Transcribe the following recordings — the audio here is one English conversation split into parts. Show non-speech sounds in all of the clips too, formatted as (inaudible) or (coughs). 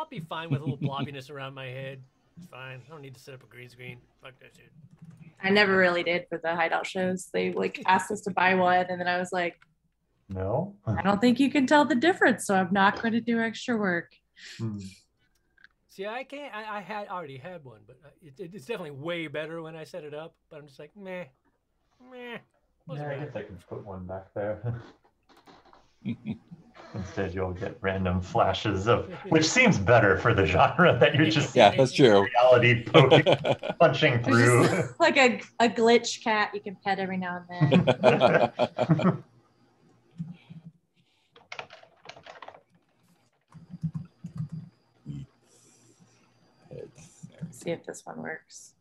I'll be fine with a little (laughs) blobbiness around my head. It's fine. I don't need to set up a green screen. Fuck that shit. I never really did for the hideout shows. They like (laughs) asked us to buy one, and then I was like, No. I don't think you can tell the difference, so I'm not going to do extra work. Hmm. See, I can't. I, I had already had one, but uh, it, it, it's definitely way better when I set it up. But I'm just like, meh, meh. Yeah, I guess I can put one back there. (laughs) Instead, you'll get random flashes of, which seems better for the genre that you're just yeah, that's true. reality (laughs) poking, punching through. like a, a glitch cat you can pet every now and then. (laughs) See if this one works.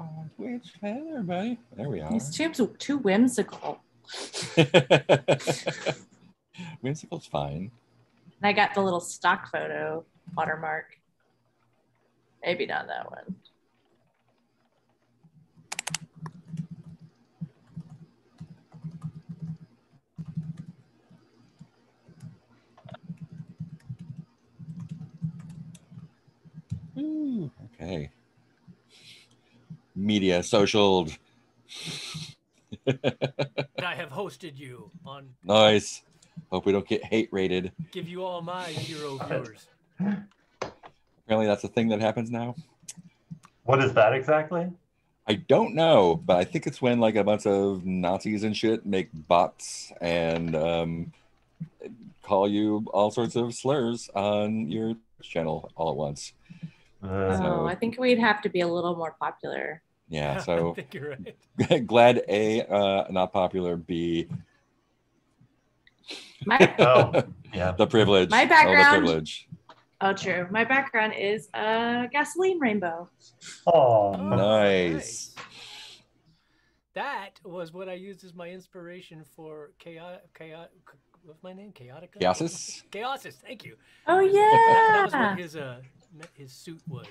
Oh, Twitch, hey there, buddy. There we are. These tubes are too whimsical. (laughs) Whimsical's fine. And I got the little stock photo watermark. Maybe not that one. Ooh, okay. Media, social. (laughs) I have hosted you on Nice. Hope we don't get hate raided. give you all my hero (laughs) viewers. Apparently, that's a thing that happens now. what is that exactly? I don't know, but I think it's when like a bunch of Nazis and shit make bots and um, call you all sorts of slurs on your channel all at once. Uh, So- Oh, I think we'd have to be a little more popular. Yeah, (laughs) I so think you're right. (laughs) glad A, uh, not popular, B, My (laughs) oh, yeah. the privilege. My all the background- privilege. oh, true. My background is a gasoline rainbow. Oh, Oh, Nice. That was what I used as my inspiration for chaotic. chaotic what's my name? Chaotica. Chaosis? Chaosis. Thank you. Oh That, that was yeah, what his uh me- his suit was.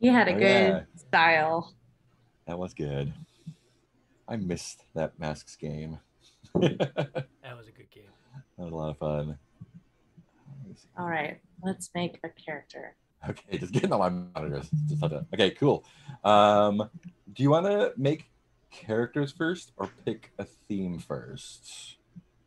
he had a Oh, good yeah. style. That was good. I missed that masks game. (laughs) That was a good game. That was a lot of fun. Let me see. All right, let's make a character. Okay, just getting on my monitors. Just have to- Okay, cool. Um, do you want to make characters first or pick a theme first?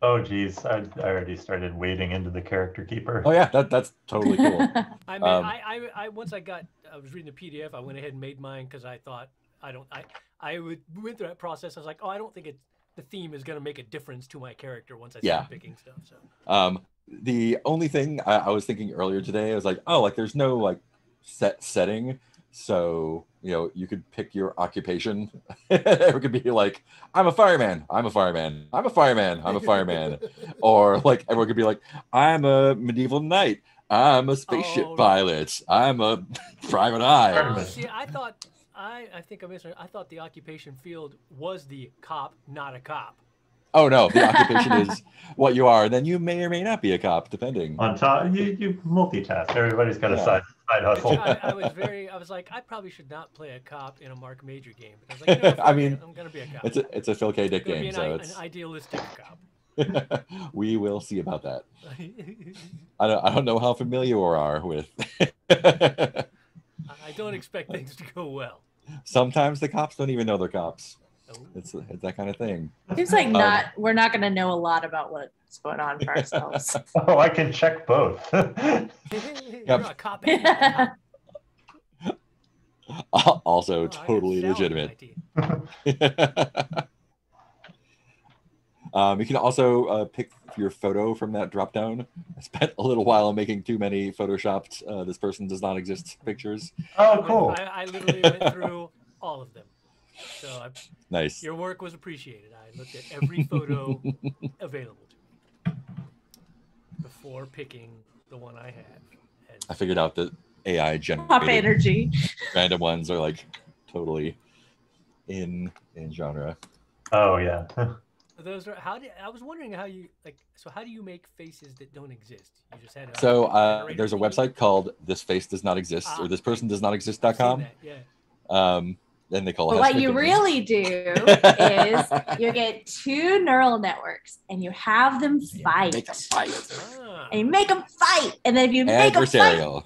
Oh, geez. I, I already started wading into the character keeper. Oh yeah, that that's totally cool. (laughs) I mean, Um, I, I, I once I got, I was reading the PDF. I went ahead and made mine because I thought I don't, I, I would went through that process. I was like, oh, I don't think it, the theme is going to make a difference to my character once I start Yeah. picking stuff. So Um, the only thing I, I was thinking earlier today, I was like, oh, like there's no like set setting, so you know you could pick your occupation. (laughs) it could be like, I'm a fireman. I'm a fireman. I'm a fireman. I'm a fireman. (laughs) or like everyone could be like, I'm a medieval knight. I'm a spaceship Oh, right. pilot. I'm a (laughs) private eye. Oh, see, I thought, I, I think I missed. I thought the occupation field was the cop, not a cop. Oh no, the (laughs) occupation is what you are. Then you may or may not be a cop, depending. On top, you, you multitask. Everybody's got a side, side hustle. I, I was very, I was like, I probably should not play a cop in a Marc Majcher game. But I was like, you know, (laughs) I mean, I'm gonna be a cop. It's a it's a Phil K. Dick I'm gonna be game, an, so i- it's an idealistic cop. (laughs) we will see about that. I don't I don't know how familiar you are with. I don't expect things to go well. Sometimes the cops don't even know they're cops. Oh. It's it's that kind of thing. Seems like Um, not. We're not going to know a lot about what's going on for ourselves. (laughs) Oh, I can check both. (laughs) You're a cop. you're a (laughs) cop. also Oh, totally salad in my legitimate. um, you can also uh, pick your photo from that drop down. I spent a little while making too many photoshopped uh, this person does not exist pictures. oh, cool. I, I literally went through all of them. So I, Nice. your work was appreciated. I looked at every photo (laughs) available to me before picking the one I had. And I figured out that AI generated Pop energy. random ones are like totally in in genre. Oh, yeah. (laughs) those are how did I was wondering how you like. So how do you make faces that don't exist? You just had a So uh, there's a website called This Face Does Not Exist Ah. or This Person Does Not I've seen Exist.com. Yeah. Um, then they call But it. what you really do is (laughs) you get two neural networks and you have them fight. Make them fight. Ah. And you make them fight. And then if you make them fight, Adversarial.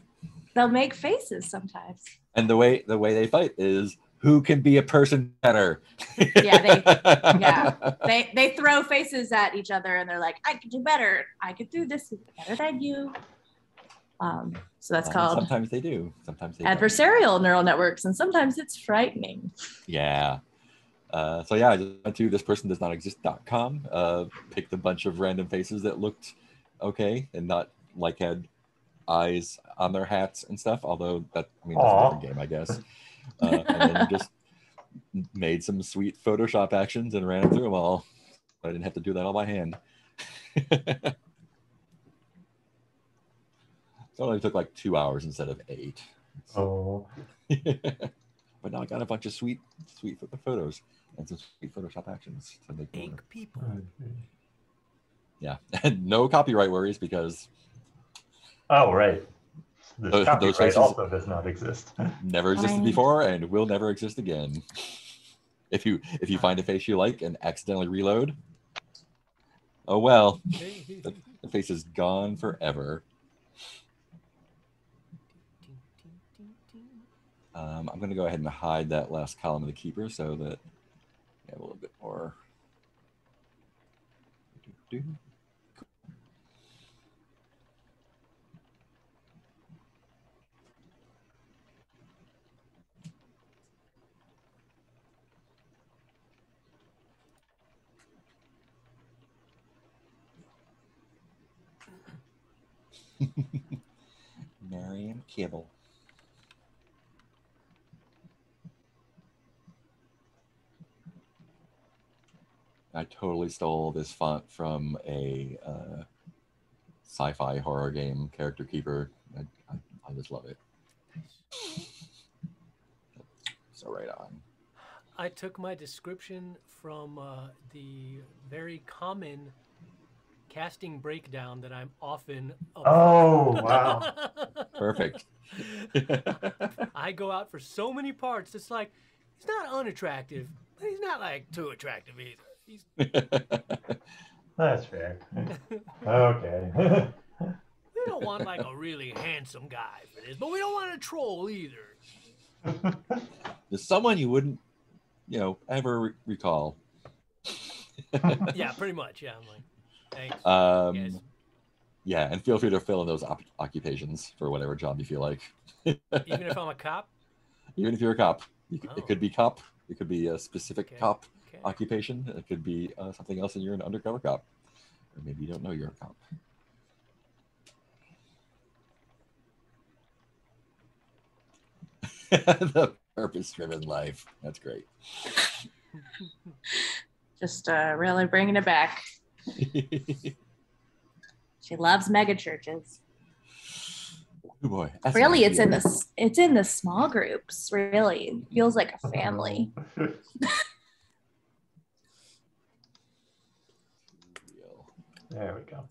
they'll make faces sometimes. And the way the way they fight is who can be a person better. Yeah, they- (laughs) yeah. They they throw faces at each other and they're like, I could do better. I could do this better than you. Um, so that's called Sometimes they do. Sometimes they don't. adversarial neural networks, and sometimes it's frightening. Yeah. Uh, so yeah, I just went to thispersondoesnotexist.com, uh, picked a bunch of random faces that looked okay and not like had eyes on their hats and stuff. Although that, I mean, that's Aw. a different game, I guess. Uh, and then (laughs) just made some sweet Photoshop actions and ran through them all. I didn't have to do that all by hand. (laughs) so it only took like two hours instead of eight. Oh, (laughs) but now I got a bunch of sweet, sweet photos and some sweet Photoshop actions to make more. Ink people. Oh, yeah, and no copyright worries because oh, right. This Those- those copyright faces- also does not exist. (laughs) never existed Right. before and will never exist again. If you if you find a face you like and accidentally reload, oh well, the face is gone forever. Um, I'm going to go ahead and hide that last column of the keeper so that we have a little bit more. (laughs) Marion Kibble. I totally stole this font from a uh, sci-fi horror game, Character Keeper. I, I, I just love it. So right on. I took my description from uh, the very common casting breakdown that I'm often. Oh, wow. (laughs) Perfect. I go out for so many parts. It's like he's not unattractive, but he's not like too attractive either. He's (laughs) That's fair. (laughs) Okay. we don't want like a really handsome guy for this, but we don't want a troll either. There's someone you wouldn't, you know, ever re- recall. (laughs) Yeah, pretty much. Yeah, I'm like, thanks. Um, Yes. Yeah, and feel free to fill in those op- occupations for whatever job you feel like. Even if I'm a cop. Even if you're a cop, you could, Oh. it could be cop. It could be a specific Okay. cop Okay. Occupation. It could be uh, something else, and you're an undercover cop, or maybe you don't know you're a cop. (laughs) the purpose-driven life. That's great. (laughs) Just uh, really bringing it back. (laughs) She loves mega churches. oh boy. that's really, an it's in idea. the s- it's in the small groups. Really, feels like a family. There we go.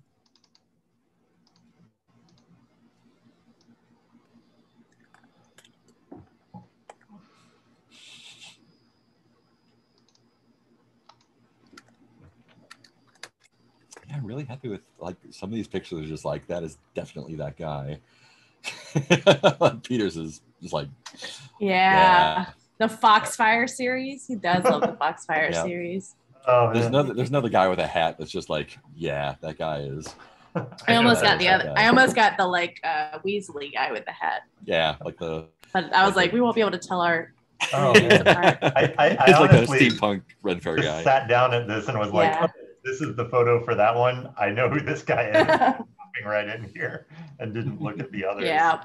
Yeah, I'm really happy with like some of these pictures. Are just like that is definitely that guy. (laughs) Peters is just like Yeah. The Foxfire series. He does love the Foxfire Yeah. series. Oh, There's yeah. another there's another guy with a hat that's just like, yeah, that guy is. I almost got the other. guy. I almost got the like uh, Weasley guy with the hat, Yeah, like the but I was Like like, we won't be able to tell our. Oh, names (laughs) man. apart. I, I, I (laughs) he's like a honestly steampunk Ren Fair just guy. sat down at this and was like, Yeah. "Okay, this is the photo for that one. I know who this guy is. (laughs) Right in here and didn't look at the others. yeah.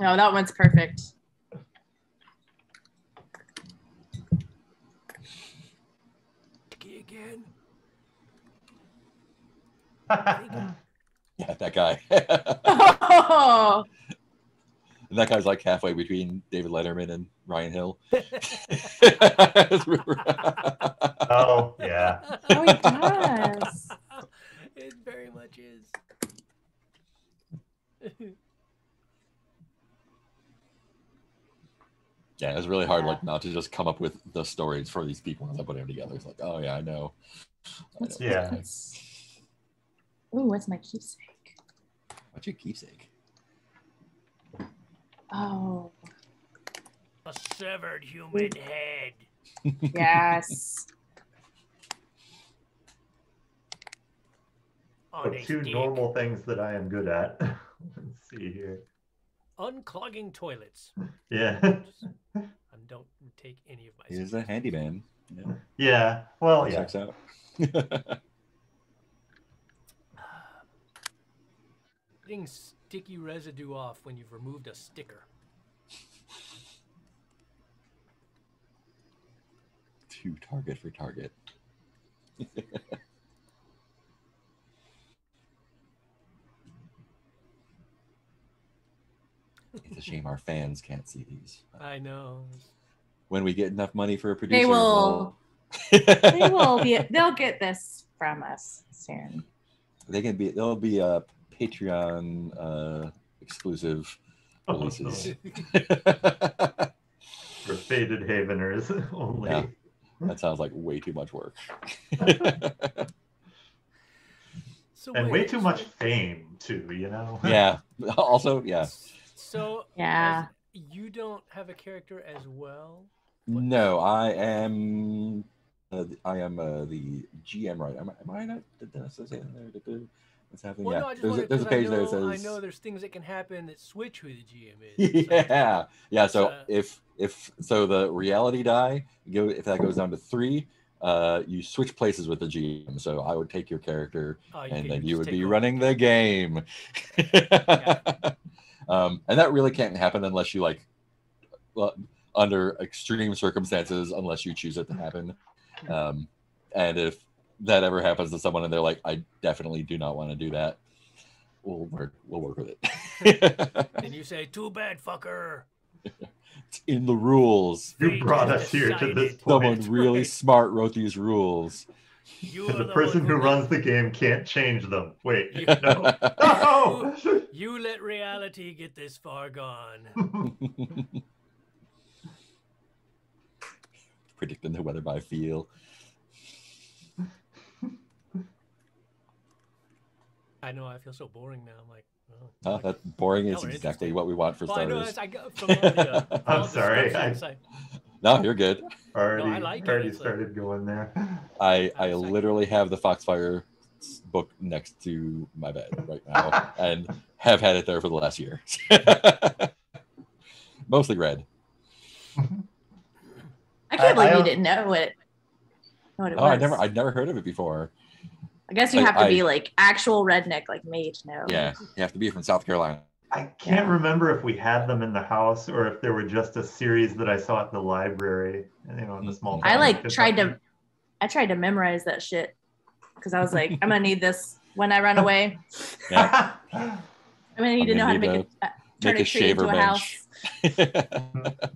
No, that one's perfect. Sticky again. Yeah, that guy. Oh, (laughs) and (laughs) that guy's like halfway between David Letterman and Ryan Hill. (laughs) oh, yeah. oh, he does. it very much is. Yeah, it's really hard, Yeah. like not to just come up with the stories for these people as I put them together. It's like, oh yeah, I know. I know. Yeah. What's, ooh, what's my keepsake? What's your keepsake? Oh, A severed human head. (laughs) yes. On So two stick. normal things that I am good at. (laughs) Let's see here. Unclogging toilets. Yeah. I don't (laughs) take any of my. He's a handyman. Yeah, Yeah. Well, yeah. checks out. Getting sticky residue off when you've removed a sticker. Two target for target. (laughs) it's a shame our fans can't see these. I know. When we get enough money for a producer, will- we'll- They will be. They'll get this from us soon. they can be. They'll be a Patreon uh, exclusive releases. (laughs) For faded haveners (laughs) only. Yeah. that sounds like way too much work. (laughs) So And wait, way too much fame too, you know? yeah. Also, yeah. So Yeah. you don't have a character as well. No, I am. Uh, I am uh, the GM, right? Am, I- am I not? Did I say that there? Did- did- What's happening? Well, yeah, no, there's, a, there's a page I there know, that I know there's things that can happen that switch who the GM is. So- yeah, yeah. So Uh, if if so, the reality die go if that goes down to three, uh, you switch places with the GM. So I would take your character, Oh, and then you would be running the game. (laughs) um, and that really can't happen unless you like, well, under extreme circumstances, unless you choose it to happen. Um, and if that ever happens to someone and they're like, I definitely do not want to do that, we'll work. We'll work with it. (laughs) And you say, "Too bad, fucker." it's (laughs) in the rules. You brought us here to this point. Someone really right. (laughs) smart wrote these rules. You And are the person one who let- runs the game can't change them. Wait, You- no. No! You let reality get this far gone. Predicting the weather by feel. I know. I feel so boring now. I'm like, oh, Oh, like- that boring is exactly what we want for well, I know. starters. I got from (laughs) all the, uh, from I'm sorry, descriptions, I- No, you're good. already, I like it, already it's like- started going there. I I I was like- literally have the Foxfire book next to my bed right now, and have had it there for the last year. (laughs) Mostly red. I can't believe I you didn't know it. Know what it Oh, was. I never I'd never heard of it before. I guess you I- have to I- be like actual redneck like me to know. Yeah, you have to be from South Carolina. I can't Yeah. remember if we had them in the house or if they were just a series that I saw at the library, you know, in the small. I like of tried to I tried to memorize that shit because I was like, I'm gonna need this when I run away. (laughs) Yeah. I'm gonna need I'm to know how to make need a uh, turn Make a a tree shaver into a house. (laughs)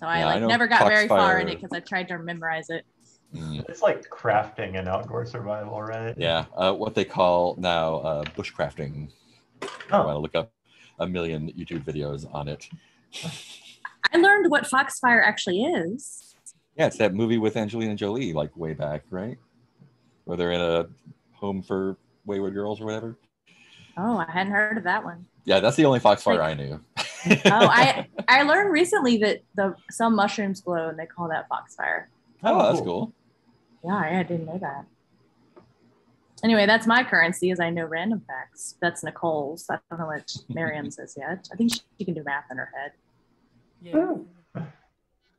So I Yeah, like know never got very far in it because I tried to memorize it. Mm, It's like crafting and outdoor survival, right? yeah, uh, what they call now uh, bushcrafting. I want Oh, to look up a million YouTube videos on it. I learned what Foxfire actually is. Yeah, it's that movie with Angelina Jolie, like way back, right? Where they're in a home for wayward girls or whatever. Oh, I hadn't heard of that one. Yeah, that's the only Foxfire Like- I knew. (laughs) Oh, I (laughs) I learned recently that the some mushrooms glow and they call that Foxfire. oh, that's cool. Yeah, I didn't know that. Anyway, that's my currency is I know random facts. That's Nicole's. I don't know what Miriam's (laughs) is yet. I think she she, can do math in her head. Yeah. Hmm.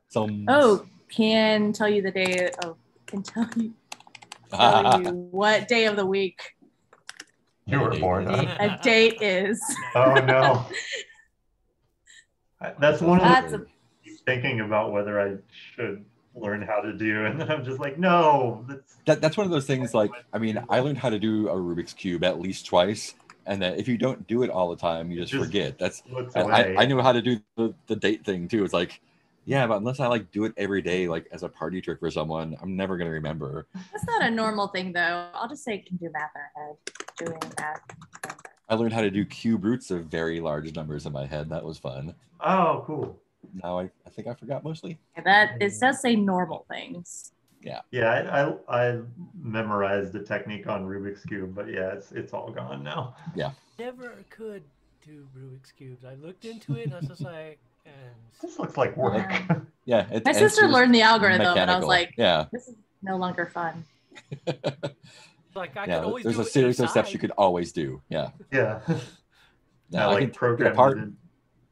Some Oh, can tell you the day of can tell you tell you (laughs) what day of the week you were born on. a date is. Oh no. (laughs) That's one of the That's a, thinking about whether I should learn how to do, (laughs) and then I'm just like, no, that's that, that's one of those things like i mean i learned how to do a rubik's cube at least twice and then if you don't do it all the time you just, Just forget that's I. I, I knew how to do the, the date thing too it's like yeah but unless i like do it every day like as a party trick for someone i'm never going to remember that's not a normal thing though. I'll just say can do math in her head. Doing math. i learned how to do cube roots of very large numbers in my head that was fun Oh, cool. Now I, I think I forgot mostly. Yeah, that it does say normal things. Yeah, I, I, I memorized the technique on Rubik's Cube, but yeah, it's it's all gone now. Yeah. Never could do Rubik's cubes. I looked into it and I was just like, (laughs) and This looks like work. Yeah. (laughs) It, My sister it's learned the algorithm, and I was like, yeah. this is no longer fun. (laughs) like I yeah. could always There's do a it series of steps you could always do. Yeah. yeah. Now I I like can take it programmed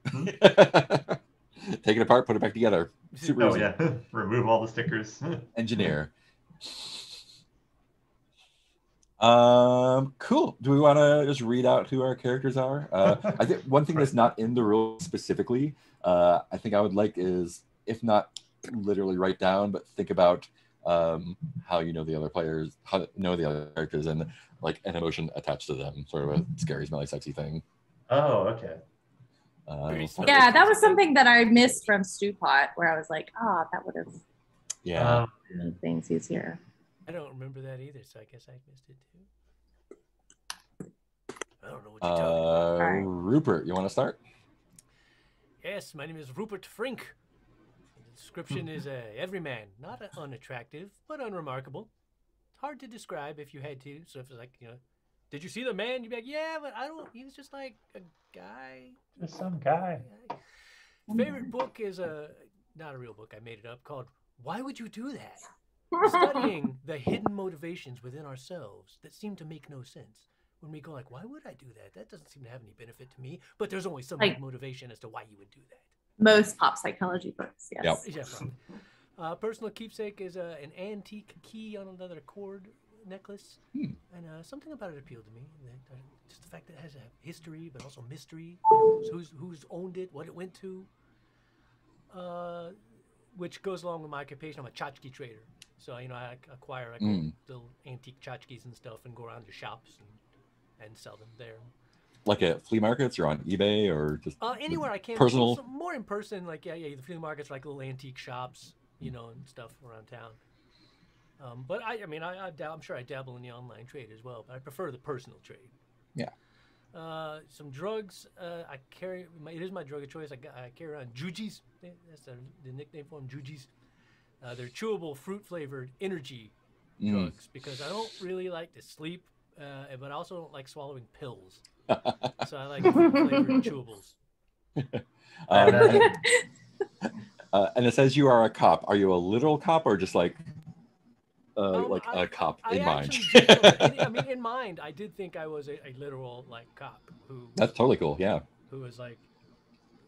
apart. Take it apart, put it back together. Super Oh easy. yeah, (laughs) remove all the stickers. (laughs) Engineer. Um, cool. Do we want to just read out who our characters are? Uh, I think one thing (laughs) that's not in the rules specifically, uh, I think I would like is, if not literally write down, but think about um, how you know the other players, how to know the other characters, and like an emotion attached to them, sort of a scary, smelly, sexy thing. oh, okay. Uh, Very we'll- Okay. Yeah, that was something that I missed from Stew Pot, where I was like, oh, that would have yeah. Um, made things easier. I don't remember that either, so I guess I missed it too. I don't know what you're talking about. Uh, Alright. Rupert, you want to start? Yes, my name is Rupert Frink. The description is uh, everyman, not uh, unattractive, but unremarkable. It's hard to describe if you had to. So if it's like, you know, did you see the man? You'd be like, yeah, but I don't. He was just like a guy. just some guy. Favorite book is a not a real book. I made it up called "Why Would You Do That." Studying (laughs) the hidden motivations within ourselves that seem to make no sense. When we go like, "Why would I do that? That doesn't seem to have any benefit to me." But there's always some Like- motivation as to why you would do that. Most pop psychology books, yes. Yep. Yeah, probably. Uh, personal keepsake is uh, an antique key on another cord necklace, Hmm. and uh, something about it appealed to me. Uh, just the fact that it has a history, but also mystery. Who's, who's who's owned it, what it went to. Uh, which goes along with my occupation. I'm a tchotchke trader, so you know I acquire like Mm. little antique tchotchkes and stuff, and go around to shops and, and sell them there. Like at flea markets or on eBay or just Uh, anywhere I can. personal- so more in person, like yeah, yeah, the flea markets, like little antique shops, you know, and stuff around town. Um, but I, I mean, I, I dab- I'm sure I dabble in the online trade as well, but I prefer the personal trade. Yeah. Uh, some drugs. Uh, I carry. My, it is my drug of choice. I, I carry around jujis. That's the, the nickname for them, jujis. Uh, they're chewable, fruit flavored energy Mm. drugs because I don't really like to sleep, uh, but I also don't like swallowing pills. (laughs) so I like fruit flavored chewables. Um, (laughs) and, uh, and it says you are a cop. Are you a literal cop or just like uh, Um, like I- a cop I in mind? in- I mean, (laughs) in mind, I did think I was a, a literal like cop who That's totally cool. Yeah. who was like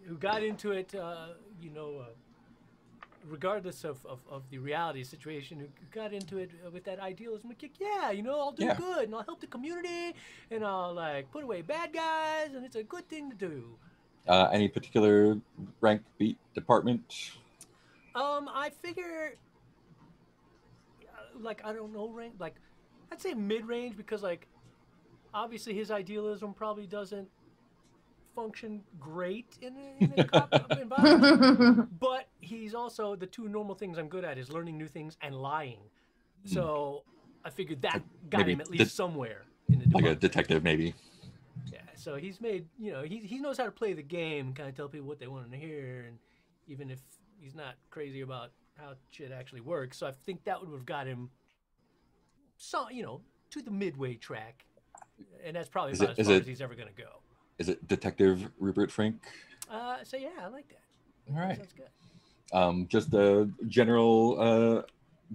who got into it, uh, you know, uh, regardless of, of, of the reality situation, who got into it with that idealism. kick. yeah, you know, I'll do Yeah. good and I'll help the community and I'll like put away bad guys and it's a good thing to do. Uh, any particular rank, beat, department? Um, I figure, uh, like, I don't know, rank, like, I'd say mid range because, like, obviously his idealism probably doesn't function great in a, in a (laughs) cop environment. But he's also the two normal things I'm good at is learning new things and lying. Hmm. So I figured that got Maybe him at least somewhere in the Like a detective, maybe. Yeah, so he's made, you know, he, he knows how to play the game and kind of tell people what they want to hear, and even if he's not crazy about how shit actually works. So I think that would have got him, so you know, to the midway track, and that's probably Is about it- as far it- as he's ever gonna go. Is it Detective Rupert Frank? Uh, so yeah, I like that. All right, That right. sounds good. Um, just a general uh,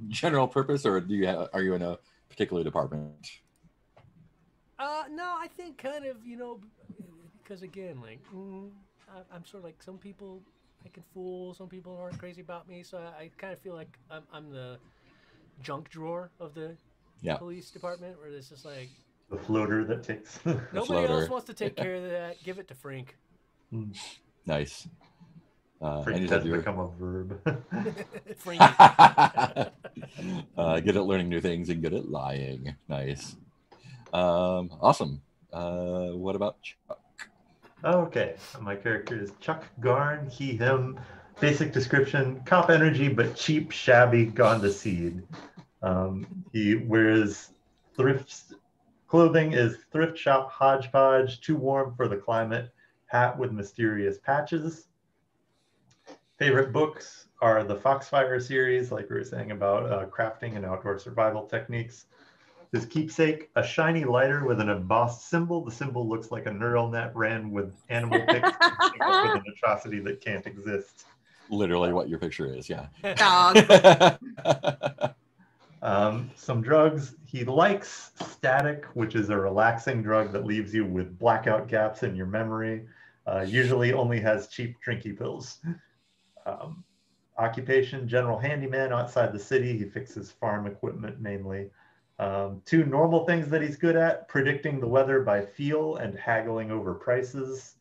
general purpose, or do you ha- are you in a particular department? Uh, no, I think kind of, you know, because again, like, mm, I, I'm sort of like some people I can fool, some people who aren't crazy about me, so I, I kind of feel like I'm, I'm the junk drawer of the Yeah. police department, where it's just like The floater that takes. (laughs) nobody else wants to take care of that. Give it to Frank. Nice. Uh, Frank you has said you're become a verb. (laughs) (laughs) Frank. uh, good at learning new things and good at lying. Nice. Um, awesome. Uh, what about Chuck? Okay, my character is Chuck Garn. He, him. Basic description: cop energy, but cheap, shabby, gone to seed. Um, he wears thrift clothing is thrift shop hodgepodge, too warm for the climate. Hat with mysterious patches. favorite books are the Foxfire series, like we were saying about uh, crafting and outdoor survival techniques. His keepsake, a shiny lighter with an embossed symbol. The symbol looks like a neural net ran with animal (laughs) pics with an atrocity that can't exist. Literally what your picture is, yeah. Dog. (laughs) Um, some drugs. He likes static, which is a relaxing drug that leaves you with blackout gaps in your memory. Uh, usually only has cheap drinky pills. Um, occupation, general handyman outside the city. He fixes farm equipment mainly. Um, two normal things that he's good at, predicting the weather by feel and haggling over prices.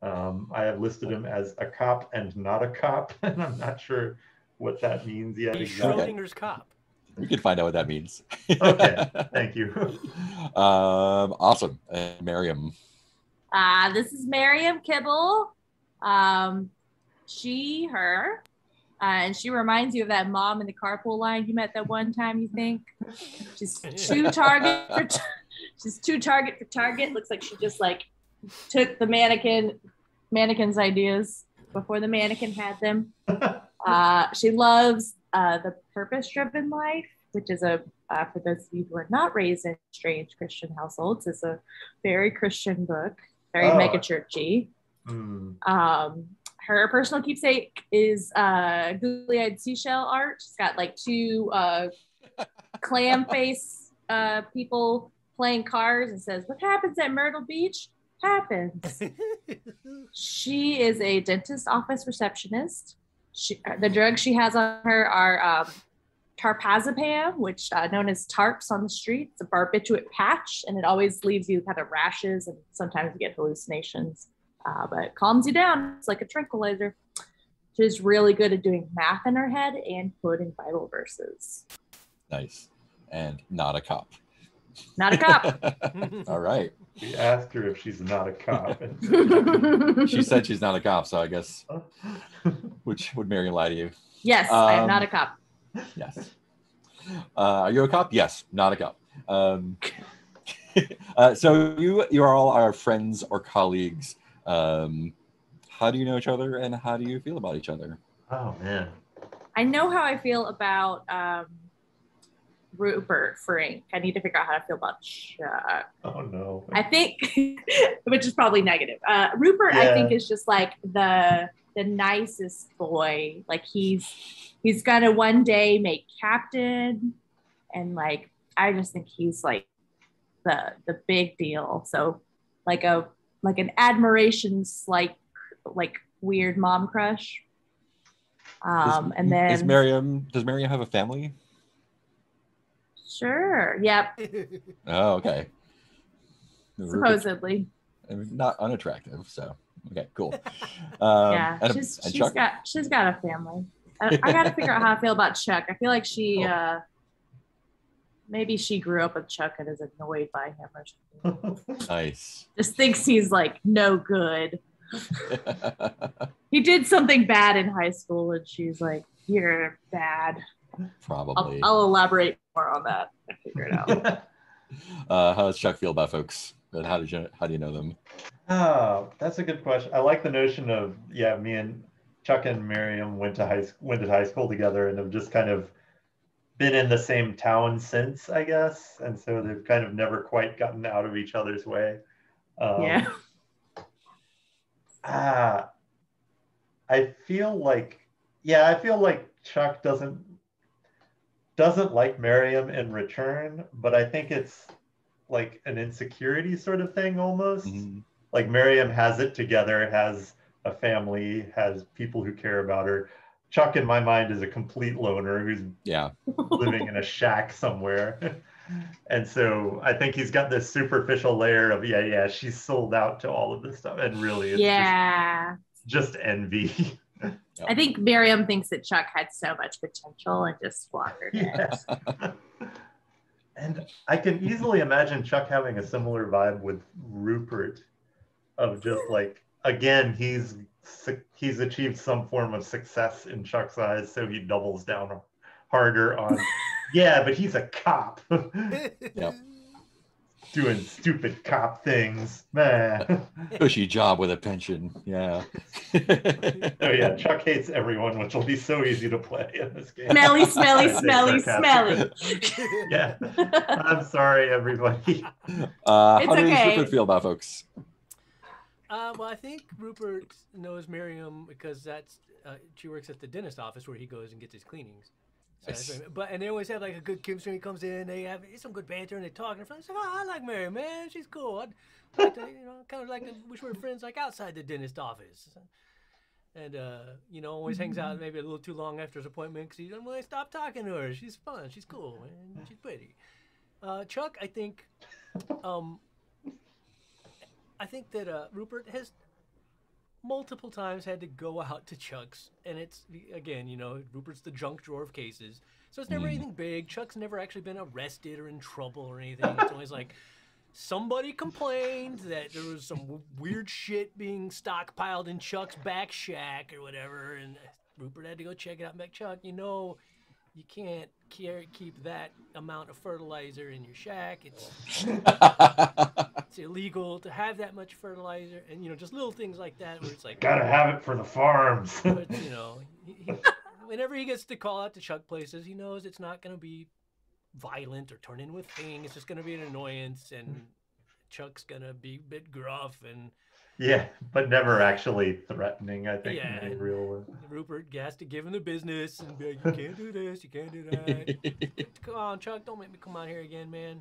Um, I have listed him as a cop and not a cop, (laughs) and I'm not sure what that means yet. He's exactly. Schrodinger's cop. we can find out what that means. Okay, (laughs) thank you. um, awesome. And Miriam. Uh, this is Miriam Kibble. Um, she, her. Uh, and she reminds you of that mom in the carpool line you met that one time, you think? She's too target for t- she's too target for target. Looks like she just like took the mannequin mannequin's ideas before the mannequin had them. (laughs) Uh, she loves uh, the purpose driven life, which is a uh, for those of you who are not raised in strange Christian households, is a very Christian book, very Oh. mega churchy. Hmm. Um, her personal keepsake is uh, googly-eyed seashell art. She's got like two uh, clam (laughs) face uh, people playing cards and says, "What happens at Myrtle Beach happens." (laughs) she is a dentist office receptionist. She, uh, the drugs she has on her are um, tarpazepam, which uh, known as tarps on the street. It's a barbiturate patch, and it always leaves you kind of rashes, and sometimes you get hallucinations. Uh, but it calms you down. It's like a tranquilizer. She's really good at doing math in her head and quoting Bible verses. Nice. And not a cop. Not a cop. (laughs) All right. We asked her if she's not a cop. And (laughs) She said she's not a cop, so I guess (laughs) which would Miriam lie to you? yes, I am Um, not a cop. Yes. Uh, are you a cop? Yes, not a cop. Um, uh, so you you are all our friends or colleagues. Um, how do you know each other, and how do you feel about each other? oh man. I know how I feel about um, Rupert Frank. I need to figure out how I feel about Chuck. Oh no. I think, (laughs) which is probably negative. Uh, Rupert, I think, is just like the the nicest boy. Like he's he's gonna one day make captain, and like I just think he's like the the big deal. So like a like an admirations like like weird mom crush. Um, is, and then is Miriam? Does Miriam have a family? sure, yep, (laughs) Oh, okay. supposedly, I mean, not unattractive. So okay, cool. (laughs) Um, yeah. and, she's and she's Chuck? got she's got a family. I, I got to figure out how I feel about Chuck. I feel like she Cool. (laughs) uh maybe she grew up with Chuck and is annoyed by him or something. (laughs) nice. Just thinks he's like no good. (laughs) He did something bad in high school, and she's like, "You're bad." I'll, Probably. I'll elaborate more on that. I figure it out. (laughs) Uh, how does Chuck feel about folks? And how did you how do you know them? oh, that's a good question. I like the notion of yeah, me and Chuck and Miriam went to high went to high school together and have just kind of been in the same town since, I guess. And so they've kind of never quite gotten out of each other's way. Um, yeah. (laughs) Ah, I feel like, yeah, I feel like Chuck doesn't doesn't like Miriam in return, but I think it's like an insecurity sort of thing almost. Mhm. Like Miriam has it together, has a family, has people who care about her. Chuck, in my mind, is a complete loner who's Yeah. living in a shack somewhere. (laughs) And so I think he's got this superficial layer of, yeah, yeah, she's sold out to all of this stuff. And really, it's yeah. just, just envy. I think Miriam thinks that Chuck had so much potential and just squandered it. and I can easily imagine Chuck having a similar vibe with Rupert of just like, again, he's su- he's achieved some form of success in Chuck's eyes, so he doubles down harder on, (laughs) yeah, but he's a cop. (laughs) Yep. doing stupid cop things. Man. (laughs) Cushy job with a pension. Yeah. oh yeah, Chuck hates everyone, which will be so easy to play in this game. Smelly, smelly, smelly, smelly. yeah. I'm sorry, everybody. Uh, It's how does okay. Rupert feel about folks? Uh, well, I think Rupert knows Miriam because that's uh, she works at the dentist office where he goes and gets his cleanings. So that's Nice. what- but and they always have like a good chemistry. He comes in, they have some good banter, and they talk. And it's like, oh, I like Miriam, man. She's cool. I'd like to, you know, kind of like to wish we were friends like outside the dentist office. And uh, you know, always hangs out maybe a little too long after his appointment because he doesn't really stop talking to her. She's fun. She's cool, And She's pretty. Uh, Chuck, I think, um, I think that uh, Rupert has multiple times had to go out to Chuck's, and it's again, you know, Rupert's the junk drawer of cases, so it's never Mm. anything big. Chuck's never actually been arrested or in trouble or anything. It's always like somebody complained that there was some weird shit being stockpiled in Chuck's back shack or whatever, and Rupert had to go check it out. And be like, Chuck, you know. You can't care, keep that amount of fertilizer in your shack. It's (laughs) it's illegal to have that much fertilizer, and you know, just little things like that where it's like, Gotta have it for the farms. (laughs) but you (laughs) know, he, he, whenever he gets to call out to Chuck places, he knows it's not going to be violent or turn into a thing. It's just going to be an annoyance, and Chuck's going to be a bit gruff, and yeah, but never actually threatening, I think, Yeah. in real way. Rupert has to give him the business and be like, "You can't do this, you can't do that." (laughs) come on, Chuck, don't make me come out here again, man.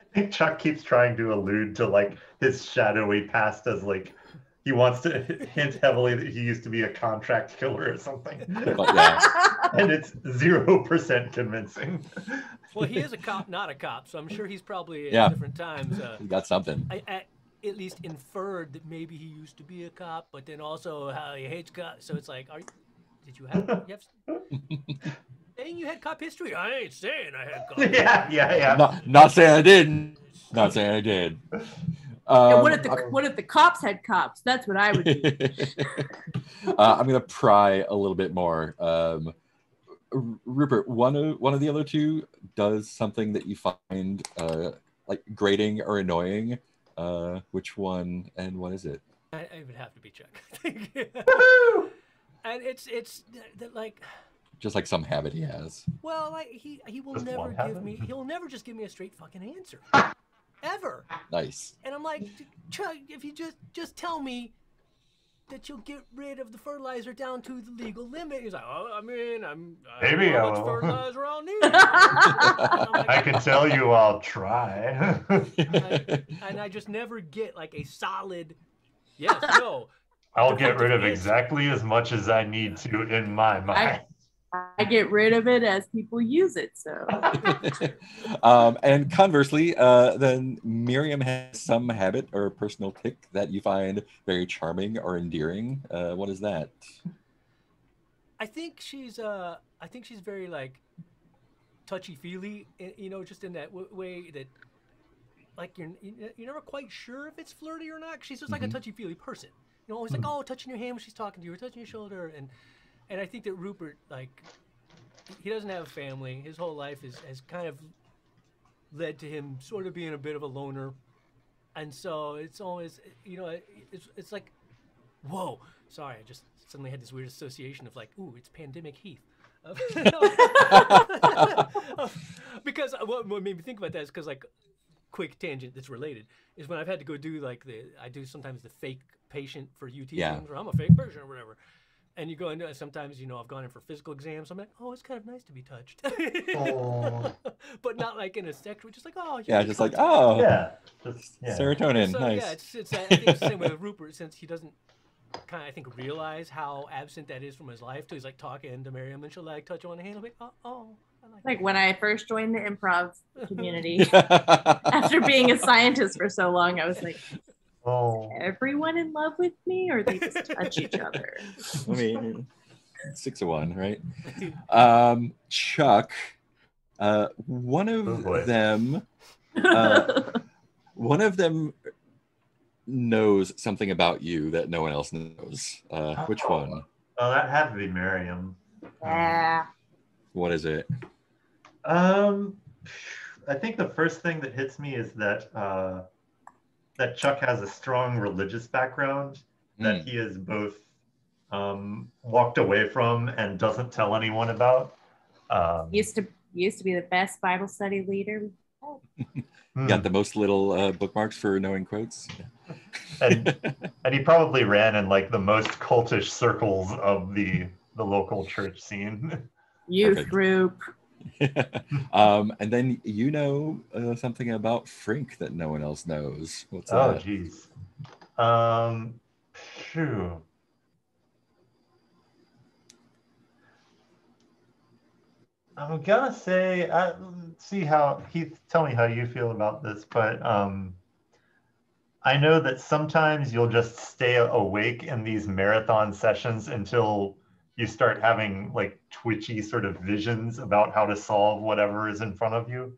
I think Chuck keeps trying to allude to like his shadowy past as like he wants to (laughs) hint heavily that he used to be a contract killer or something. But yeah. (laughs) and it's zero percent convincing. Well, he is a cop, not a cop, so I'm sure he's probably at Yeah. different times. Uh, You got something. I, I at least inferred that maybe he used to be a cop, but then also how he hates cops. So it's like, are you, did you have, you have (laughs) saying you had cop history? I ain't saying I had cop. (laughs) yeah, yeah, yeah. Not, not saying I didn't. Not saying I did. Um, And what if the what if the cops had cops? That's what I would do. (laughs) uh, I'm gonna pry a little bit more. Um, Rupert, one of one of the other two does something that you find uh, like grating or annoying. Uh, which one and what is it? I, I would have to be Chuck. (laughs) I think. And it's it's that like, Just like some habit he has. well, like he he will Just never give habit? me he'll never just give me a straight fucking answer, (laughs) ever. Nice. And I'm like, Chuck, if you just just tell me that you'll get rid of the fertilizer down to the legal limit. He's like, oh, I mean, I'm I don't Maybe I will." fertilizer I'll need. (laughs) Like, I can tell you I'll try. (laughs) (laughs) and I just never get like a solid yes, no. I'll get rid of exactly as much as I need to in my mind. I get rid of it as people use it. So (laughs) um, and conversely, uh, then Miriam has some habit or personal tick that you find very charming or endearing. Uh, what is that? I think she's uh I think she's very like touchy feely, you know, just in that w- way that like you're you're never quite sure if it's flirty or not. She's just like a Mhm. touchy feely person. You know, always like oh, touching your hand when she's talking to you, or touching your shoulder, and and I think that Rupert like he doesn't have a family. His whole life is has kind of led to him sort of being a bit of a loner, and so it's always you know it's it's like whoa sorry I just suddenly had this weird association of like ooh it's pandemic Heath. (laughs) because what, made me think about that is because like quick tangent that's related is when I've had to go do like the I do sometimes the fake patient for UT Yeah. things, or I'm a fake patient or whatever. And you go into sometimes you know I've gone in for physical exams. I'm like, oh, it's kind of nice to be touched, Aw. (laughs) but not like in a sexual, just like oh Yeah, just like oh, Yeah. Just yeah. serotonin, So nice. yeah, it's, it's I think it's the same way with Rupert since he doesn't kind of I think realize how absent that is from his life. Till he's like talking to Miriam and she'll like touch him on the hand. He'll be oh oh. Like like when I first joined the improv (laughs) community, (laughs) After after being a scientist for so long, I was like, Oh. everyone in love with me, or they just touch each other? I mean, six of one, right? (laughs) Um, Chuck, uh, one Oh, of boy. them, Uh, one of them knows something about you that no one else knows. Uh, which one? Oh, that had to be Miriam. yeah. What is it? Um, I think the first thing that hits me is that uh, that Chuck has a strong religious background that Mm. he has both um, walked away from and doesn't tell anyone about. Um, Used to used to be the best Bible study leader. hmm. Got the most little uh, bookmarks for knowing quotes. and, (laughs) and he probably ran in like the most cultish circles of the the local church scene. Youth Perfect. group. (laughs) um, and then you know uh, something about Frink that no one else knows. What's Oh, that? jeez. Um, phew. I'm gonna say, I, see how Heath. Tell me how you feel about this, but um, I know that sometimes you'll just stay awake in these marathon sessions until you start having like twitchy sort of visions about how to solve whatever is in front of you.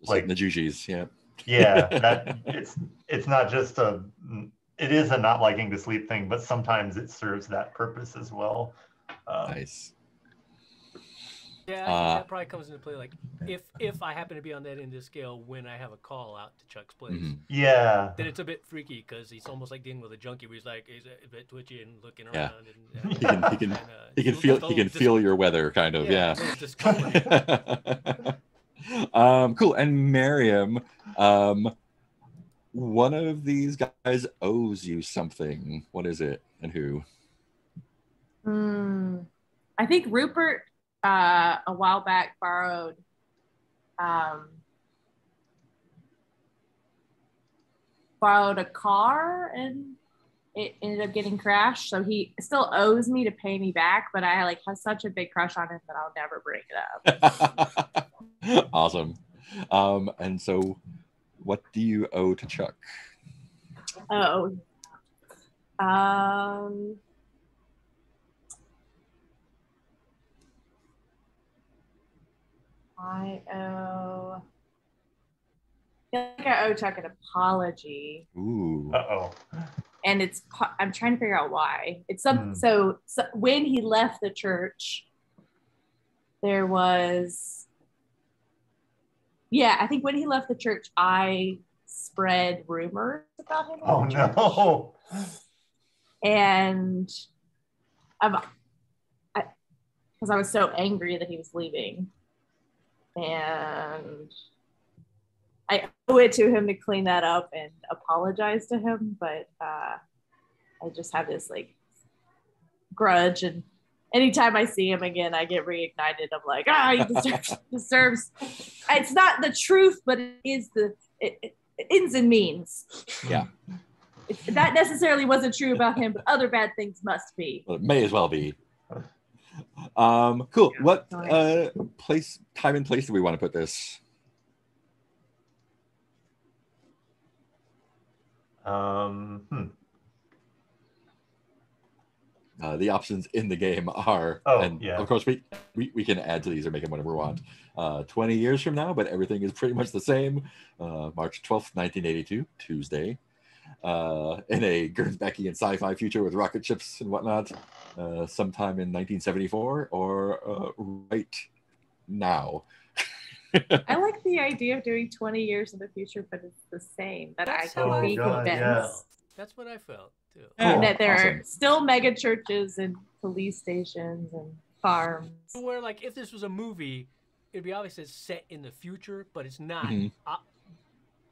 Just like like- the Jujis, yeah. Yeah, (laughs) that it's it's not just a it is a not liking to sleep thing, but sometimes it serves that purpose as well. Uh, Nice. Yeah, I think Uh, that probably comes into play. Like, if if I happen to be on that end of the scale when I have a call out to Chuck's place, Mhm. Yeah, then it's a bit freaky because he's almost like dealing with a junkie. Where he's like, he's a bit twitchy and looking Yeah. around. And, (laughs) He can- he can- and, uh, He can feel he can dis- feel your weather, kind of, yeah, yeah. a little discomforted. (laughs) um, cool. And Miriam, um, one of these guys owes you something. What is it and who? Hmm. I think Rupert uh, a while back borrowed um, borrowed a car and it ended up getting crashed. So he still owes me to pay me back, but I like have such a big crush on him that I'll never bring it up. (laughs) awesome. Um, and so, what do you owe to Chuck? Oh. Um I owe I feel like I owe Chuck an apology. Ooh. uh oh. And it's I'm trying to figure out why. It's some Hmm. so, so when he left the church, there was yeah, I think when he left the church, I spread rumors about him. Oh the no. and I'm, I, because I was so angry that he was leaving, and I owe it to him to clean that up and apologize to him, but uh, I just have this like grudge, and anytime I see him again, I get reignited. I'm like, ah, he deserves, (laughs) deserves. It's not the truth, but it is the it, it, ins and means. Yeah. It, that necessarily wasn't true about him, but other bad things must be. Well, it may as well be. Um, cool. What uh, place, time, and place do we want to put this? Um, hmm. Uh, the options in the game are, Oh, and yeah. of course we, we we can add to these or make them whatever we want. Uh, Twenty years from now, but everything is pretty much the same. Uh, March twelfth, nineteen eighty-two, Tuesday. Uh, in a Gernsbackian sci-fi future with rocket ships and whatnot, uh, sometime in 1974 or uh, right now. (laughs) I like the idea of doing 20 years in the future, but it's the same. That That's I how can I be God, convinced. yeah. That's what I felt too. Cool. That there Awesome. are still mega churches and police stations and farms. Where like if this was a movie, it'd be obvious it's set in the future, but it's not. Mhm.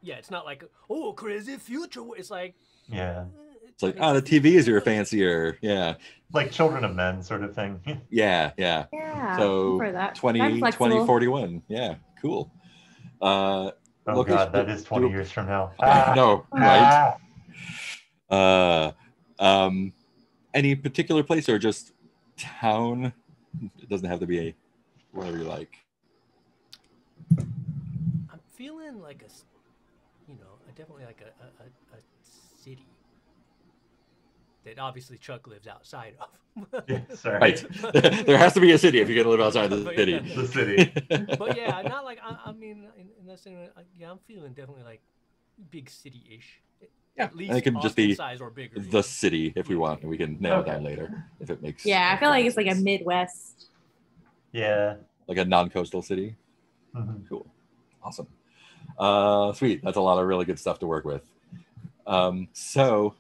Yeah, it's not like oh crazy future. It's like Yeah, eh, It's like, oh, the TV is your fancier. Yeah, like Children of Men sort of thing. (laughs) yeah, yeah. Yeah. So, for that. 20, I'm 2041. Yeah, cool. Uh, Oh Location- god, that is 20 do- years from now. (laughs) I know, right? Ah. Uh, um, any particular place or just town? It doesn't have to be a whatever you like. I'm feeling like a, s- you know, definitely like a, a, a, a city that obviously Chuck lives outside of. (laughs) Yeah, (laughs) sorry. Right. (laughs) there has to be a city if you're going to live outside the But city. The city. but yeah, not like I, I mean, in, in that sense, yeah, I'm feeling definitely like big city-ish. Yeah, At and least it can just be size or bigger. the city if we want, and we can nail it down later if it makes. Yeah, I feel like it's like a. Midwest. Yeah. like a non-coastal city. Mhm. Cool, awesome. Uh, sweet. That's a lot of really good stuff to work with. Um, so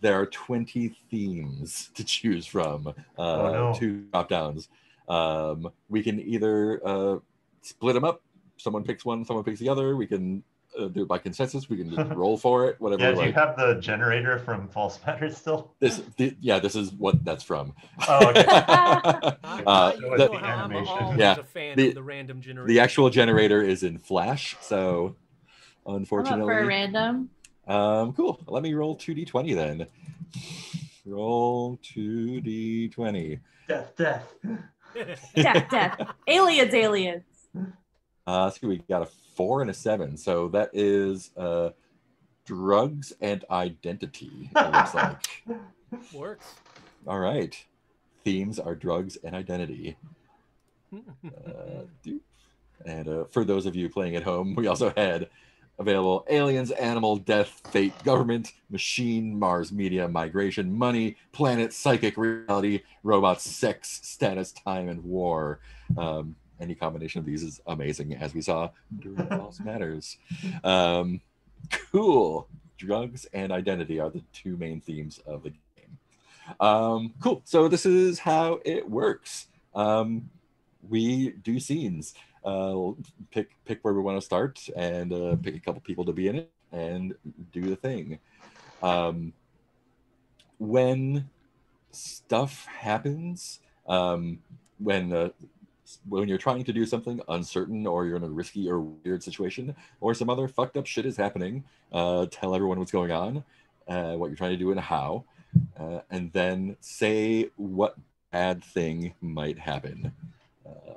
there are 20 themes to choose from, uh, Oh, no. two drop downs. Um, we can either uh, split them up. Someone picks one, someone picks the other. We can uh, do it by consensus. We can just (laughs) roll for it, whatever. Yeah, we do you have the generator from False Matters still? This, th- yeah, this is what that's from. Oh, okay. (laughs) Uh, the- the how I'm animation. always Yeah, a fan the- of the random generator. the actual generator is in Flash, so unfortunately, for a random. Um, cool. Let me roll 2d20 then. Roll 2d20. Death, death. Death, death. (laughs) Aliens, aliens. Uh, so we got a four and a seven. So that is uh, drugs and identity, it looks (laughs) like. Works. All right. Themes are drugs and identity. (laughs) Uh, and uh, for those of you playing at home, we also had available aliens, animal, death, fate, government, machine, Mars, media, migration, money, planet, psychic, reality, robots, sex, status, time, and war. Um, any combination of these is amazing, as we saw during (laughs) False Matters. Um, cool. Drugs and identity are the two main themes of the game. Um, cool. So this is how it works. Um, we do scenes. Uh, pick pick where we want to start and uh, pick a couple people to be in it and do the thing. Um, when stuff happens, um, when uh, when you're trying to do something uncertain or you're in a risky or weird situation or some other fucked up shit is happening, uh, tell everyone what's going on, uh, what you're trying to do and how, uh, and then say what bad thing might happen. Uh,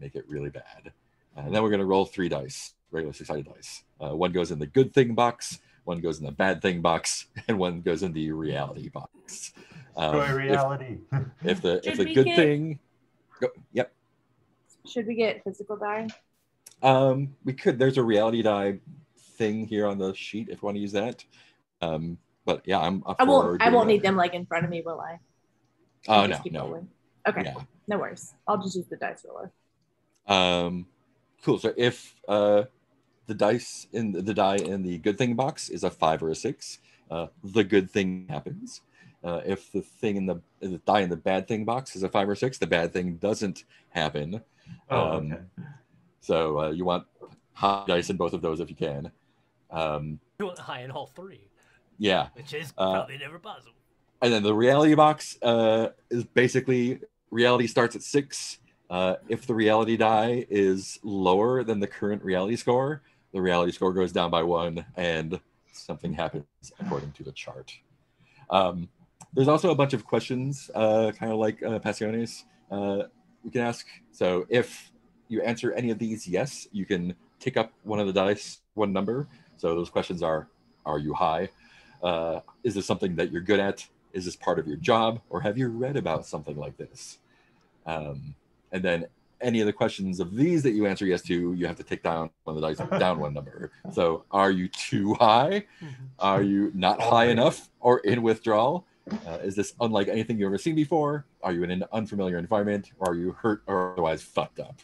make it really bad. And then we're going to roll three dice, regular six sided dice. Uh, one goes in the good thing box, one goes in the bad thing box, (laughs) and one goes in the reality box. Um, Destroy if- reality. (laughs) if the if the good get- thing go, yep Should we get physical die? um we could there's a reality die thing here on the sheet if you want to use that um but yeah i'm up I won't. I won't that. need them like in front of me, will I? oh I'll no no rolling. Okay, yeah no worries. I'll just use the dice roller. um cool so if uh the dice in the, the die in the good thing box is a five or a six uh the good thing happens uh, if the thing in the, the die in the bad thing box is a five or six the bad thing doesn't happen Oh, Um, okay. so uh, you want high dice in both of those if you can um You want high in all three, yeah which is Uh, probably never possible. and then the reality box uh, is basically reality starts at six. Uh, if the reality die is lower than the current reality score, the reality score goes down by one, and something happens according to the chart. Um, there's also a bunch of questions, uh, kind of like uh, Passiones, you can ask. So if you answer any of these yes, you can tick up one of the dice, one number. So those questions are: Are you high? Uh, is this something that you're good at? Is this part of your job, or have you read about something like this? Um, and then any of the questions of these that you answer yes to, you have to take down one of the dice (laughs) down one number. So, are you too high? Are you not high enough or in withdrawal? Uh, is this unlike anything you've ever seen before? Are you in an unfamiliar environment? Or are you hurt or otherwise fucked up?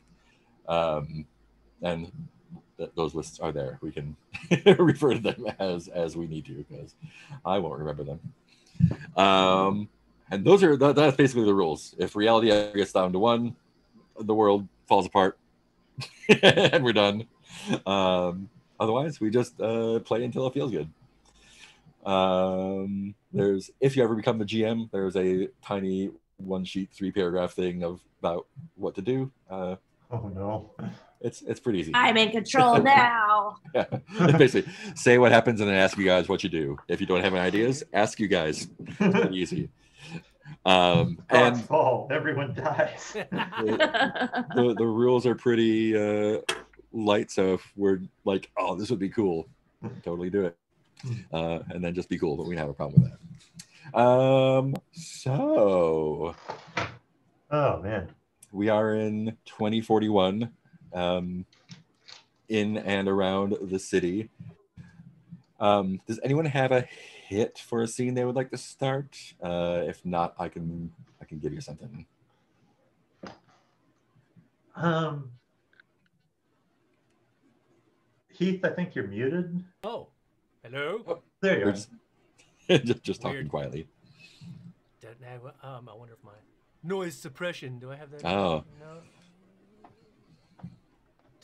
Um, and th- those lists are there. We can (laughs) refer to them as as we need to because I won't remember them. Um, and those are that, that's basically the rules. If reality ever gets down to one, the world falls apart (laughs) and we're done. Um, otherwise, we just uh, play until it feels good. Um, there's if you ever become the GM, there's a tiny one sheet, three paragraph thing of about what to do. Uh, Oh no. it's it's pretty easy. I'm in control (laughs) now. Yeah, It's basically say what happens and then ask you guys what you do. If you don't have any ideas, ask you guys. It's pretty easy. Um, God's and fall. Everyone dies. (laughs) the, the rules are pretty uh, light. So if we're like, oh, this would be cool, totally do it. Uh, and then just be cool, but we don't have a problem with that. Um, so Oh man. we are in 2041 um, in and around the city. Um, does anyone have a hit for a scene they would like to start? Uh, if not, I can I can give you something. Um. Heath, I think you're muted. Oh, hello. There you We're are. just, (laughs) just, just talking quietly. Don't have- Um, I wonder if my noise suppression. Do I have that? Oh. No.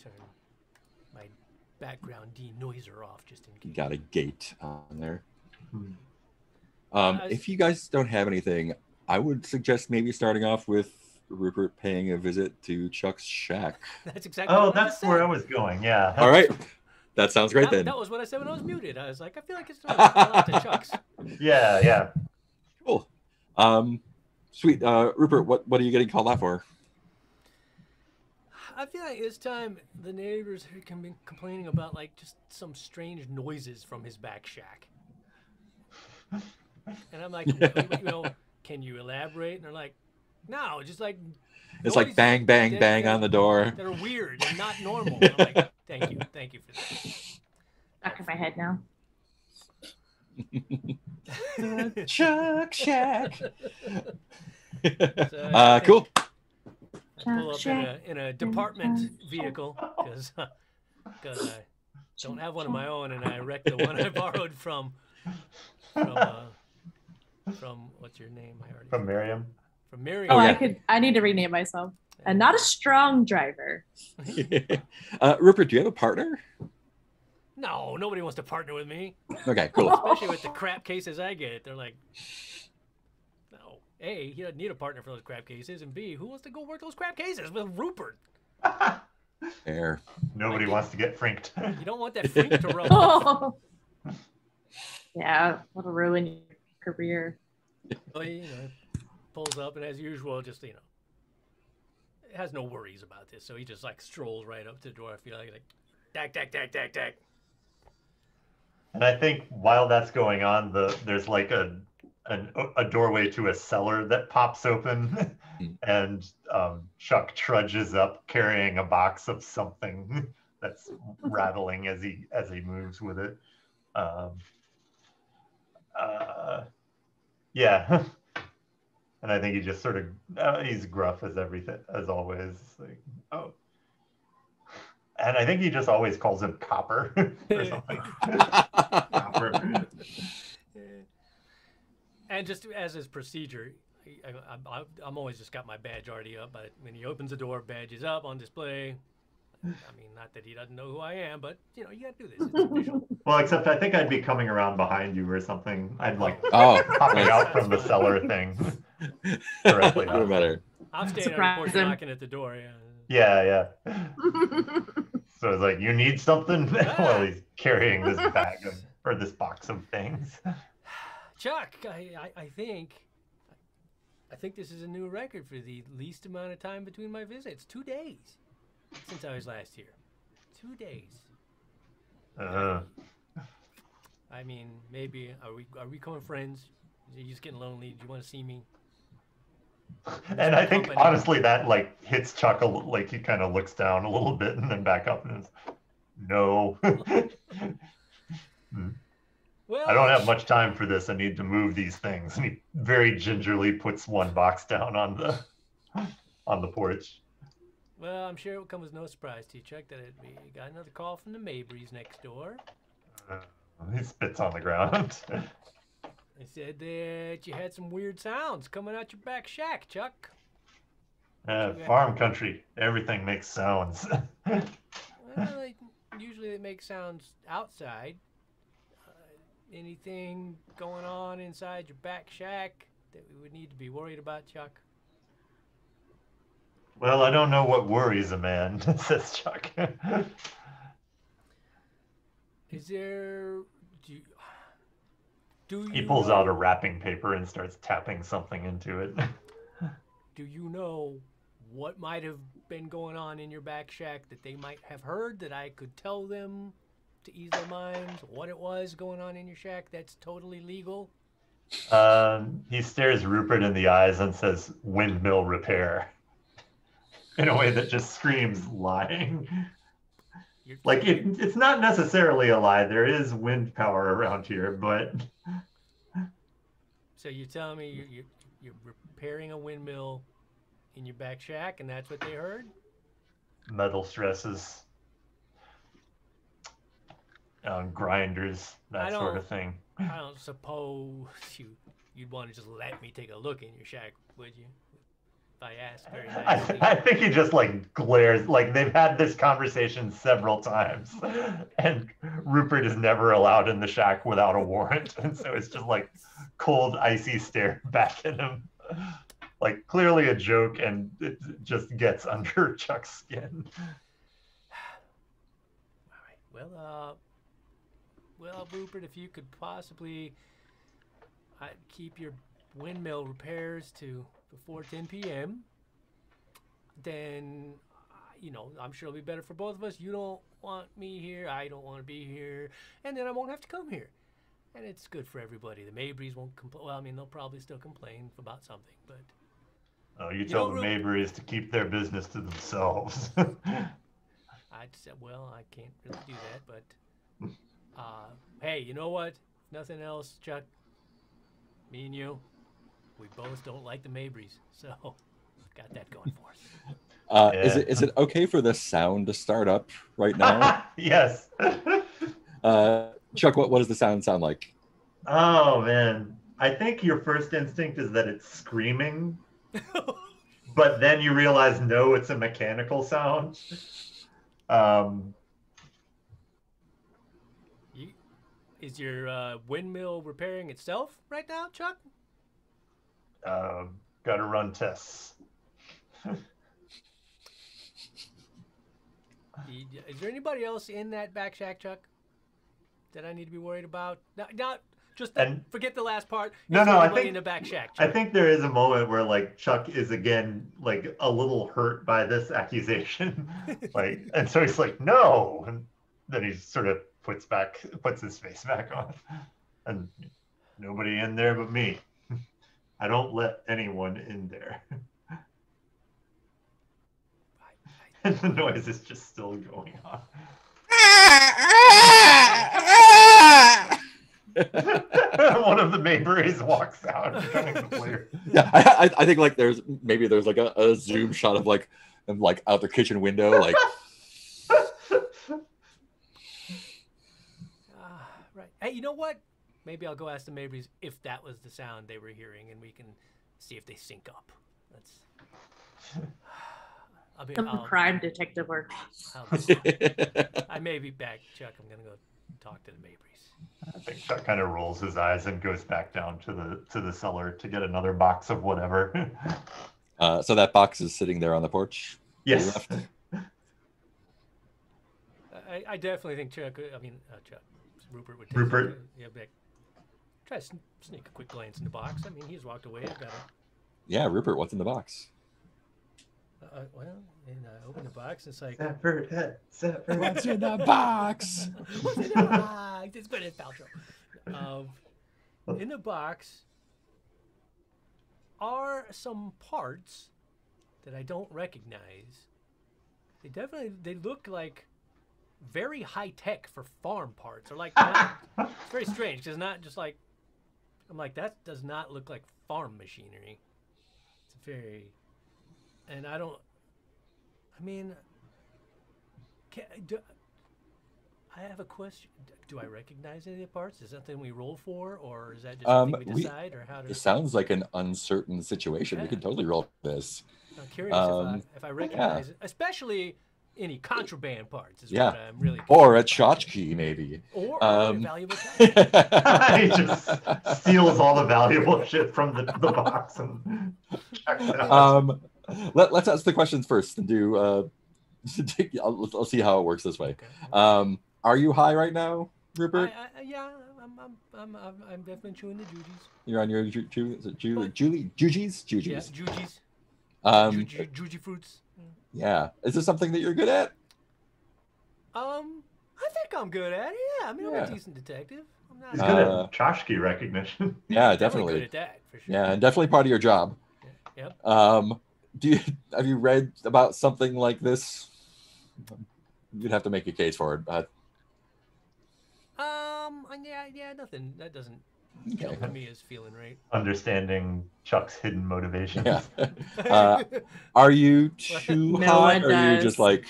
Turn my background denoiser off just in case. Got a gate on there. Hmm. Um, Uh, if you guys don't have anything, I would suggest maybe starting off with Rupert paying a visit to Chuck's shack. (laughs) That's exactly. Oh, what I that's just where said. I was going. Yeah. All right, that sounds great that, then. that was what I said when I was muted. I was like, I feel like it's not out to Chuck's. Yeah, yeah. Cool. Um, sweet. Uh, Rupert, what what are you getting called out for? I feel like this time the neighbors have been complaining about like just some strange noises from his back shack. And I'm like, you know, (laughs) can you elaborate? And they're like, no, just like It's like bang, bang, that- bang that- on the door. They're weird and not normal. And I'm like, (laughs) thank you, thank you for that. Back of my head now. that. (laughs) Chuck shack. So, uh, cool. I pull up in a, in a department vehicle because because I don't have one of my own, and I wrecked the one I borrowed from from uh, from what's your name? I already From Miriam. From Miriam. Oh, Oh, I could. I need to rename myself. And not a strong driver. (laughs) uh, Rupert, do you have a partner? No, nobody wants to partner with me, Okay, cool. (laughs) especially with the crap cases I get. They're like, no. A, he doesn't need a partner for those crap cases, and B, who wants to go work those crap cases with Rupert? (laughs) Fair. Nobody Like wants to get frinked. You don't want that freak to rub off. Oh. yeah, that'll ruin your career. So he, you know, pulls up and as usual, just you know, has no worries about this. So he just like strolls right up to the door. I feel like like, tack, tack, tack, tack, tack. And I think while that's going on, the there's like a an, a doorway to a cellar that pops open, (laughs) Hmm. and um, Chuck trudges up carrying a box of something (laughs) that's rattling as he as he moves with it. Um, uh, yeah, (laughs) and I think he just sort of uh, he's gruff as everything as always. Like oh. And I think he just always calls him Copper (laughs) or something. Copper. And just as his procedure, I, I, I, I'm always just got my badge already up. But when he opens the door, badge is up on display. I mean, not that he doesn't know who I am, but you know, you got to do this. Well, except I think I'd be coming around behind you or something. I'd like Oh, popping nice. out from the cellar thing. Directly (laughs) Even up. better. I'm standing on the porch him. knocking at the door. Yeah. Yeah, yeah. (laughs) So it's like, you need something (laughs) while he's carrying this bag of, or this box of things. (sighs) Chuck, I, I, I think I think this is a new record for the least amount of time between my visits. Two days since I was last here. Two days. Uh-huh. I mean, maybe are we are we becoming friends? Are you just getting lonely? Do you want to see me? And I think Company. honestly that like hits Chuck a like he kind of looks down a little bit and then back up and is, no. Well, (laughs) I don't have much time for this. I need to move these things. And he very gingerly puts one box down on the on the porch. Well, I'm sure it will come as no surprise to you, Chuck, that it, we got another call from the Mabrys next door. Uh, he spits on the ground. (laughs) They said that you had some weird sounds coming out your back shack, Chuck. Uh, farm country, everything makes sounds. (laughs) Well, they, usually they make sounds outside. Uh, anything going on inside your back shack that we would need to be worried about, Chuck? well, I don't know what worries a man, (laughs) says Chuck. Is there? Do you, do you he pulls know, out a wrapping paper and starts tapping something into it. (laughs) Do you know what might have been going on in your back shack that they might have heard that I could tell them to ease their minds? What it was going on in your shack that's totally legal? Um, he stares Rupert in the eyes and says, windmill repair. (laughs) In a way that just screams lying. Like, it, it's not necessarily a lie. There is wind power around here, but So you're telling me you're, you're, you're repairing a windmill in your back shack, and that's what they heard? metal stresses. uh, grinders, that sort of thing. I don't suppose you you'd want to just let me take a look in your shack, would you? I very I. I think he just like glares like they've had this conversation several times (laughs) and rupert is never allowed in the shack without a warrant and so it's just like cold icy stare (laughs) back at him like clearly a joke and it just gets (laughs) under chuck's skin (sighs) All right. Well, uh, well, Rupert, if you could possibly uh, keep your windmill repairs to before 10 p.m., then uh, you know I'm sure it'll be better for both of us. You don't want me here, I don't want to be here, and then I won't have to come here, and it's good for everybody. The Mabrys won't complain. Well, I mean they'll probably still complain about something, but oh you know, tell the mabrys to keep their business to themselves (laughs) I said, well, I can't really do that, but uh, hey, you know what? Nothing else, Chuck. Me and you, we both don't like the Mabrys, so (laughs) got that going for us. Uh, Is it is it okay for the sound to start up right now? (laughs) yes (laughs) uh, Chuck, what, what does the sound sound like? oh man i think your first instinct is that it's screaming but then you realize no it's a mechanical sound um is your uh, windmill repairing itself right now, Chuck? Um gotta run tests (laughs) Is there anybody else in that back shack, Chuck, that I need to be worried about? Not, not just the, And- forget the last part. No, no, I think- in the back shack. i think there is a moment where like chuck is again like a little hurt by this accusation (laughs) like and so he's like no and then he sort of puts back puts his face back on and nobody in there but me i don't let anyone in there (laughs) and the noise is just still going on (laughs) one of the Mayberries walks out becoming the player yeah, I, I, I think like there's maybe there's like a, a zoom shot of like them like out the kitchen window, like (laughs) Ah, right. Hey, you know what? Maybe I'll go ask the Mabrys if that was the sound they were hearing, and we can see if they sync up. Let's. (sighs) I'll be. Some I'll, crime detective work. I'll, (laughs) may be back, Chuck. I'm gonna go talk to the Mabrys. I think Chuck kind of rolls his eyes and goes back down to the to the cellar to get another box of whatever. (laughs) uh, so that box is sitting there on the porch. yes. left. I, I definitely think Chuck. I mean, uh, Chuck. Rupert would. Rupert. it, Yeah, back. Try to sneak a quick glance in the box. I mean, he's walked away. I've got a. Yeah, Rupert, what's in the box? Uh, well, and I open the box. It's like. Separate head, separate head. in the (laughs) box? (laughs) What's in the box? It's Gwyneth Paltrow. Um, in the box are some parts that I don't recognize. They definitely they look like very high tech for farm parts, or like not, it's very strange because not just like I'm like that does not look like farm machinery. It's very, and I don't. I mean, can, do, I have a question. Do I recognize any of the parts? Is that something we roll for, or is that just Um, something we we- decide, or how It sounds like an uncertain situation. We Yeah. could totally roll this. I'm curious um, if, I, if I recognize it, especially any contraband parts. Is Yeah. what I'm really. Or a concerned tchotchke, maybe. about. Or, or um, valuable. tchotchke. (laughs) he just steals all the valuable shit from the, the box and checks out. um, let, let's ask the questions first and do. Uh, (laughs) I'll, I'll see how it works this way. Okay. Um, are you high right now, Rupert? I, yeah, I'm, I'm, I'm, I'm, I'm definitely chewing the jujies. You're on your ju- ju- is it ju- What? Julie Jujies Yeah, Jujies. jujies. Um, Juji, juji fruits. Yeah. Is this something that you're good at? Um, I think I'm good at it. Yeah, I mean, I'm a decent detective. I'm not He's good Uh, at tchotchke recognition. (laughs) Yeah, definitely good at that for sure. Yeah, and definitely part of your job. Yep. Um, do you (laughs) have you read about something like this? You'd have to make a case for it. Uh, Um, yeah, yeah, nothing. That doesn't okay. jump to me as feeling right. Understanding Chuck's hidden motivations. Yeah. (laughs) Uh, Are you too No hot, one or are you just like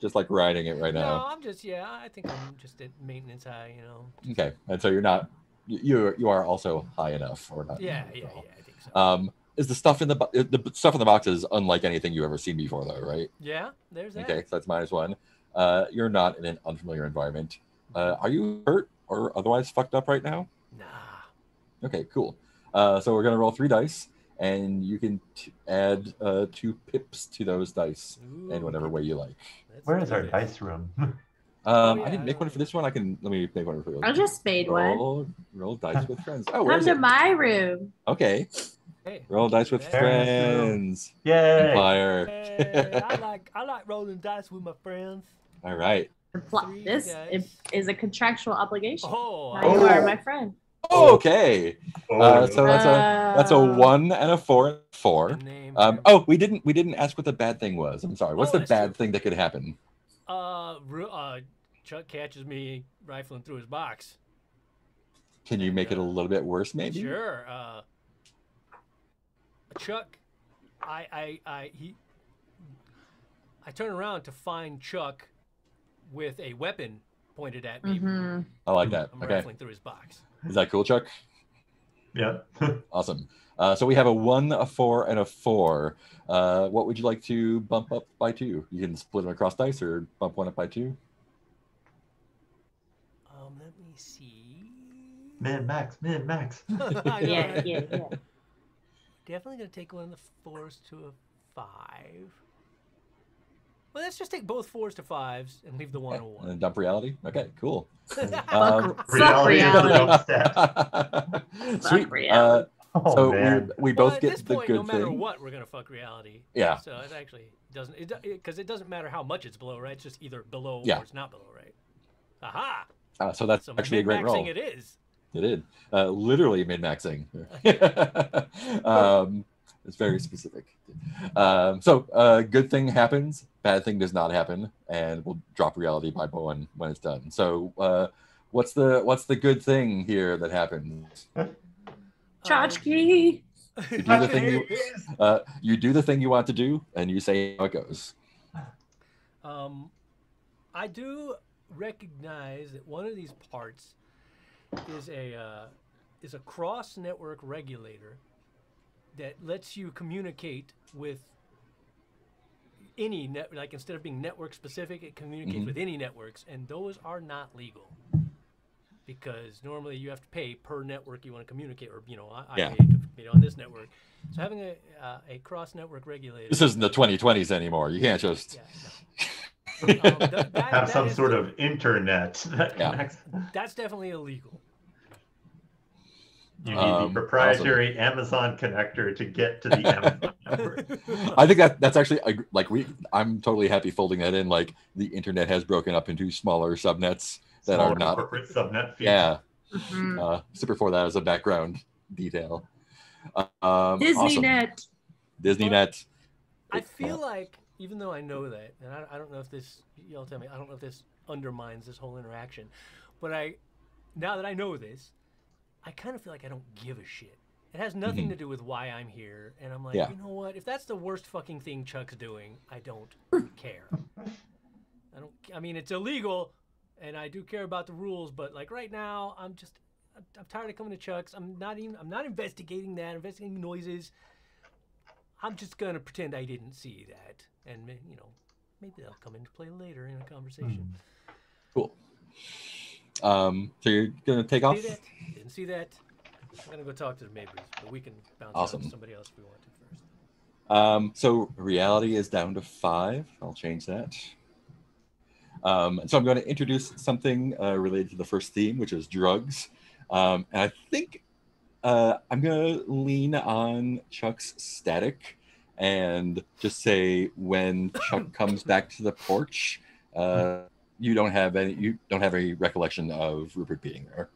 just like riding it right now? No. I'm just yeah. I think I'm just at maintenance high. You know. Okay, and so you're not you you you are also high enough, or not? Yeah, yeah, yeah. I think so. Um, is the stuff in the the stuff in the box is unlike anything you've ever seen before, though, right? yeah, there's that. Okay, so that's minus one. Uh, you're not in an unfamiliar environment. Uh, are you hurt or otherwise fucked up right now? Nah. Okay, cool. Uh, so we're gonna roll three dice, and you can t- add uh, two pips to those dice in whatever way you like. let's Where is our this. dice room? (laughs) Um, yeah, I didn't make one for this one. I can let me make one for you. I just made one. roll, roll dice with friends. (laughs) Oh, Come where's to it? my room. Okay, Hey. roll dice with Friends. friends. Yay! Fire. Hey, I like I like rolling dice with my friends. All right. Three This dice. is, is a contractual obligation. Oh, now you Oh. are my friend. Okay. Oh, Uh, so that's a that's a Uh, one and a four and four. Um, oh, we didn't we didn't ask what the bad thing was. I'm sorry. What's Oh, the bad true. thing that could happen? Uh, uh, Chuck catches me rifling through his box. Can you make it a Uh, little bit worse, maybe? Sure. Uh, Chuck, I, I, I, he, I turn around to find Chuck with a weapon pointed at me. mhm. I like that. I'm Okay. rifling through his box. Is that cool, Chuck? yeah. (laughs) Awesome. Uh, so we have a one, a four, and a four. Uh, what would you like to bump up by two? You can split them across dice or bump one up by two. Um, let me see. min max, min max. (laughs) (laughs) Yeah, yeah, yeah. Definitely gonna take one of the fours to a five. Well, let's just take both fours to fives and leave the one Okay. a And one. then dump reality. Okay, cool. Fuck, (laughs) Um, fuck (laughs) reality is the (laughs) reality. Sweet. Uh. Oh so man. we, we both at get this the point, good no matter thing. what, we're gonna fuck reality. Yeah. So it actually doesn't it because it, doesn't matter how much it's below, right? It's just either below Yeah. or it's not below, right? Aha! Uh, so that's So actually a great roll. min-maxing it is. Uh, literally mid maxing. um, it's very specific. Um, so, uh, good thing happens, bad thing does not happen, and we'll drop reality by one when it's done. So, uh, what's the what's the good thing here that happens? (laughs) Tchotchke. You do the thing you uh, you do the thing you want to do, and you say how it goes. Um, I do recognize that one of these parts is a uh, is a cross network regulator that lets you communicate with any net like instead of being network specific it communicates Mhm. with any networks and those are not legal because normally you have to pay per network you want to communicate or you know I, Yeah. I pay to communicate on this network so having a uh, a cross network regulator This isn't the 2020s anymore. You can't just. yeah, no. (laughs) Um, that- that- Have that some sort the- of internet that (laughs) Yeah. connects. That's definitely illegal. You need Um, the proprietary Amazon connector to get to the Amazon (laughs) network. I think that that's actually like we. I'm totally happy folding that in. Like the internet has broken up into smaller subnets that are not. corporate subnet feeds. Yeah, Mhm. uh, super for that as a background detail. Um, Disney awesome. Net. Disney Net. I feel like, even though I know that, and I, I don't know if this, y'all tell me, I don't know if this undermines this whole interaction, but I, now that I know this, I kind of feel like I don't give a shit. It has nothing Mhm. to do with why I'm here, and I'm like, Yeah. you know what? If that's the worst fucking thing Chuck's doing, I don't (laughs) care. I don't. I mean, it's illegal, and I do care about the rules, but like right now, I'm just, I'm, I'm tired of coming to Chuck's. I'm not even. I'm not investigating that. Investigating noises. I'm just gonna pretend I didn't see that, and you know, maybe they'll come into play later in a conversation. Cool. Um, so you're gonna take off. See that? See that. I'm gonna go talk to the neighbors, but we can bounce Awesome. to somebody else if we want to first. Um, so reality is down to five. I'll change that. Um, so I'm going to introduce something uh, related to the first theme, which is drugs. Um, and I think uh, I'm going to lean on Chuck's static and just say when Chuck (coughs) comes back to the porch, uh, you don't have any you don't have any recollection of Rupert being there.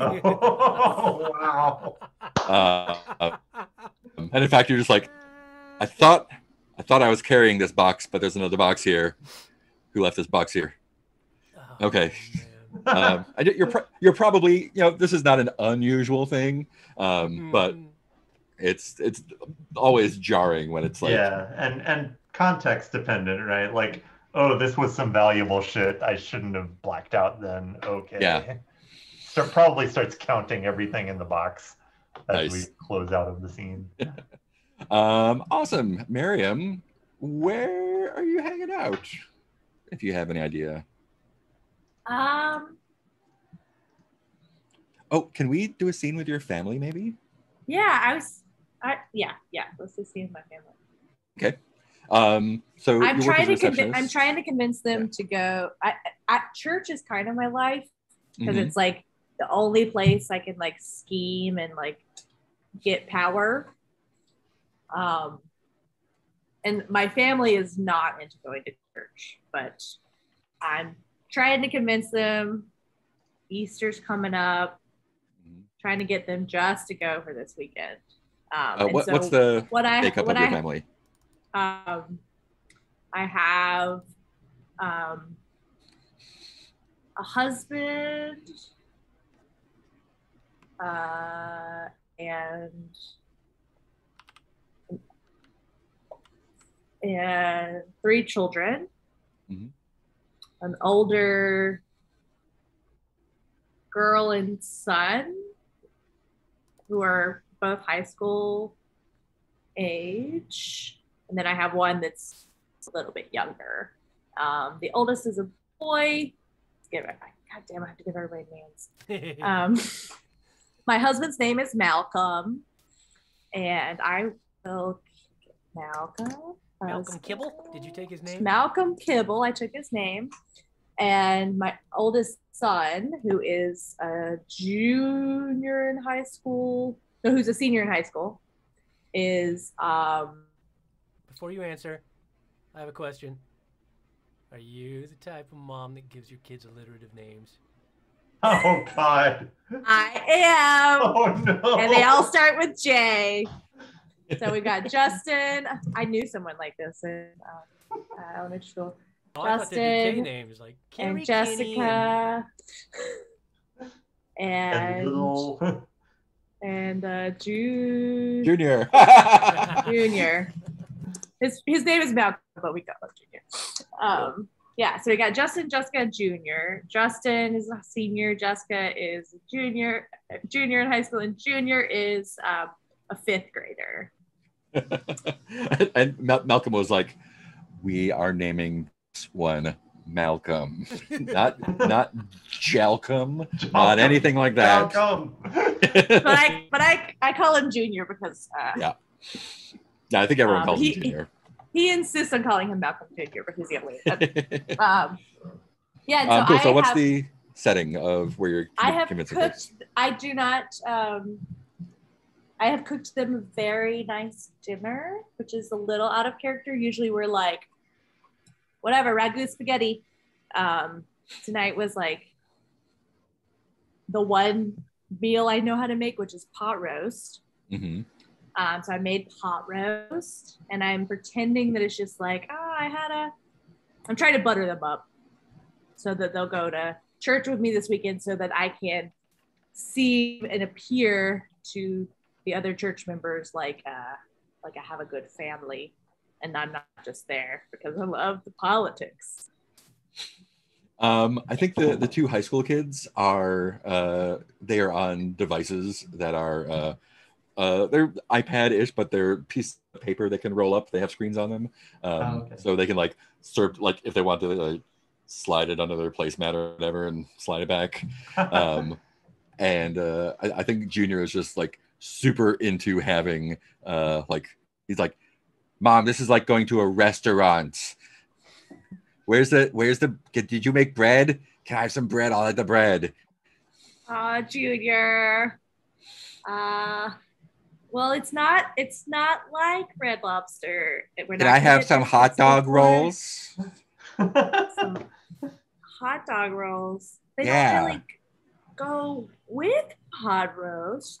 Oh, wow. Uh, (laughs) and in fact, you're just like, I thought I thought I was carrying this box, but there's another box here. Who left this box here? Oh, Okay. Um, I, you're pro- you're probably you know this is not an unusual thing, um, but Mm, it's it's always jarring when it's like yeah, and and context dependent, right? Like oh, this was some valuable shit. I shouldn't have blacked out then. Okay. Yeah. Start probably starts counting everything in the box as Nice. we close out of the scene. (laughs) Um, awesome, Miriam. Where are you hanging out? If you have any idea. Um, Oh, can we do a scene with your family, maybe? yeah, I was, I yeah, yeah. Let's just see my family. Um, so I'm trying to as convince. I'm trying to convince them to go. I, I, church is kind of my life because Mhm. it's like the only place I can like scheme and like get power. Um, and my family is not into going to church, but I'm trying to convince them. Easter's coming up. Mhm. Trying to get them just to go for this weekend. Um, Uh, what, so what's the what I makeup what of your I family? um, I have um, a husband uh, and and three children. Mhm. An older girl and son who are both high school age. And then I have one that's a little bit younger. Um, the oldest is a boy. Give it, God damn, I have to give everybody names. (laughs) Um, my husband's name is Malcolm, and I will Malcolm. Malcolm Kibble? Did you take his name? Malcolm Kibble. I took his name, and my oldest son, who is a junior in high school, no, who's a senior in high school, is um, Before you answer, I have a question. Are you the type of mom that gives your kids alliterative names? (laughs) Oh God. I am. Oh no. and they all start with J. So we got (laughs) Justin. I knew someone like this in um, uh, elementary school. Oh, I thought they'd be K Justin names like And Carrie, and- Jessica. (laughs) and And little and uh, Jude Junior. Junior. His his name is Malcolm, but we got him Junior. Um, yeah, so we got Justin, Jessica, Junior. Justin is a senior. Jessica is a junior, junior in high school, and Junior is um, a fifth grader. (laughs) and Mal- Malcolm was like, "We are naming this one Malcolm, (laughs) not not Jalcom, not anything like that." Welcome. (laughs) But I but I I call him Junior because uh, Yeah. yeah, I think everyone Um, calls he- him Junior. He insists on calling him Malcolm Junior because he's the only. (laughs) Um, yeah, so um, cool. I So, what's have, the setting of where you're I have cooked. kids? I do not. Um, I have cooked them a very nice dinner, which is a little out of character. Usually, we're like, whatever, ragu spaghetti. Um, tonight was like the one meal I know how to make, which is pot roast. hmm Um, so I made pot roast, and I'm pretending that it's just like, oh, I had a. I'm trying to butter them up, so that they'll go to church with me this weekend, so that I can see and appear to the other church members like, uh, like I have a good family, and I'm not just there because I love the politics. Um, I think the the two high school kids are uh, they are on devices that are uh, uh, they're iPad-ish, but they're piece of paper they can roll up. They have screens on them, um, Oh, okay. so they can like serve like if they want to like, slide it under their placemat or whatever and slide it back. Um, (laughs) and uh, I, I think Junior is just like super into having uh, like he's like, "Mom, this is like going to a restaurant." Where's the where's the did you make bread? Can I have some bread? I'll have the bread. Uh, Junior. Uh, well, it's not. It's not like Red Lobster. We're not I have some hot dog rolls? Some hot dog rolls. They Yeah. don't really go with pot roast.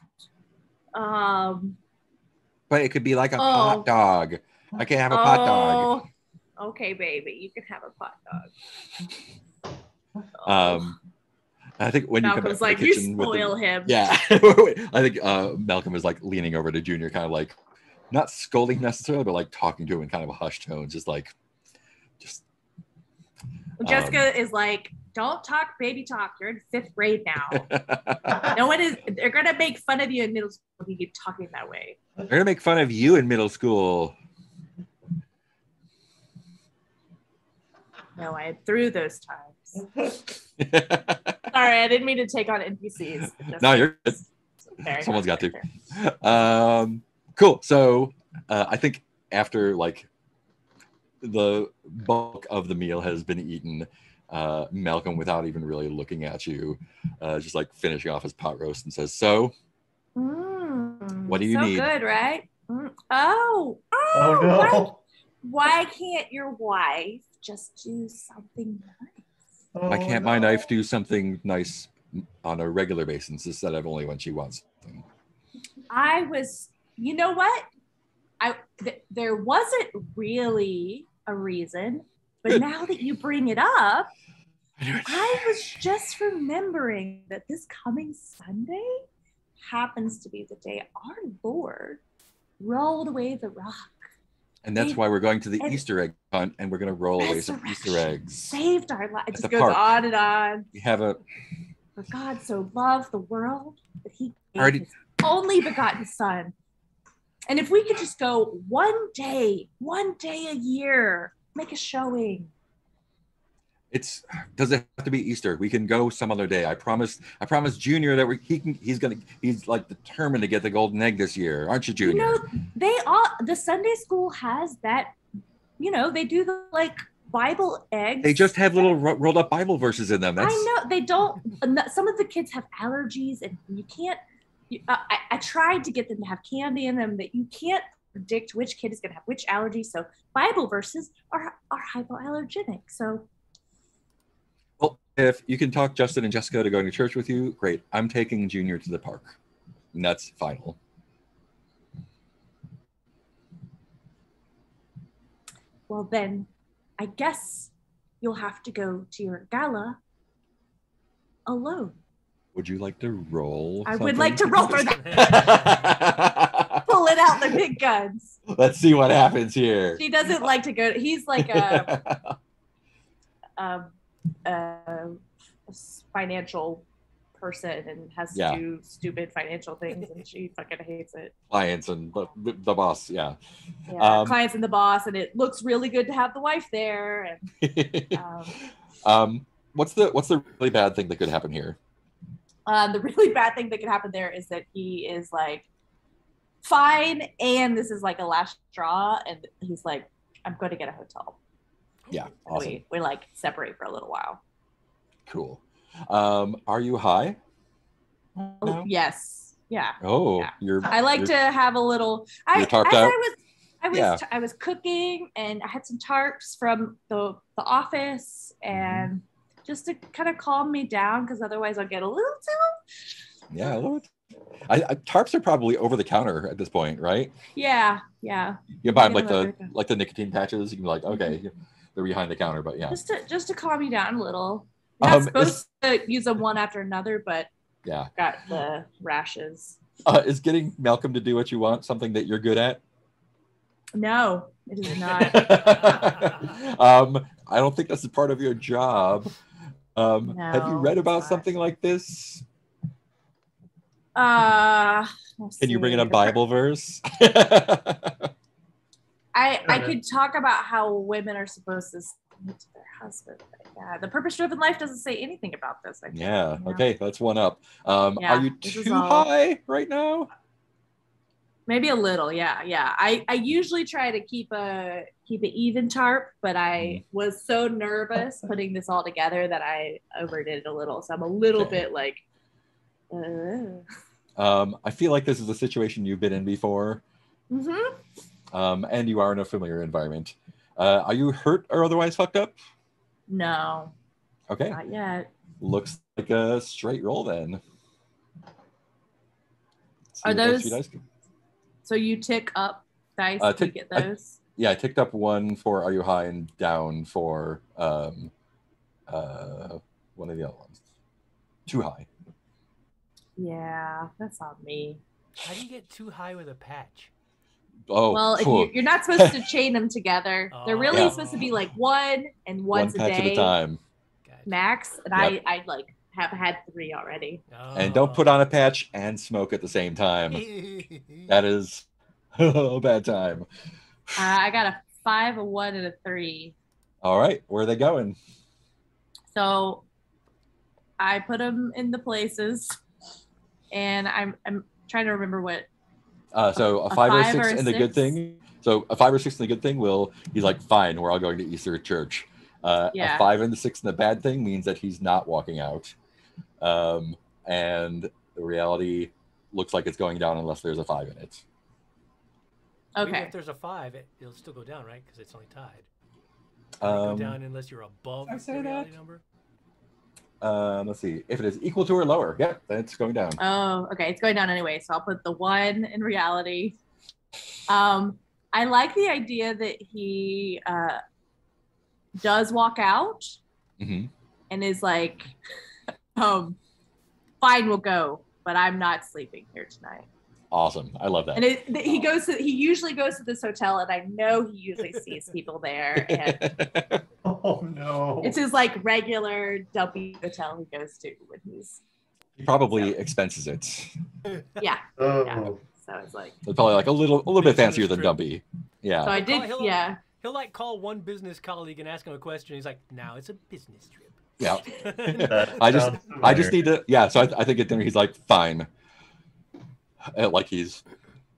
Um. But it could be like a Oh. hot dog. I can have a hot dog. oh, Okay, baby, you can have a pot dog. Um, I think when you come like, the you kitchen the- spoil him. Yeah, (laughs) I think uh, Malcolm is like leaning over to Junior, kind of like not scolding necessarily, but like talking to him in kind of a hushed tone, just like, just Jessica is like, don't talk baby talk. You're in fifth grade now. (laughs) no one is. They're gonna make fun of you in middle school if you keep talking that way. They're gonna make fun of you in middle school. No, I had through those times. (laughs) Sorry, I didn't mean to take on NPCs. Just- no, you're good. Fair Someone's enough, got fair, fair. um cool so uh, i think after like the bulk of the meal has been eaten uh malcolm without even really looking at you uh just like finishing off his pot roast and says so Mm, What do you so need? good, right? Mm, Oh, oh, Oh Why, why can't your wife just do something nice? Oh, why can't my knife do something nice on a regular basis instead of only when she wants something I was, you know what? I th- there wasn't really a reason, but now that you bring it up, I was just remembering that this coming Sunday happens to be the day our Lord rolled away the rock, and that's why we're going to the easter egg hunt and we're going to roll away some easter eggs saved our lives. It just goes park. on and on. we have a For God so loved the world that he gave Already- his only begotten son. And if we could just go one day, one day a year, make a showing. It's does it have to be easter we can go some other day i promise i promise junior that we, he can he's gonna he's like determined to get the golden egg this year aren't you You junior know, they all the Sunday school has that, you know, they do the like Bible eggs. they just have little ro- rolled up bible verses in them that's I know they don't. Some of the kids have allergies, and you can't. You, uh, I, I tried to get them to have candy in them, but you can't predict which kid is going to have which allergy. So Bible verses are are hypoallergenic. So if you can talk justin and jessica to going to church with you great i'm taking junior to the park and that's final well, then I guess you'll have to go to your gala alone. would you like to roll I would like to roll for that. (laughs) Pulling out the big guns. let's see what happens here She doesn't like to go. He's like a (laughs) um, a financial person and has to do stupid financial things, and she fucking hates it. clients and the, the boss yeah Yeah, Um, clients and the boss, and it looks really good to have the wife there. And (laughs) um, um what's the what's the really bad thing that could happen here um, the really bad thing that could happen there is that he is like fine, and this is like a last straw, and he's like, "I'm going to get a hotel." Yeah awesome We we like separate for a little while. cool um are you high Oh, No? yes, yeah. oh Yeah. you're I like you're- to have a little. I as out? I was, I was, Yeah. I was cooking, and I had some tarps from the the office, Mm-hmm. and just to kind of calm me down, because otherwise I'll get a little too. yeah a little. I, I, tarps are probably over the counter at this point right Yeah, yeah. you buy them like the the- like the nicotine patches you can be like okay they're behind the counter but yeah Just to just to calm you down a little. You're not Um, supposed to use them one after another, but yeah got the rashes. uh, is getting malcolm to do what you want something that you're good at No, it is not. (laughs) (laughs) um, I don't think that's a part of your job. Um, have you read about not. something like this? Uh, Can you bring in a Bible verse? (laughs) I I could talk about how women are supposed to submit to their husband. Yeah, the purpose-driven life doesn't say anything about this. I think. yeah. Okay, that's one up. Um, Yeah, are you too all- high right now? Maybe a little. Yeah, yeah. I I usually try to keep a keep an even tarp, but I Mm-hmm. was so nervous putting this all together that I overdid it a little. So I'm a little Okay. bit like. Uh, Um, I feel like this is a situation you've been in before, mhm. Um, and you are in a familiar environment. Uh, are you hurt or otherwise fucked up? No, Okay, not yet. looks like a straight roll then. See Are those those- dice. So you tick up dice Uh, to tick- get I- those. Yeah, I ticked up one for Are You High and down for um, uh, one of the other ones. Too high. yeah, that's on me. How do you get too high with a patch? Oh, well, if you, you're not supposed to (laughs) chain them together. They're really Oh. supposed to be like one and one once a day at a time. Max. And Yep. I, I like have had three already. And don't put on a patch and smoke at the same time. (laughs) That is (laughs) a bad time. Uh, I got a five, a one, and a three. All right, where are they going? So I put them in the places, and I'm I'm trying to remember what. Uh, so a, A five, or five six or a and the good thing. So a five or six and the good thing will he's like fine. We're all going to Easter church. Uh, Yeah. A five and the six and the bad thing means that he's not walking out, um, and the reality looks like it's going down unless there's a five in it. Even Okay. if there's a five, it, it'll still go down, right? Because it's only tied. It go Um, down unless you're above the reality that? number. Um, let's see if it is equal to or lower. Yep, then it's going down. Oh, okay. It's going down anyway, so I'll put the one in reality. Um, I like the idea that he uh, does walk out hmm and is like, (laughs) um, "Fine, we'll go, but I'm not sleeping here tonight." Awesome, I love that. And it, he goes to he usually goes to this hotel, and I know he usually sees people there, (laughs) and Oh no. it's his like regular dumpy hotel he goes to when he's he probably expenses it. (laughs) yeah. oh. yeah. So it's like It's probably like a little, a little bit Business fancier than. Dumpy. Yeah. so I did he'll- yeah. He'll like call one business colleague and ask him a question. He's like, "Now it's a business trip." Yeah. (laughs) I just- I just need to. Yeah. So I, I think at dinner he's like, fine. (laughs) Uh, like he's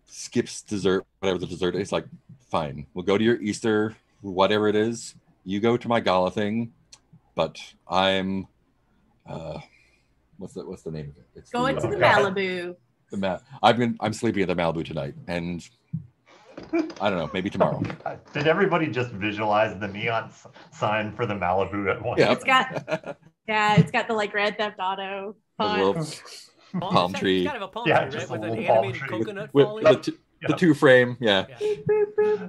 skips dessert, whatever the dessert is. Like, fine. We'll go to your Easter, whatever it is. You go to my gala thing, but I'm. Uh, what's the what's the name of it? It's Going the, to uh, the Okay. Malibu. the Ma- I've been I'm sleeping at the Malibu tonight, and I don't know, maybe tomorrow. (laughs) Did everybody just visualize the neon s- sign for the Malibu at once? Yeah. It's got (laughs) yeah, it's got the like Grand Theft Auto font. little- Palm, Palm it's tree. Kind of a palm Yeah, tree, right? With an animated tree. coconut with falling. the, two, the two frame, yeah. Yeah.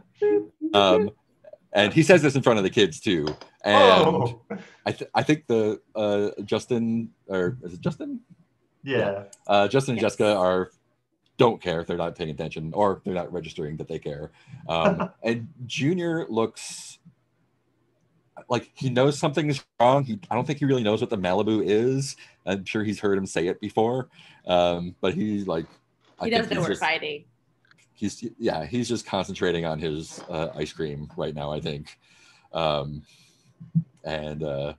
Um, and he says this in front of the kids too. And Oh, I, th- I think the uh, Justin or is it Justin? yeah. Uh, Justin and Yes. Jessica are don't care if they're not paying attention or they're not registering that they care. Um, (laughs) and Junior looks like he knows something's wrong. He, I don't think he really knows what the Malibu is. I'm sure he's heard him say it before, um, but he's like, I He think doesn't know he's we're just- fighting. he's yeah he's just concentrating on his uh, ice cream right now i think um and uh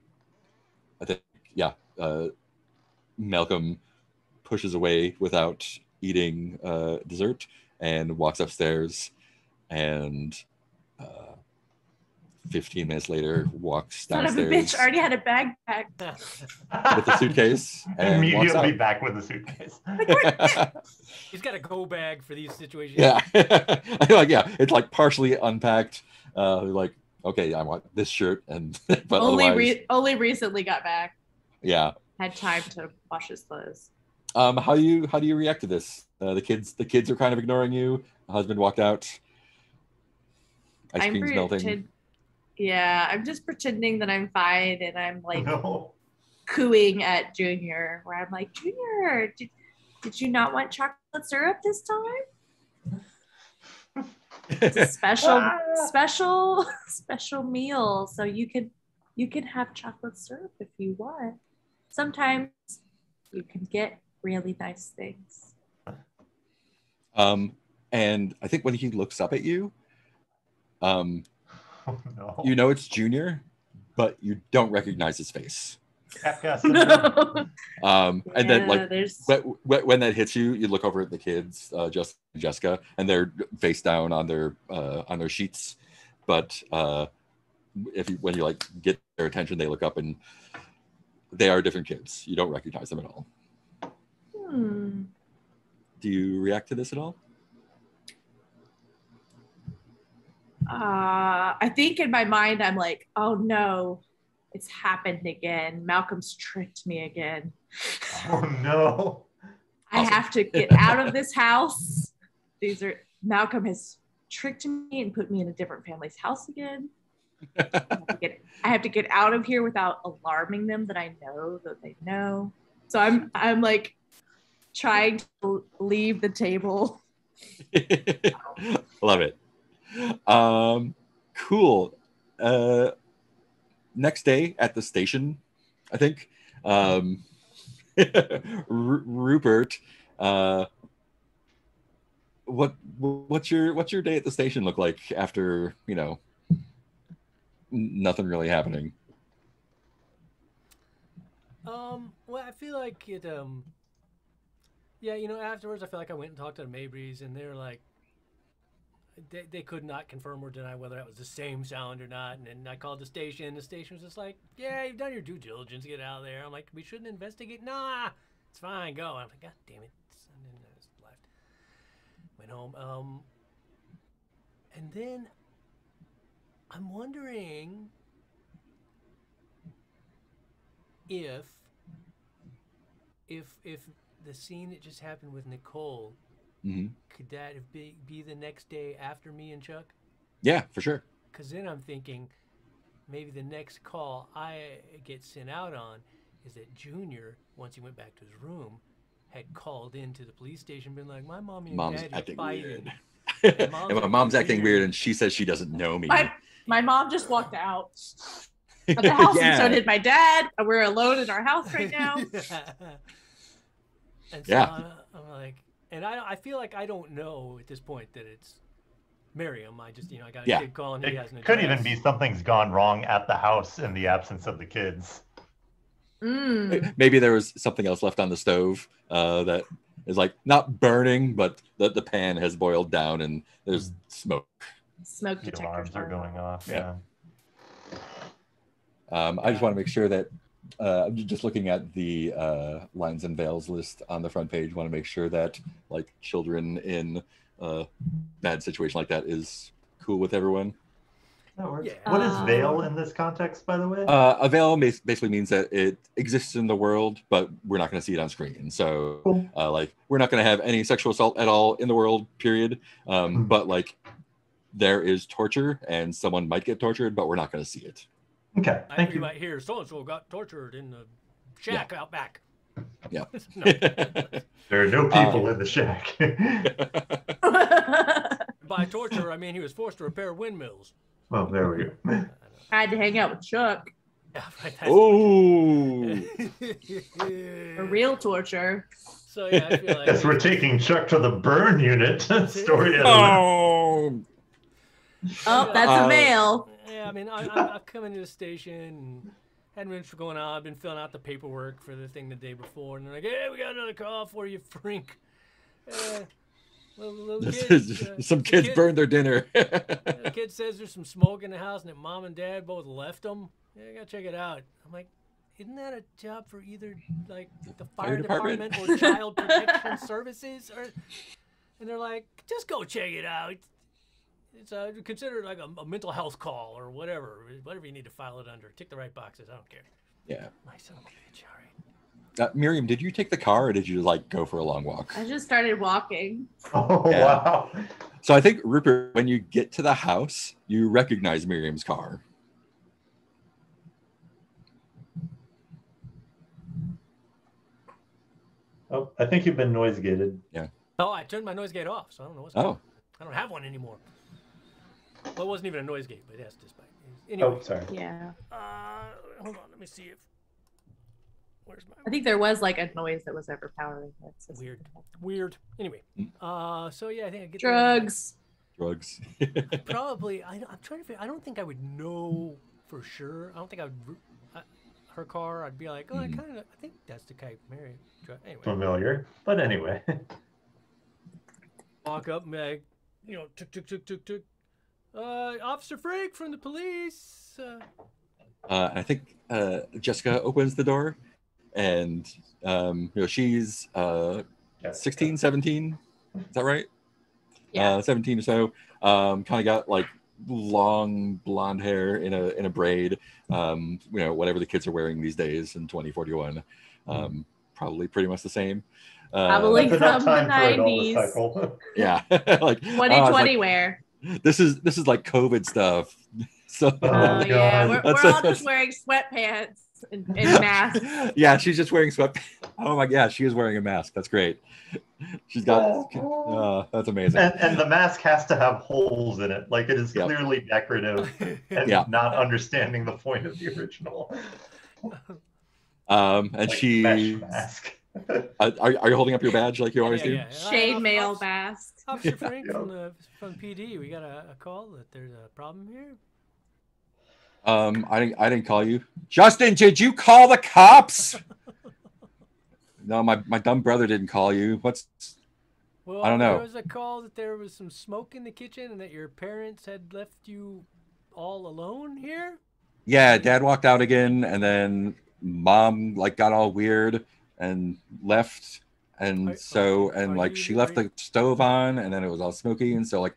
i think yeah uh malcolm pushes away without eating uh dessert and walks upstairs and uh 15 minutes later walks Son of a downstairs bitch already had a bag pack. (laughs) with the suitcase and walks Immediately out. back with the suitcase. (laughs) (laughs) He's got a go bag for these situations. Yeah, like yeah, it's like partially unpacked. Uh, like okay, I want this shirt, and but only otherwise, re- only recently got back. yeah. Had time to wash his clothes. Um, how do you how do you react to this? Uh, the kids the kids are kind of ignoring you. The husband walked out. Ice I'm cream's melting. Pretend- Yeah, I'm just pretending that I'm fine and I'm (laughs) like no. cooing at Junior, where I'm like, Junior, did, did you not want chocolate syrup this time? It's a special, (laughs) Ah. special, (laughs) special meal. So you can you can have chocolate syrup if you want. Sometimes you can get really nice things. Um, and I think when he looks up at you, um, Oh, (laughs) no. you know it's Junior, but you don't recognize his face. Capgras syndrome. (laughs) Um, and then like there's when, when when that hits you, you look over at the kids, uh, just Jessica, and they're face down on their uh, on their sheets. But uh, if you, when you like get their attention, they look up and they are different kids. You don't recognize them at all. hmm, Do you react to this at all? Uh, I think in my mind I'm like, oh no, it's happened again. Malcolm's tricked me again. oh no. I Awesome. have to get out of this house. These are Malcolm has tricked me and put me in a different family's house again. I have to get, I have to get out of here without alarming them that I know that they know. So I'm I'm like trying to leave the table (laughs) Love it. Um, cool. Uh, next day at the station, I think. Um, (laughs) Rupert, uh, what what's your what's your day at the station look like after you know nothing really happening? Um, well, I feel like it. Um, yeah, you know, afterwards, I feel like I went and talked to the Mabrys, and they're like, they, they could not confirm or deny whether that was the same sound or not. And then I called the station. The station was just like, "Yeah, you've done your due diligence. Get out of there." I'm like, "We shouldn't investigate." Nah, it's fine. Go. I'm like, "God damn it!" And then I just left. Went home. Um, and then I'm wondering if if if the scene that just happened with Nicole hmm could that be, be the next day after me and Chuck? Yeah, for sure. Because then I'm thinking maybe the next call I get sent out on is that Junior, once he went back to his room, had called into the police station, been like, "My mommy and Mom's dad are acting fighting." weird. And (laughs) mom's and my acting mom's acting weird. weird, and she says she doesn't know me. My my mom just walked out (laughs) of the house, and so did my dad. We're alone in our house right now. (laughs) and so Yeah. I'm, I'm like, and I, I feel like I don't know at this point that it's Miriam. I just, you know, I got a Yeah. kid calling. He has an It could even be something's gone wrong at the house in the absence of the kids. Mm. Maybe there was something else left on the stove uh, that is like not burning, but the, the pan has boiled down and there's smoke. Smoke The detectors alarms are going off. Yeah. Yeah. Um, I just want to make sure that uh, I'm just looking at the uh, lines and veils list on the front page. Want to make sure that like children in a bad situation like that is cool with everyone. That works. Yeah. What is Um, veil in this context, by the way? Uh, a veil basically means that it exists in the world, but we're not going to see it on screen. So, Cool. uh, like, we're not going to have any sexual assault at all in the world. Period. Um, Mhm. But like, there is torture, and someone might get tortured, but we're not going to see it. Okay. I Thank you you. might hear so and so got tortured in the shack out back. Yeah. (laughs) no, (laughs) There are no Uh, people in the shack. (laughs) by torture, I mean he was forced to repair windmills. well, there we go. I had to hang out with Chuck Yeah, right, oh, for real torture. So yeah, I feel like Guess we're taking Chuck to the burn unit. Story oh, Oh, that's Uh, a veil. Yeah, I mean, I, I, I come into the station and hadn't been for going on. I've been filling out the paperwork for the thing the day before, and they're like, "Hey, we got another call for you, Frink." Uh, little, little kid, uh, some kids kid- burned their dinner. (laughs) The (laughs) kid says there's some smoke in the house, and that mom and dad both left them. Yeah, I gotta check it out. I'm like, isn't that a job for either like the fire, Fire department, department? or child protection (laughs) services? Or and they're like, just go check it out. It's uh, consider it like a, a mental health call or whatever, whatever you need to file it under. Tick the right boxes. I don't care. yeah. My son of a bitch. All right. Uh, Miriam, did you take the car or did you like go for a long walk? I just started walking. (laughs) Oh Yeah. wow. So I think Rupert, when you get to the house, you recognize Miriam's car. Oh, I think you've been noise gated. Yeah. Oh, I turned my noise gate off, so I don't know what's. Going on. Oh, I don't have one anymore. Well, it wasn't even a noise gate, but yes, despite. Anyway, Oh, sorry. Yeah. uh, hold on. Let me see if. Where's my I think there was like a noise that was overpowering. that system. Weird. weird? Anyway, Mm. uh, so yeah, I think I get there. Drugs. drugs. (laughs) Probably. I, I'm trying to. Figure, I don't think I would know for sure. I don't think I would. r- Uh, her car. I'd be like, oh, I Mhm. kind of. I think that's the type Mary. dri- Anyway, Familiar, but anyway. (laughs) walk up Meg. like, you know, tuk tuk tuk tuk tuk. Uh, Officer Frank from the police. Uh, uh, I think uh, Jessica opens the door and um, you know she's uh, 16, 17. Is that right? Yeah. Uh, 17 or so. Um, kind of got like long blonde hair in a in a braid. Um, you know, whatever the kids are wearing these days in 2041. Um, probably pretty much the same. Uh, Probably. That's enough from the time for a 90s. Yeah. (laughs) like oh, I 2020 like, wear. This is this is like COVID stuff. (laughs) So Oh, Oh, yeah. God. We're, we're all just wearing sweatpants and, and (laughs) masks. yeah, she's just wearing sweatpants. Oh my god, she is wearing a mask. That's great. She's got. Uh, that's amazing. And, and the mask has to have holes in it. Like it is Yep. clearly decorative (laughs) and Yeah. not understanding the point of the original. Um, and like, she. mask. Uh, are, are you holding up your badge like you always Yeah, do? yeah. Shade Uh, mail mask. Officer Frank Yeah. from the from PD, we got a, a call that there's a problem here. Um, I didn't. I didn't call you, Justin. Did you call the cops? (laughs) no, my my dumb brother didn't call you. What's? Well, I don't know. There was a call that there was some smoke in the kitchen and that your parents had left you all alone here. Yeah, dad walked out again, and then mom like got all weird and left, and Are- so and like you- she left the stove on, and then it was all smoky, and so like.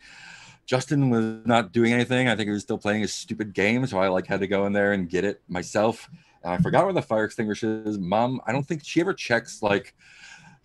Justin was not doing anything. I think he was still playing his stupid game, so I like had to go in there and get it myself. And I forgot where the fire extinguisher is. Mom, I don't think she ever checks like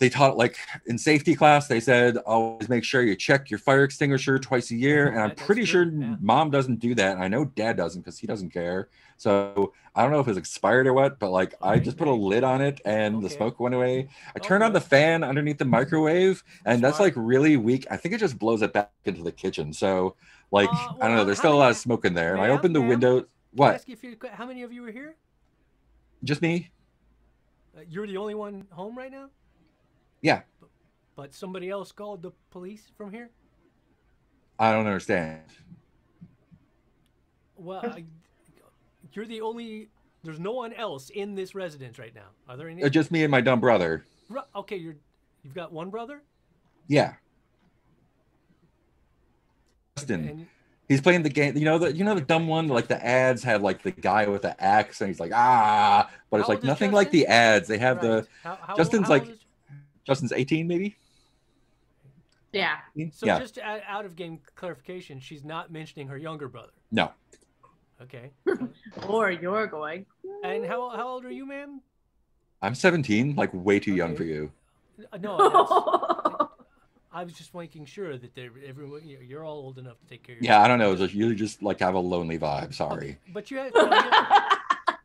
they taught like in safety class they said always make sure you check your fire extinguisher twice a year. (laughs) And i'm pretty sure yeah. mom doesn't do that and i know dad doesn't because he doesn't care. So i don't know if it's expired or what but like i just put a (laughs) lid on it and the smoke went away. I turned on the fan underneath the microwave and that's like really weak. I think it just blows it back into the kitchen. So like Uh, i don't know there's still a lot of smoke in there. And i opened the ma'am? window what? ask you if you, how many of you were here? just me. Uh, you're the only one home right now. Yeah. But somebody else called the police from here. i don't understand Well, I, you're the only. There's no one else in this residence right now. Are there any? Uh, just me and my dumb brother okay, you're. You've got one brother. yeah Justin. He's playing the game. You know the you know the dumb one. Like the ads had like the guy with the axe, and he's like ah, but it's How like nothing like the ads. They have right. the How, how, Justin's like- Justin's eighteen maybe. Yeah. So yeah, just out, out of game clarification, she's not mentioning her younger brother. no, Okay. (laughs) Or you're going. and how how old are you, ma'am? I'm seventeen. Like way too young for you. Uh, No, that's, (laughs) I was just making sure that everyone you're you're all old enough to take care of. Yeah, I don't know. yourself. Just you just like have a lonely vibe. Sorry. But you have, no,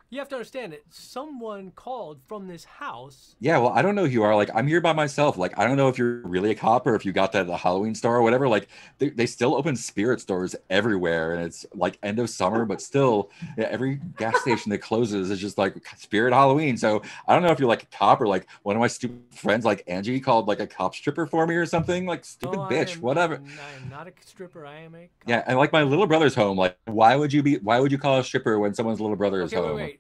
you have- to understand it. someone called from this house. Yeah, well, I don't know who you are. Like, I'm here by myself. Like, I don't know if you're really a cop or if you got that at the Halloween store or whatever. Like, they, they still open spirit stores everywhere, and it's like end of summer, but still, yeah, every gas station that closes is just like spirit Halloween. So I don't know if you're like a cop or like one of my stupid friends, like Angie, called like a cop stripper for me or something. Like, stupid Oh, I bitch, am- whatever. I'm- not a stripper. I am a. Cop. Yeah, and like my little brother's home. Like, why would you be? Why would you call a stripper when someone's little brother is Okay, wait, home? wait.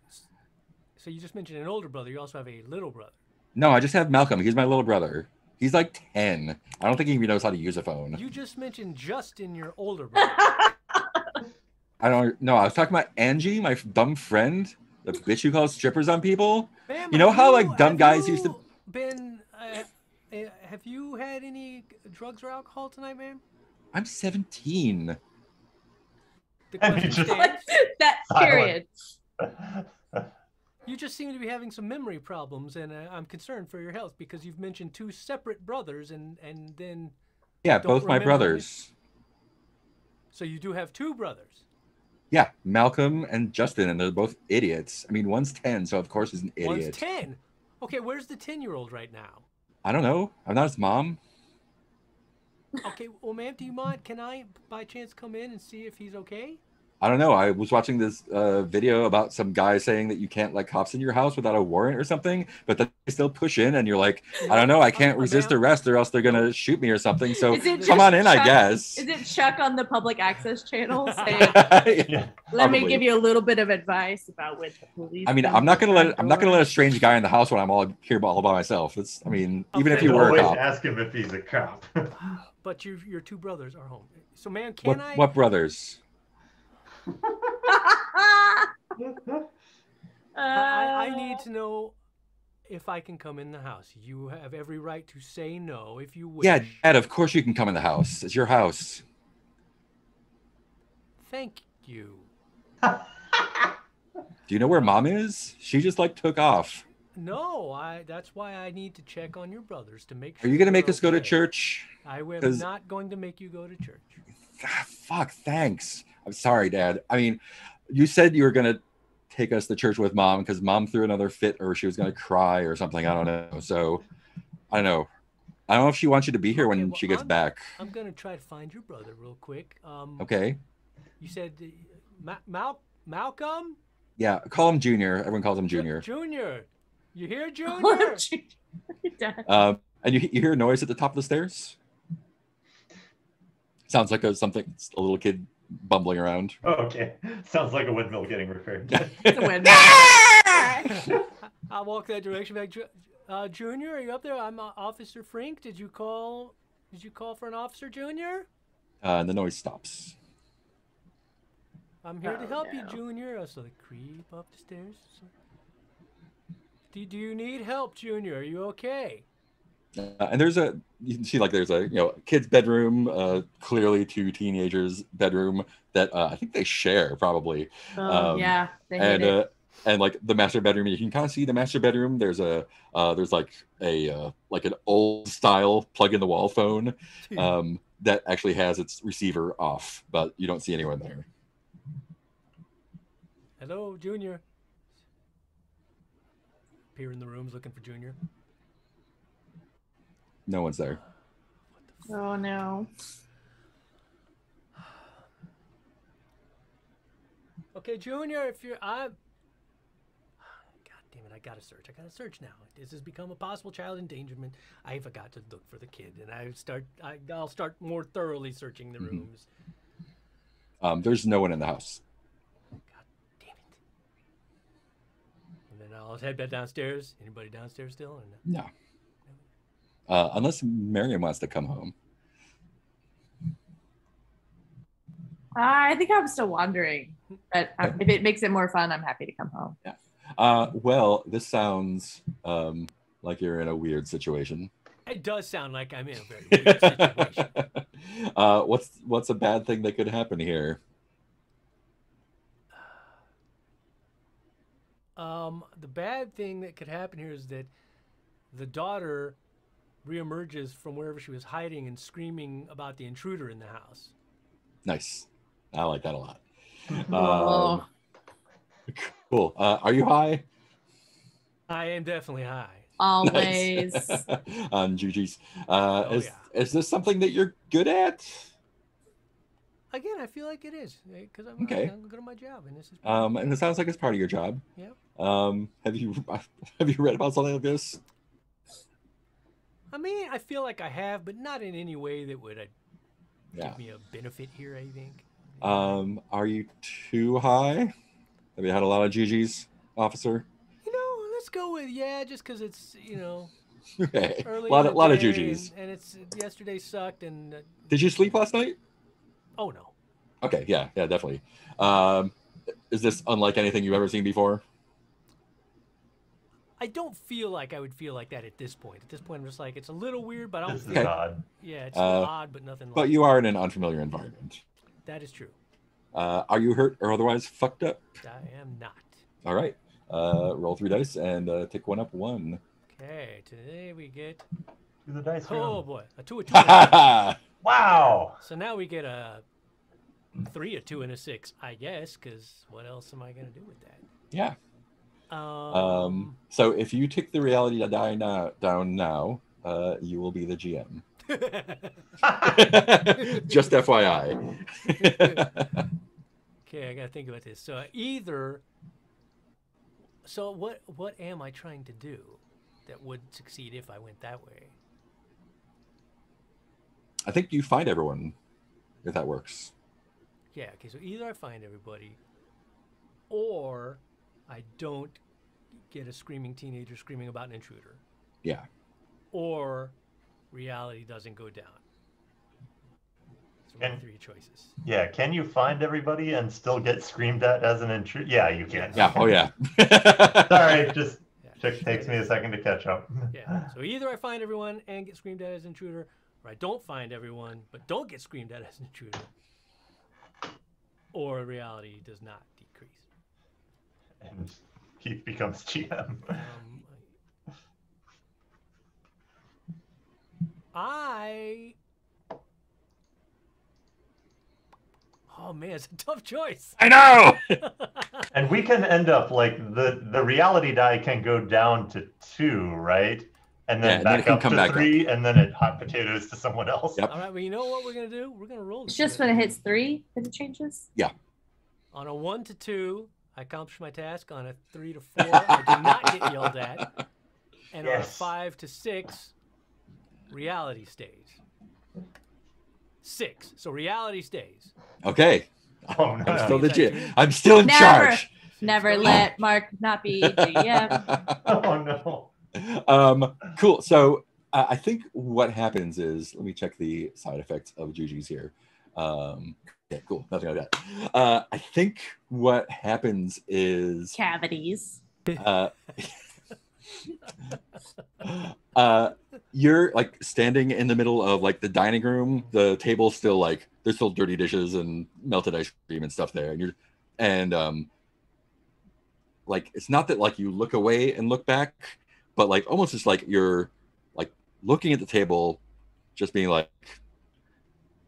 So you just mentioned an older brother. You also have a little brother. No, I just have Malcolm. He's my little brother. He's like ten. I don't think he even knows how to use a phone. You just mentioned Justin, your older brother. (laughs) I don't know. I was talking about Angie, my dumb friend, the bitch who calls strippers on people. Ma'am, You know have how, like, dumb guys used to- you Been. Uh, uh, have you had any drugs or alcohol tonight, ma'am? I'm 17. The question (laughs) just- stands. (laughs) that period. You just seem to be having some memory problems, and uh, I'm concerned for your health because you've mentioned two separate brothers, and and then Yeah, both my brothers. so you do have two brothers. Yeah, Malcolm and Justin, and they're both idiots. I mean, one's 10, so of course he's an idiot. One's ten. Okay, where's the ten-year-old right now? I don't know. I'm not his mom. Okay, well, ma'am, do you mind? Can I, by chance, come in and see if he's okay? I don't know. I was watching this uh, video about some guy saying that you can't let cops in your house without a warrant or something, but then they still push in, and you're like, I don't know. I (laughs) can't Uh, resist arrest, or else they're gonna shoot me or something. So come on in, I guess. Is it Chuck on the public access channel (laughs) saying, yeah. "Let me give you a little bit of advice about which police"? I mean, I'm not gonna the let I'm not gonna let a strange guy in the house when I'm all here all by myself. It's I mean, even if you And were a cop. ask him if he's a cop. (gasps) But your your two brothers are home. So, man, can What I? what brothers? (laughs) I, I Uh, need to know if I can come in the house. You have every right to say no if you wish. Yeah, Dad. Of course you can come in the house. It's your house. Thank you. Do you know where Mom is? She just like took off. No, I. That's why I need to check on your brothers to make sure. Are you gonna make they're us go to church? I am not going to make you go to church. Ah, fuck. Thanks. I'm sorry, Dad. I mean, you said you were gonna take us to church with mom because mom threw another fit or she was gonna cry or something. I don't know. So I don't know. I don't know if she wants you to be here when Okay, well, she gets I'm- back. I'm gonna try to find your brother real quick. Um, Okay. You said uh, Ma- Mal- Malcolm. Yeah. Call him Junior. Everyone calls him Junior. Junior. You hear (laughs) Junior? (laughs) Um, and you, you hear a noise at the top of the stairs. Sounds like a something a little kid bumbling around. Oh, okay. (laughs) Sounds like a windmill getting repaired. (laughs) It's a win. (laughs) I'll walk that direction back. Uh, Junior, are you up there? I'm uh, Officer Frink. Did you call? Did you call for an officer, Junior? Uh, and the noise stops. I'm here to Oh, help you, no. Junior. Oh, so they creep up the stairs. So- Do, do you need help, Junior? Are you okay? Uh, and there's a you can see like there's a you know kid's bedroom, uh, clearly two teenagers' bedroom that uh, I think they share probably. Oh, Um, yeah, they hate and it. uh, and like the master bedroom you can kind of see the master bedroom there's a uh, there's like a uh, like an old style plug in the wall phone um, that actually has its receiver off but you don't see anyone there Hello, Junior. Peer in the rooms looking for Junior. No one's there oh no. Okay, Junior, if you're I God damn it, I gotta search. I gotta search now. This has become a possible child endangerment. I forgot to look for the kid, and I start. I, I'll start more thoroughly searching the Mhm. rooms. um, there's no one in the house God damn it! And then I'll head back downstairs. Anybody downstairs still? Or no? no uh, unless Miriam wants to come home. I think I'm still wandering, but uh, if it makes it more fun, I'm happy to come home. uh, well this sounds um, like you're in a weird situation. It does sound like I'm in a very weird (laughs) situation. uh, what's what's a bad thing that could happen here? Um, the bad thing that could happen here is that the daughter reemerges from wherever she was hiding and screaming about the intruder in the house. nice i like that a lot. (laughs) Um, cool uh, are you high I am definitely high. Always. Nice. on Juji's. Uh, Oh, is, yeah. is this something that you're good at? Again, I feel like it is because I'm, Okay. I'm good at my job, and this is. Um, and it sounds like it's part of your job. Yep. Um, have you (laughs) have you read about something like this? I mean, I feel like I have, but not in any way that would uh, Yeah. give me a benefit here. I think. Um, are you too high? Have you had a lot of Gigi's, officer? You know, let's go with yeah, just because it's you know (laughs) Okay. early. a lot of lot of Gigi's. and, and it's yesterday sucked, and uh, Did you sleep last night? oh no, Okay. Yeah. Yeah. Definitely. Um, is this unlike anything you've ever seen before? I don't feel like I would feel like that at this point. At this point, I'm just like it's a little weird, but I don't This is feel. Okay. odd. Yeah, it's Uh, odd, but nothing. But like you are in an unfamiliar environment. that is true. Uh, are you hurt or otherwise fucked up? I am not. All right. Uh, roll three dice and uh, take one up. One. Okay, today we get Do the dice oh roll. boy a two, a (laughs) two. a. (laughs) Wow. so now we get a three, a two, and a six, I guess. Because what else am I gonna do with that? yeah. Um, Um, so if you tick the reality die now, down now, uh, you will be the GM. (laughs) Just FYI. okay, I gotta think about this. So either. So what what am I trying to do that would succeed if I went that way? I think you find everyone if that works. Yeah, okay, so either I find everybody or I don't get a screaming teenager screaming about an intruder. Yeah. Or reality doesn't go down. So And- three choices. Yeah, can you find everybody and still get screamed at as an intruder? Yeah, you can. Yeah. Oh yeah. (laughs) Sorry, just (laughs) Yeah. takes me a second to catch up. (laughs) Yeah. So either I find everyone and get screamed at as an intruder, or I don't find everyone but don't get screamed at as an intruder. Or reality does not decrease. And Keith becomes GM. Um, I. Oh, man, it's a tough choice. I know. (laughs) And we can end up like the the reality die can go down to two, right? And Yeah, then and then it back can up come to back up. three, and then it hot potatoes to someone else. Yep. All right, well, you know what we're gonna do? We're gonna roll. It's just shit. when it hits three that it changes. Yeah. On a one to two, I accomplish my task. On a three to four, I do not get yelled at. (laughs) And on a five to six, reality stays. Six. So reality stays. Okay. Oh no. I'm still legit. I'm still in Never. charge. Never Six. let (laughs) Marc not be GM. (laughs) Oh no. um, cool. So uh, I think what happens is, let me check the side effects of Juju's here. Um, yeah, cool. Nothing like that. Uh, I think what happens is Cavities. uh, (laughs) uh, you're like standing in the middle of like the dining room. The table's still like there's still dirty dishes and melted ice cream and stuff there, and you're and um, like it's not that like you look away and look back, but like almost just like you're like looking at the table, just being like,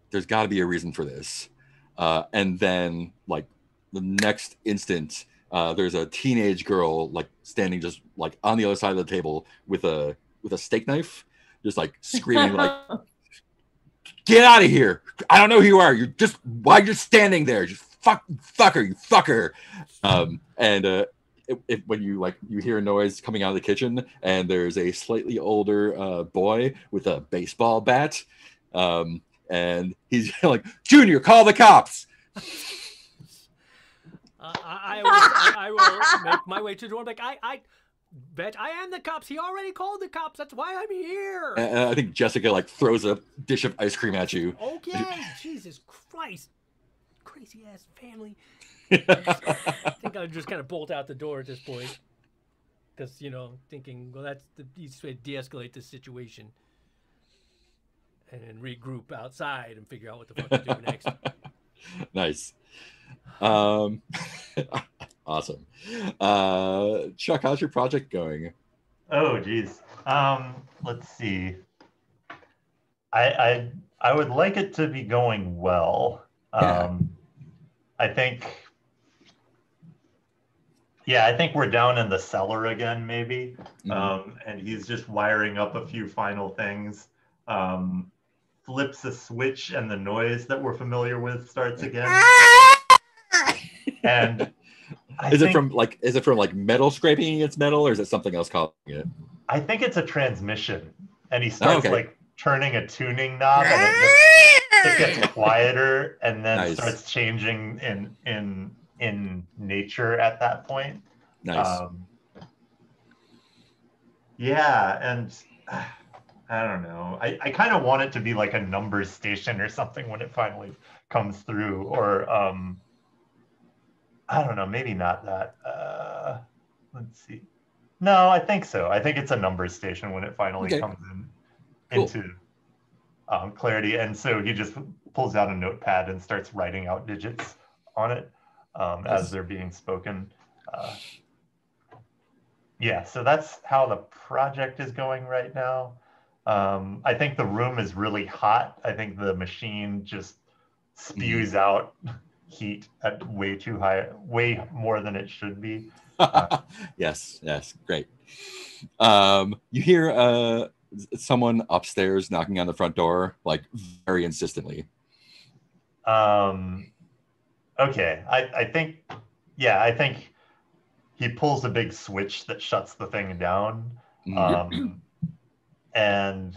there's got to be a reason for this, uh, and then like the next instant uh, there's a teenage girl like standing just like on the other side of the table with a with a steak knife just like screaming like (laughs) get out of here. I don't know who you are. You're just why you're standing there? Just fuck fucker you fucker um and uh it, it, when you like you hear a noise coming out of the kitchen and there's a slightly older uh, boy with a baseball bat um and he's (laughs) like junior call the cops Uh, I, I, will, I, will make my way to the door. Like I, I bet I am the cops. He already called the cops. That's why I'm here. and i think jessica like throws a dish of ice cream at you Okay, (laughs) Jesus Christ, crazy ass family. I (laughs) think I would just kind of bolt out the door at this point, because you know, thinking, well, that's the easiest way to de-escalate this situation, and then regroup outside and figure out what the fuck to do (laughs) next. nice. Um, (laughs) awesome. Uh, Chuck, how's your project going? Oh geez. Um, let's see. I I I would like it to be going well. Yeah. Um, I think. Yeah, I think we're down in the cellar again, maybe. Mhm. Um, and he's just wiring up a few final things. Um, flips a switch, and the noise that we're familiar with starts again. (laughs) And I is it from like is it from like metal scraping against metal, or is it something else causing it? I think it's a transmission, and he starts okay. like turning a tuning knob, and it, just, it gets (laughs) quieter, and then Nice. starts changing in in in nature at that point. Nice. Um, yeah, and uh, I don't know. I, I kind of want it to be like a numbers station or something when it finally comes through, or um, I don't know, maybe not that. Uh, let's see. No, I think so. I think it's a numbers station when it finally Okay. comes in Cool. into um, clarity, and so he just pulls out a notepad and starts writing out digits on it um, Nice. as they're being spoken. Uh, yeah, so that's how the project is going right now. Um, I think the room is really hot. I think the machine just spews out heat at way too high, way more than it should be. (laughs) yes, yes, great. Um, you hear uh someone upstairs knocking on the front door, like very insistently. Um, okay, I, I think, yeah, I think he pulls a big switch that shuts the thing down. Mhm. um, and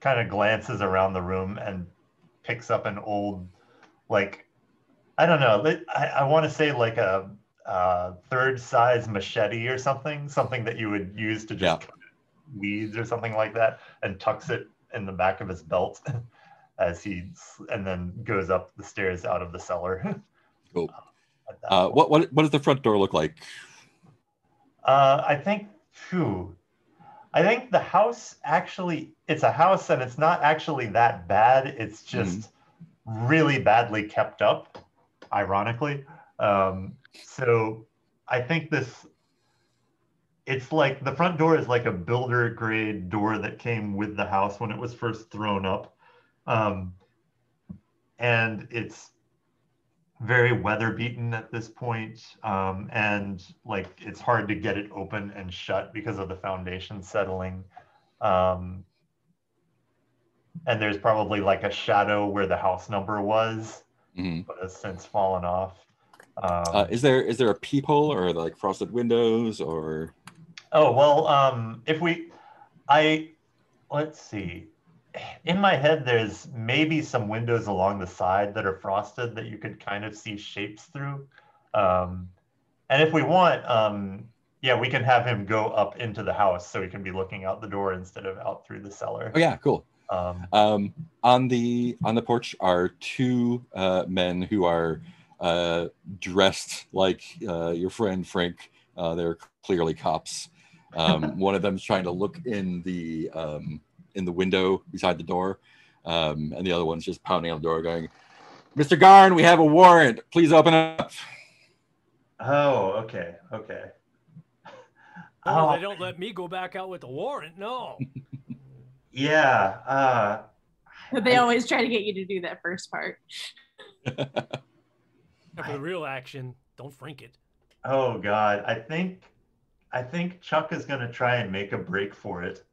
kind of glances around the room and picks up an old, like, I don't know, I, I want to say like a, uh third size machete or something, something that you would use to just Yeah. cut weeds or something like that, and tucks it in the back of his belt (laughs) as he, and then goes up the stairs out of the cellar. (laughs) Cool. At Uh, what what what does the front door look like? Uh, I think, phew, I think the house actually, it's a house and it's not actually that bad. It's just really badly kept up, ironically. Um, so I think this, it's like the front door is like a builder grade door that came with the house when it was first thrown up. Um, and it's very weather beaten at this point, um, and like it's hard to get it open and shut because of the foundation settling. Um, and there's probably like a shadow where the house number was, Mhm. but has since fallen off. Um, Uh, is there is there a peephole or like frosted windows or Oh well, um, if we, I, let's see. In my head, there's maybe some windows along the side that are frosted that you could kind of see shapes through. Um, and if we want, um, yeah, we can have him go up into the house so he can be looking out the door instead of out through the cellar. oh yeah cool Um, um, on the on the porch are two uh, men who are uh, dressed like uh, your friend Frank. Uh, they're clearly cops. Um, (laughs) one of them's trying to look in the um, in the window beside the door, um, and the other one's just pounding on the door, going, "Mr. Garn, we have a warrant. Please open up." oh, okay, okay. Oh, Oh, they don't let me go back out with the warrant. No. (laughs) yeah. Uh, But they I- always try to get you to do that first part. (laughs) For the real action, don't frink it. Oh God, I think I think Chuck is gonna try and make a break for it.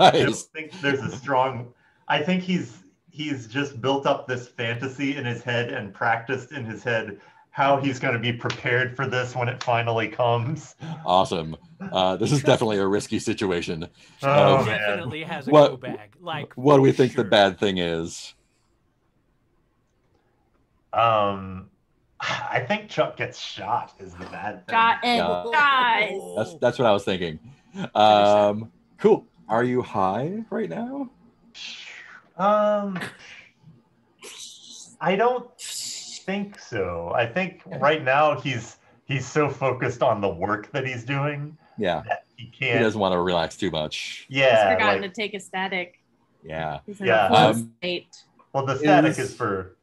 I don't think there's a strong I think he's he's just built up this fantasy in his head and practiced in his head how he's gonna be prepared for this when it finally comes. Awesome. Uh, this is definitely a risky situation. Oh, Um, man. definitely has a What- go bag. Like What do we for think the bad thing is? Um I think Chuck gets shot is the bad thing. Got and Yeah. guys. That's that's what I was thinking. Um, cool. Are you high right now? Um, I don't think so. I think right now he's he's so focused on the work that he's doing Yeah, that he he can't. He doesn't want to relax too much. Yeah. He's forgotten like, to take a static. Yeah, He's Yeah. Um, well, the static is- is for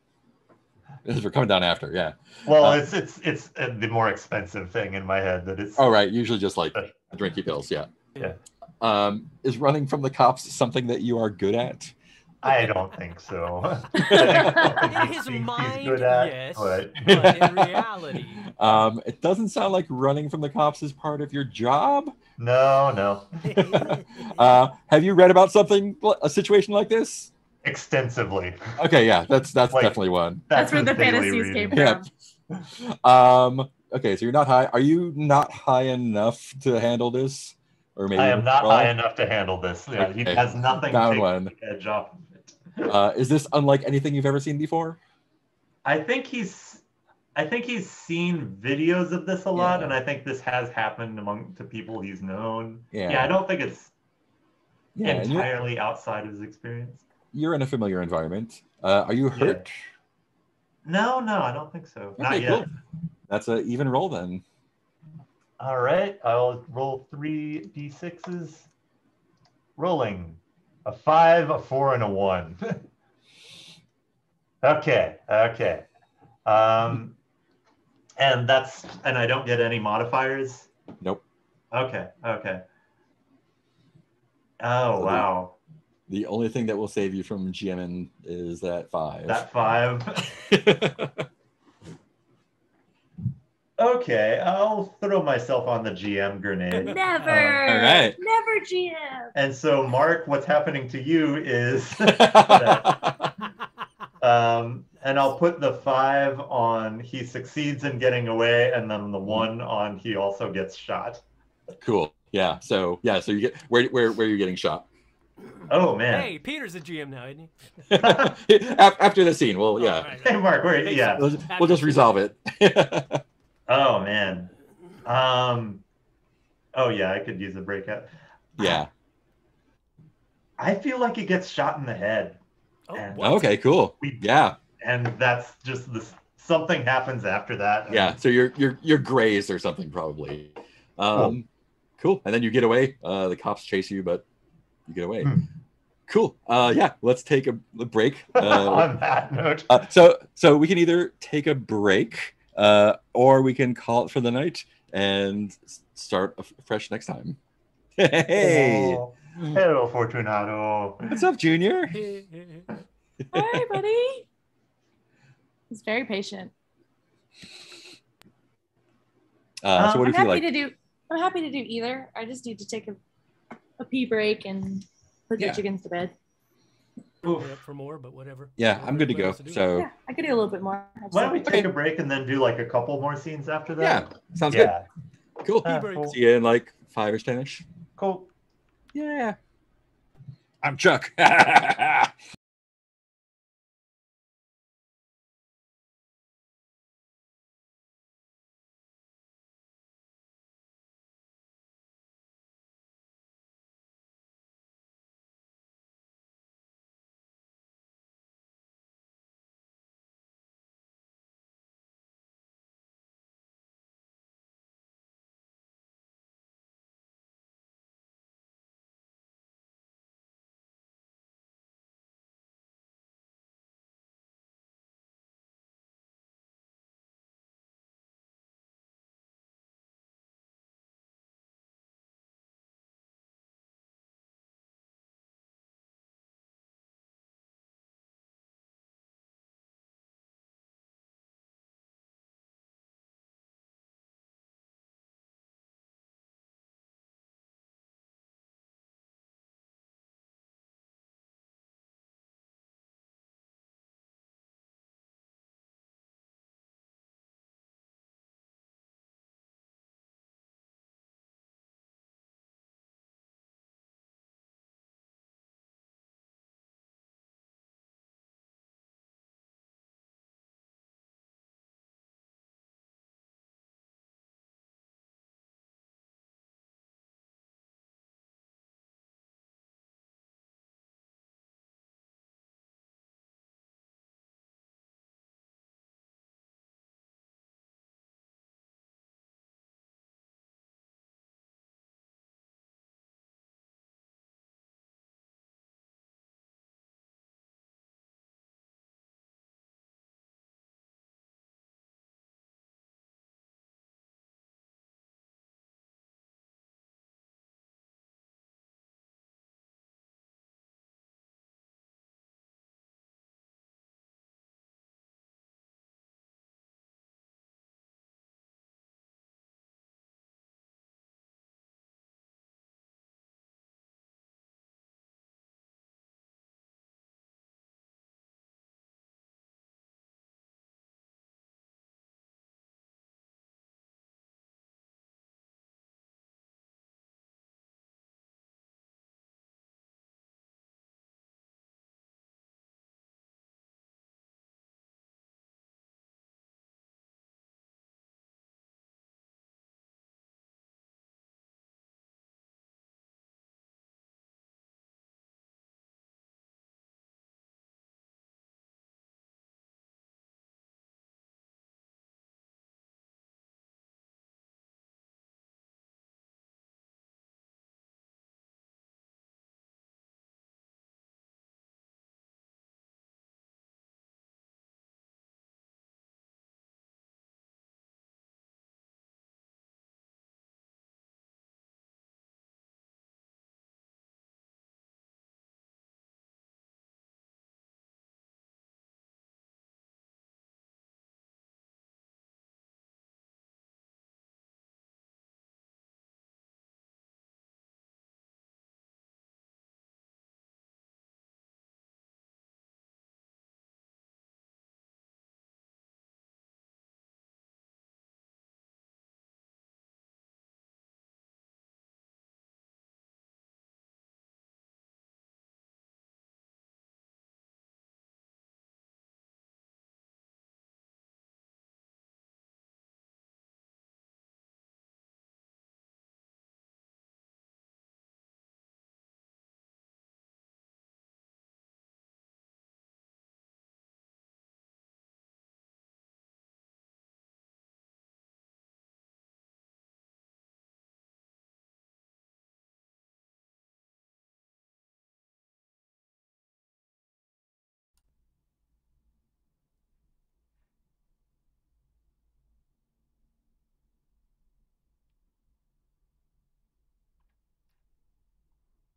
we're coming down after. Yeah. well, Uh, it's it's it's uh, the more expensive thing in my head that it's. All right. Usually just like Uh, drinky pills. Yeah. Yeah. Um, is running from the cops something that you are good at? I don't think so. (laughs) In he his (laughs) thinks mind, he's good at, yes, but but in reality, (laughs) Um, it doesn't sound like running from the cops is part of your job. no, no, Uh, have you read about something, a situation like this? extensively. Okay, yeah, that's that's Like- definitely one. That's where the daily fantasies reading. came Yeah. from. Um, okay, so you're not high. Are you not high enough to handle this? Or maybe I am not high enough to handle this. Yeah, he has nothing Found taking one. the edge off of it. Uh, is this unlike anything you've ever seen before? I think he's I think he's seen videos of this a lot, Yeah. and I think this has happened among to people he's known. Yeah. I don't think it's Yeah, entirely outside of his experience. you're in a familiar environment. Uh, are you hurt? No, no, I don't think so. Not Okay, yet. cool. That's an even roll then. All right, I'll roll three d6s. Rolling a five, a four, and a one. (laughs) okay, okay. Um, and that's and I don't get any modifiers. Nope. Okay, okay. Oh So the- wow, The only thing that will save you from GMing is that five. that five. (laughs) okay, I'll throw myself on the GM grenade. (laughs) Never. All right. Never GM. And so, Mark, what's happening to you is, (laughs) um, and I'll put the five on he succeeds in getting away, and then the one on he also gets shot. cool. Yeah. So yeah. So you get where where where are you getting shot? Oh man! hey, Peter's the GM now, isn't he? (laughs) After the scene, well, yeah, All right. Hey, Mark, where? Yeah. we'll, we'll just resolve it. Oh man. Um. Oh yeah, I could use a breakout. yeah. I feel like it gets shot in the head, Oh, And- Okay. Cool. We- Yeah. and that's just this. Something happens after that. Yeah. So you're you're you're grazed or something probably. Um, cool. And then you get away. Uh, the cops chase you, but you get away. Hmm. Cool. Uh, yeah. Let's take a, a break. (laughs) Uh, on that note. Uh, so so we can either take a break uh, or we can call it for the night and start fresh next time. (laughs) Hey, Oh, hello, Fortunato. what's up, Junior? (laughs) Hi, buddy. He's very patient. Uh, so what I'm do you feel happy like? to do. I'm happy to do either. I just need to take a, a pee break and put Yeah. the chickens to bed. Oof. Up for more, but whatever. Yeah, I'm good to go. wants do. So Yeah, I could do a little bit more. Why don't we Absolutely. take a break and then do like a couple more scenes after that? yeah, that? sounds yeah. good. Cool. Break. cool. See you in like five or ten ish. Cool. Yeah. I'm Chuck. (laughs)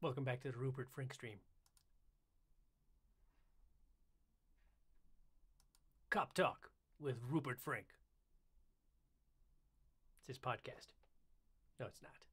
Welcome back to the Rupert Frink stream. Cop Talk with Rupert Frank. It's his podcast. No, it's not.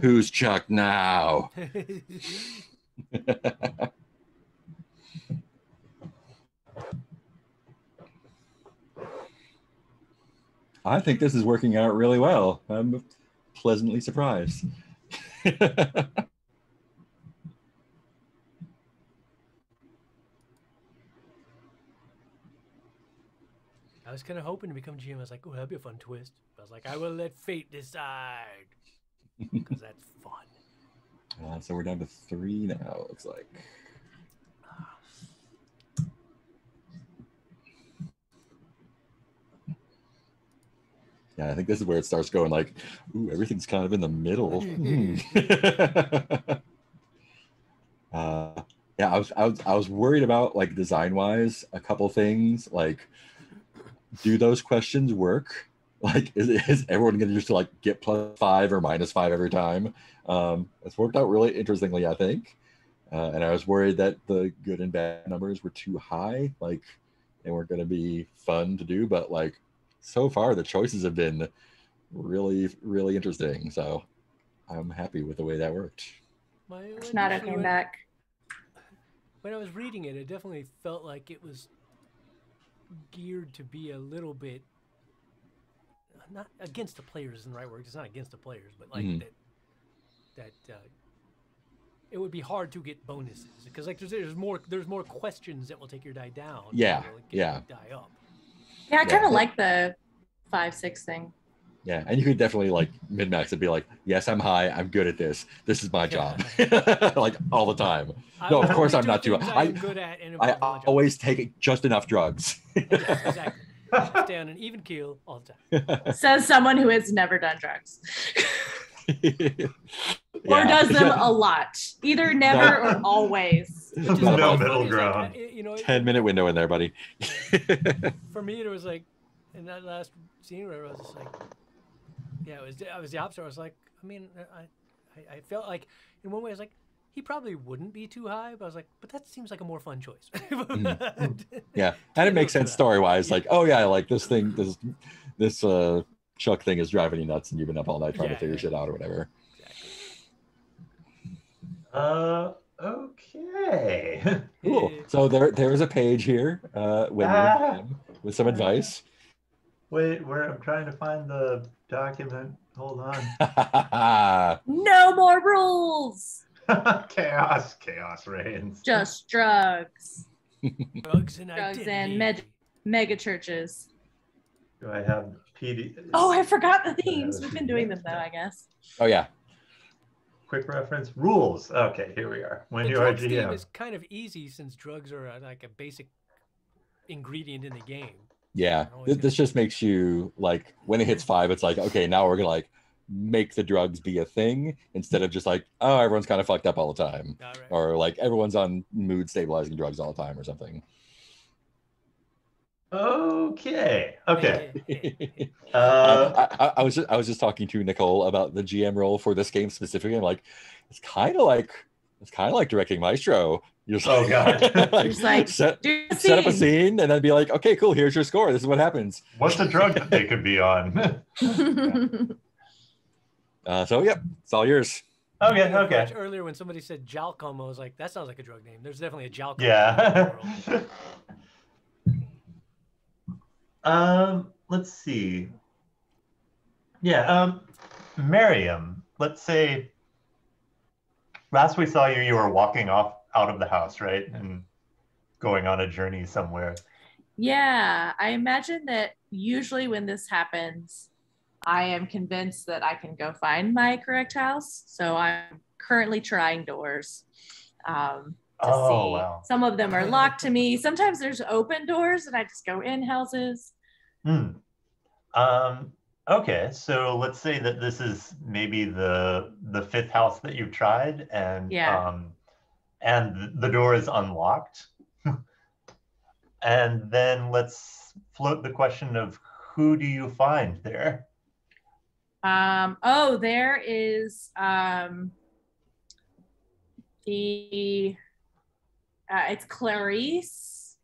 Who's Chuck now? (laughs) I think this is working out really well. I'm pleasantly surprised. I was kind of hoping to become GM. I was like, oh, that'd be a fun twist. I was like, I will let fate decide. Because that's fun. Uh, so we're down to three now, it looks like. Yeah, I think this is where it starts going like, ooh, everything's kind of in the middle. (laughs) Uh, yeah, I was, I was I was worried about like design wise a couple things like do those questions work? (laughs) Like is, is everyone gonna just like get plus five or minus five every time? Um, it's worked out really interestingly, I think. Uh, and I was worried that the good and bad numbers were too high, like they weren't gonna be fun to do, but like so far the choices have been really, really interesting. So I'm happy with the way that worked. My, when Shinada came back. When I was reading it, it definitely felt like it was geared to be a little bit not against the players isn't the right word. It's not against the players, but like Mhm. that that uh, it would be hard to get bonuses because like there's, there's more there's more questions that will take your die down. Yeah, will yeah. Die up. Yeah, I kind of like the five six thing. Yeah, and you could definitely like mid max and be like, yes, I'm high, I'm good at this. This is my job, (laughs) like all the time. I No, of course I'm not too- I- I'm good at and I involve job. always take just enough drugs. Yeah, exactly. Stay on an even keel all the time. (laughs) Says someone who has never done drugs. (laughs) or Yeah. does them (laughs) a lot. Either never or always. No middle funny, is like, ground. You know, 10 minute window in there, buddy. for me, it was like in that last scene where I was just like, yeah, it was I was the opposite. I was like, I mean, I, I, I felt like in one way I was like, he probably wouldn't be too high, but I was like, but that seems like a more fun choice. (laughs) (laughs) yeah, and it makes sense story wise. Yeah. Like, oh yeah, like this thing, this this uh Chuck thing is driving you nuts, and you've been up all night trying Yeah, to figure yeah. shit out or whatever. Uh, okay. (laughs) Cool. So there there is a page here uh, when you're Ah. done with some advice. Wait, where I'm trying to find the document. Hold on. No more rules. (laughs) chaos, chaos reigns. Just drugs. (laughs) drugs and Drugs identity. and med- mega churches. Do I have PD? Oh, I forgot the themes. We've been doing them though, I guess. oh yeah, Quick reference rules. Okay, here we are. When the you are drugs theme is kind of easy since drugs are uh, like a basic ingredient in the game. Yeah, Always this just makes you like when it hits five, it's like okay, now we're gonna like make the drugs be a thing instead of just like oh everyone's kind of fucked up all the time All right. or like everyone's on mood stabilizing drugs all the time or something. Okay. Okay. Hey, (laughs) Uh, I, I, I was just I was just talking to Nicole about the GM role for this game specifically. I'm like, it's kind of like it's kind of like directing Maestro. You're just Oh, like, God. (laughs) like, Just like, set, set up a scene. scene and then be like, okay, cool, here's your score. This is what happens. what's the drug that they could be on? (laughs) Uh, so yep, it's all yours. okay. Speaking Okay. which, Earlier, when somebody said Jalcom, I was like, that sounds like a drug name. There's definitely a Jalcom. Yeah. in the world. (laughs) um, let's see. Yeah, um, Miriam, let's say last we saw you, you were walking off out of the house, right? And going on a journey somewhere. Yeah, I imagine that usually when this happens, I am convinced that I can go find my correct house. So I'm currently trying doors um, to Oh, see. wow. Some of them are locked to me. Sometimes there's open doors and I just go in houses. Hmm. Um, okay, so let's say that this is maybe the the fifth house that you've tried, and Yeah. um, and the door is unlocked. (laughs) and then let's float the question of who do you find there? Um, oh, there is um, the uh, it's Clarice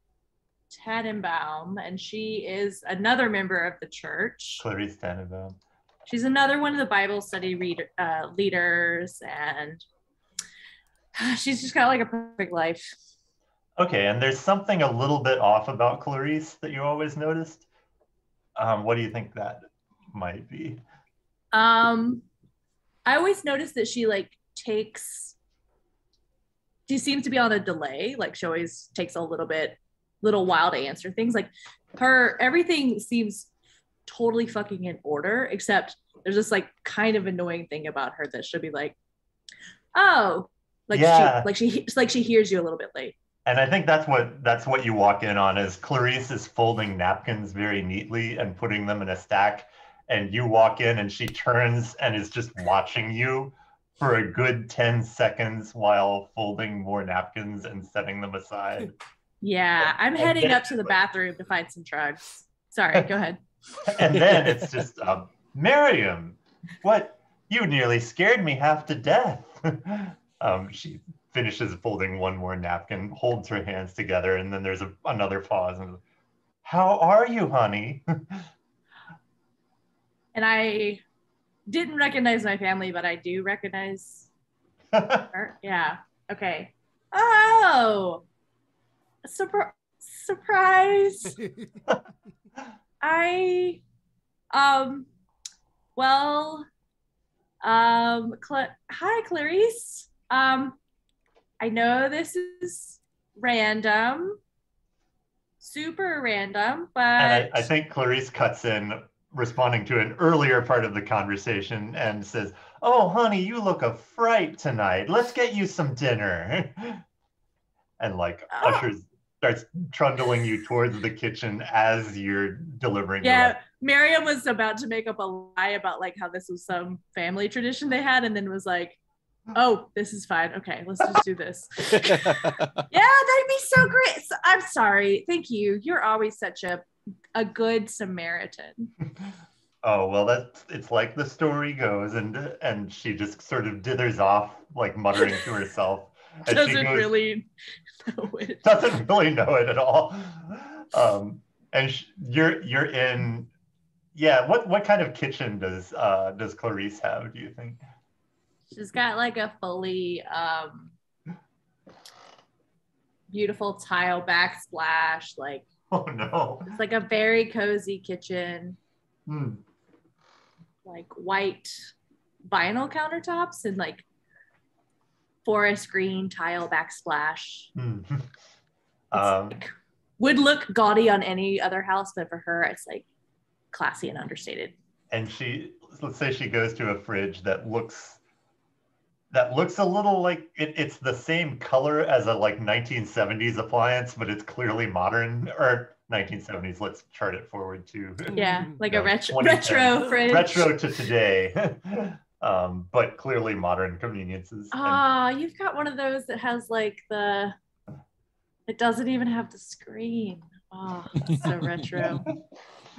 Tannenbaum, and she is another member of the church. Clarice Tannenbaum. She's another one of the Bible study reader, uh, leaders, and (sighs) she's just got like a perfect life. Okay, and there's something a little bit off about Clarice that you always noticed. Um, what do you think that might be? Um, I always notice that she like takes. She seems to be on a delay. Like she always takes a little bit, little while to answer things. Like her everything seems totally fucking in order, except there's this like kind of annoying thing about her that she'll be like, "Oh, like Yeah. she like she he- like she hears you a little bit late." And I think that's what that's what you walk in on is Clarice is folding napkins very neatly and putting them in a stack. And you walk in and she turns and is just watching you for a good 10 seconds while folding more napkins and setting them aside. Yeah, I'm And heading up to the bathroom to find some drugs. Sorry, go ahead. (laughs) And then it's (laughs) just um, Miriam, what you nearly scared me half to death. (laughs) um, she finishes folding one more napkin, holds her hands together, and then there's a, another pause. And how are you, honey? And I didn't recognize my family, but I do recognize (laughs) her. Yeah. Okay. Oh, Surpri- surprise! (laughs) I, um, well, um, Cla- hi, Clarice. Um, I know this is random, super random, but and I, I think Clarice cuts in, responding to an earlier part of the conversation, and says, "Oh, honey, you look a fright tonight. Let's get you some dinner." (laughs) and like Oh. ushers starts trundling you towards the kitchen as you're delivering. Yeah, rest. Miriam was about to make up a lie about like how this was some family tradition they had, and then was like, "Oh, this is fine. Okay, let's just do this." (laughs) yeah, that'd be so great. So- I'm sorry. Thank you. You're always such a a good Samaritan. Oh well, that's it's like the story goes, and and she just sort of dithers off, like muttering to herself. Doesn't goes- really know it. (laughs) doesn't really know it at all. Um, and sh- you're you're in. Yeah, what what kind of kitchen does uh, does Clarice have? Do you think? She's got like a fully um beautiful tile backsplash. Like (laughs) Oh no. it's like a very cozy kitchen. Hmm. like white vinyl countertops and like forest green tile backsplash. (laughs) It's Um, like- would look gaudy on any other house, but for her, it's like classy and understated. and she let's say she goes to a fridge that looks that looks a little like it, it's the same color as a like 1970s appliance but it's clearly modern or 1970s. Let's chart it forward to (laughs) Yeah, like No, a retro retro fridge. retro to today, (laughs) um, but clearly modern conveniences. And- Ah, you've got one of those that has like the. It doesn't even have the screen. Oh, that's so retro.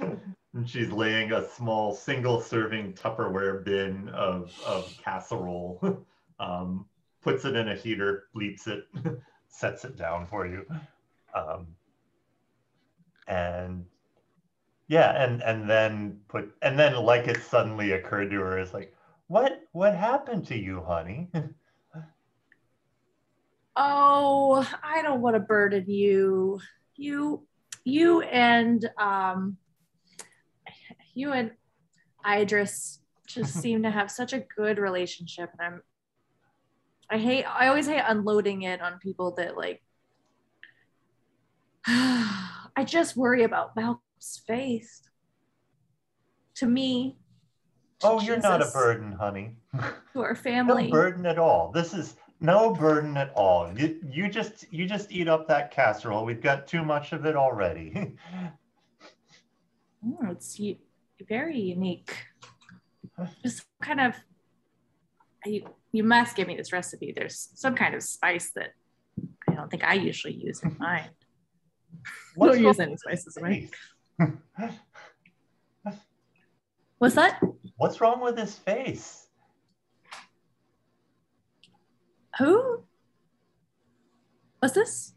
(laughs) and she's laying a small single serving Tupperware bin of, of casserole, um, puts it in a heater, bleeps it, (laughs) sets it down for you. Um, and yeah, and and then put and then like it suddenly occurred to her is like, what what happened to you, honey? (laughs) Oh, I don't want to burden you. You, you and um, you and Idris just (laughs) seem to have such a good relationship, and I'm. I hate. I always hate unloading it on people that like. (sighs) I just worry about Malcolm's face. To me. oh, you're not a burden, honey. (laughs) To our no family. burden at all. This is no burden at all. You, you just you just eat up that casserole. We've got too much of it already. Oh, (laughs) it's very unique. Just kind of, you, you must give me this recipe. There's some kind of spice that I don't think I usually use in mine. What's don't use any spices in mine. What's that? What's wrong with his face? Who? What's this?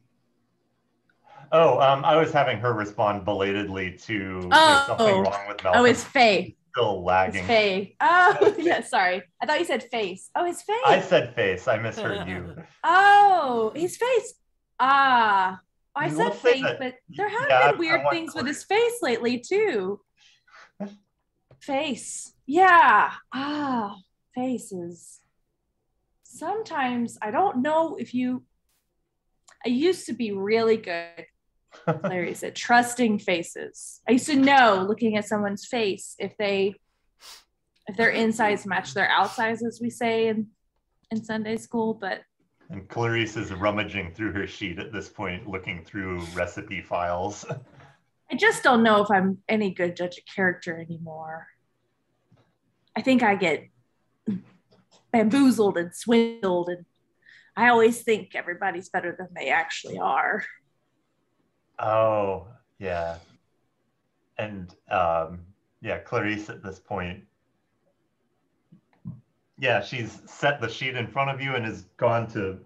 Oh, um, I was having her respond belatedly to Oh. something wrong with Malcolm. Oh, it's Faye. Still lagging. Faye. Oh, (laughs) yeah, sorry. I thought you said face. Oh, his face. I said face. I misheard you. (laughs) Oh, his face. Ah, I You said face, that- but there have Yeah, been weird things with his face lately too. (laughs) Face. Yeah. Ah, faces. Sometimes I don't know if you. I used to be really good, Clarice, at trusting faces. I used to know looking at someone's face if they if their insides match their outsides, as we say in in Sunday school, but And Clarice is rummaging through her sheet at this point, looking through recipe files. I just don't know if I'm any good judge of character anymore. I think I get bamboozled and swindled, and I always think everybody's better than they actually are. Oh, yeah. And um, yeah, Clarice at this point. Yeah, she's set the sheet in front of you and has gone to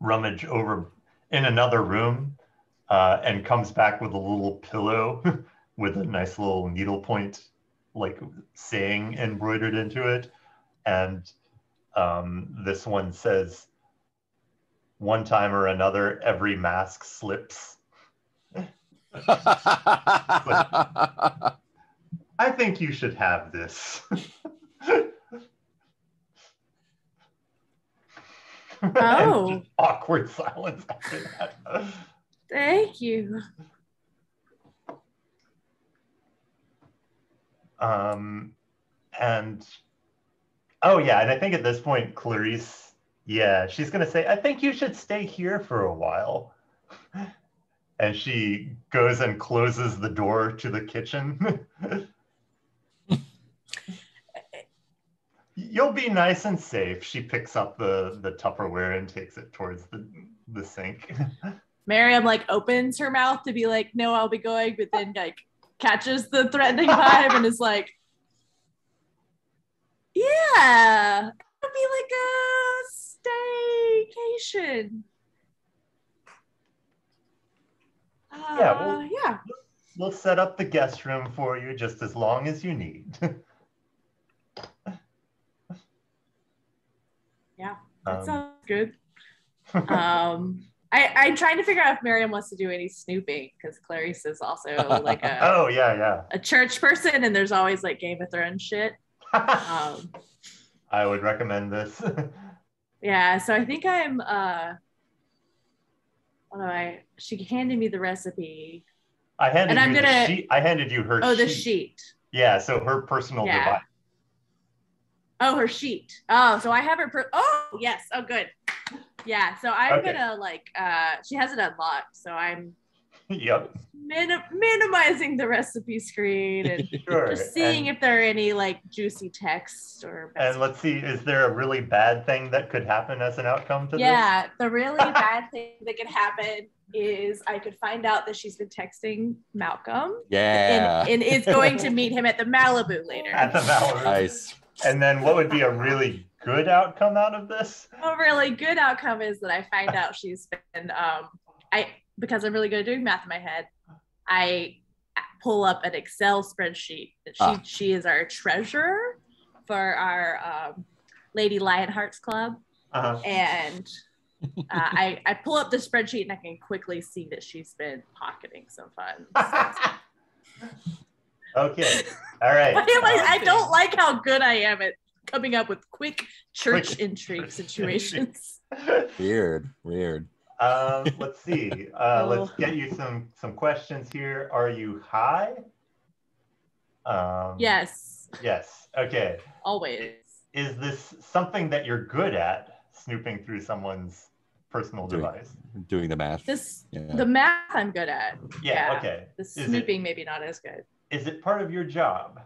rummage over in another room uh, and comes back with a little pillow (laughs) with a nice little needlepoint, like saying embroidered into it. And um, this one says, one time or another, every mask slips. I think you should have this. Oh. awkward silence after that. Thank you. Um, and oh yeah, and I think at this point, Clarice, yeah, she's gonna say, I think you should stay here for a while. And she goes and closes the door to the kitchen. (laughs) You'll be nice and safe. She picks up the the Tupperware and takes it towards the the sink. Miriam like opens her mouth to be like, no, I'll be going, but then like catches the threatening vibe and is like, yeah, it'll be like a staycation. Uh, Yeah, well- yeah. We'll set up the guest room for you just as long as you need. (laughs) Yeah, That Um, sounds good. (laughs) Um, I, I'm trying to figure out if Miriam wants to do any snooping because Clarice is also like a, (laughs) oh yeah, yeah a church person and there's always like Game of Thrones shit. Um, I would recommend this. yeah, so I think I'm uh do I she handed me the recipe. I handed And I'm you gonna- the sheet. I handed you her Oh, the sheet. sheet. Yeah, so her personal Yeah. device. Oh, her sheet. Oh, so I have her. Per- oh, yes. Oh, good. Yeah. So I'm Okay. gonna like. uh She has it unlocked, so I'm yep. Minim- minimizing the recipe screen and (laughs) Sure. just seeing and, if there are any like juicy text or and let's see, is there a really bad thing that could happen as an outcome to this? yeah the really (laughs) bad thing that could happen is i could find out that she's been texting malcolm Yeah. and, and is going to meet him at the malibu later At the Malibu. nice. And then what would be a really good outcome out of this? a really good outcome is that i find out she's been um i because i'm really good at doing math in my head i pull up an excel spreadsheet that she Ah. she is our treasurer for our um, lady lionhearts club Uh-huh. and uh, I, I pull up the spreadsheet and I can quickly see that she's been pocketing some funds. (laughs) (laughs) okay. All right. Why am I, I don't like how good I am at coming up with quick church Quick intrigue church situations. Weird. Weird. Um, let's see. (laughs) Uh, let's Oh. get you some some questions here. Are you high? Um, yes, Yes. Okay. always. Is this something that you're good at, snooping through someone's personal Doing- device? Doing the math. This Yeah. the math I'm good at. Yeah. Yeah. Okay. The Is it- snooping maybe not as good. Is it part of your job?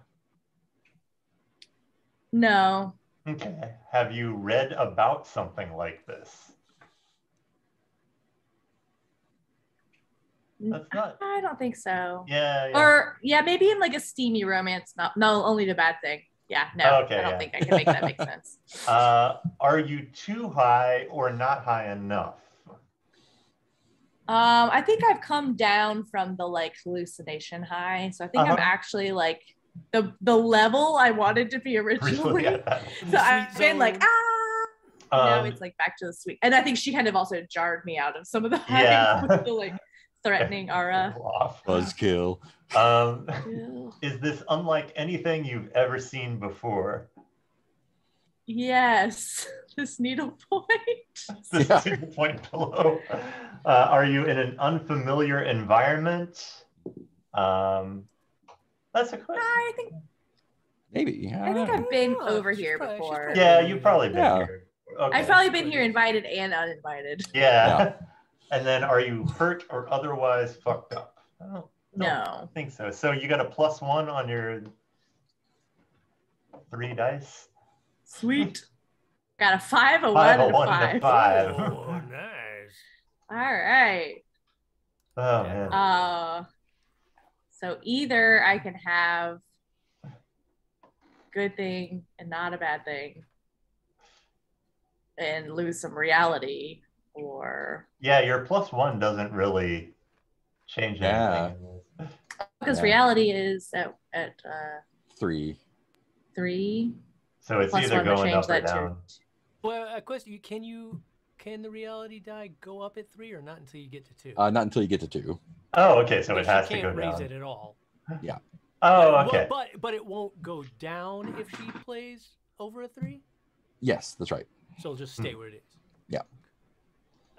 No. Okay. Have you read about something like this? That's not. I don't think so. Yeah. yeah. Or yeah, maybe in like a steamy romance. No, no, only the bad thing. Yeah, no, Okay, I don't yeah. think I can make that make sense. (laughs) Uh, are you too high or not high enough? Um, I think I've come down from the like hallucination high. So I think I'm Uh-huh. actually like the the level I wanted to be (laughs) originally. Really (laughs) at. So I've been like, ah now Um, it's like back to the sweet. And I think she kind of also jarred me out of some of the high Yeah. the like threatening aura. (laughs) Buzzkill. Um, Ew. is this unlike anything you've ever seen before? Yes, (laughs) this needlepoint. (laughs) This Yeah. two point below. Uh, are you in an unfamiliar environment? Um, that's a question. I think Maybe. I think. I've been Yeah, over here probably- before. Yeah, you've probably been Yeah. here. Okay. I've probably been here invited and uninvited. Yeah. And then are you hurt or otherwise fucked up? I don't, don't think so. So you got a plus one on your three dice? Sweet. (laughs) Got a five, a Five, one, a and a one, and a five. five. Oh, nice. All right. Oh, man. Uh, so either I can have good thing and not a bad thing, and lose some reality, or Yeah, your plus one doesn't really change Yeah. anything. because Yeah. reality is at at uh, Three. three. So it's Plus either one going change up or that too. down. Well, a question: can you can the reality die go up at three or not until you get to two? Uh, not until you get to two. Oh, okay. So But it she has to can't go raise down. it at all. yeah Oh, But- okay. But but it won't go down if she plays over a three. Yes, that's right. So it'll just stay where it is.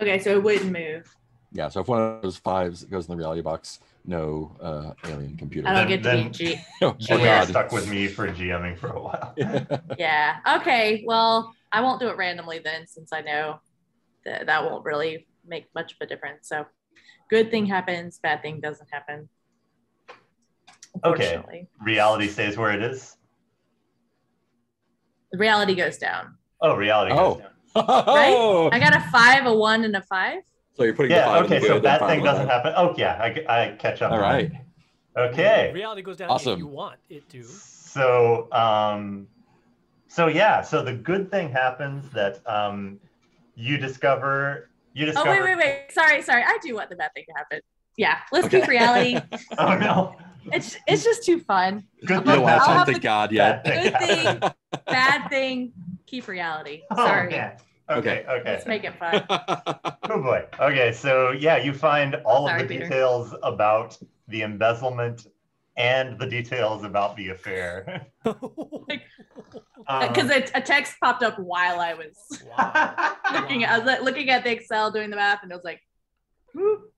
Okay, so it wouldn't move. Yeah. So if one of those fives goes in the reality box, no uh, alien computer. I don't Then- get to then- be G. (laughs) oh, Then you're Yeah. stuck with me for GMing for a while. (laughs) Yeah. Okay. Well, I won't do it randomly then, since I know that that won't really make much of a difference. So, good thing happens, bad thing doesn't happen. Okay. Reality stays where it is. the reality goes down. Oh, reality Oh. goes down. Oh, I got a five, a one, and a five. so you're putting the Yeah, five okay, the so good, then that thing doesn't the- happen. Oh, yeah, I, I catch up. All right. now. right. Okay. Reality goes down Awesome. if you want it to. So, um, so yeah, so the good thing happens that um, you discover, you discover. Oh wait, wait, wait. Sorry, sorry. I do want the bad thing to happen. Yeah, let's Okay. keep reality. (laughs) Oh no. It's it's just too fun. Good You don't thing want to I'll happens. have thank God yet. Good thing. (laughs) Bad thing. Keep reality. Oh, Sorry. Okay, okay. Let's make it fun. (laughs) Oh boy. Okay, so yeah, you find all Sorry, of the Peter. details about the embezzlement and the details about the affair. (laughs) Um, Because a, a text popped up while I was Wow. (laughs) looking. I was like, looking at the Excel, doing the math, and it was like, whoop.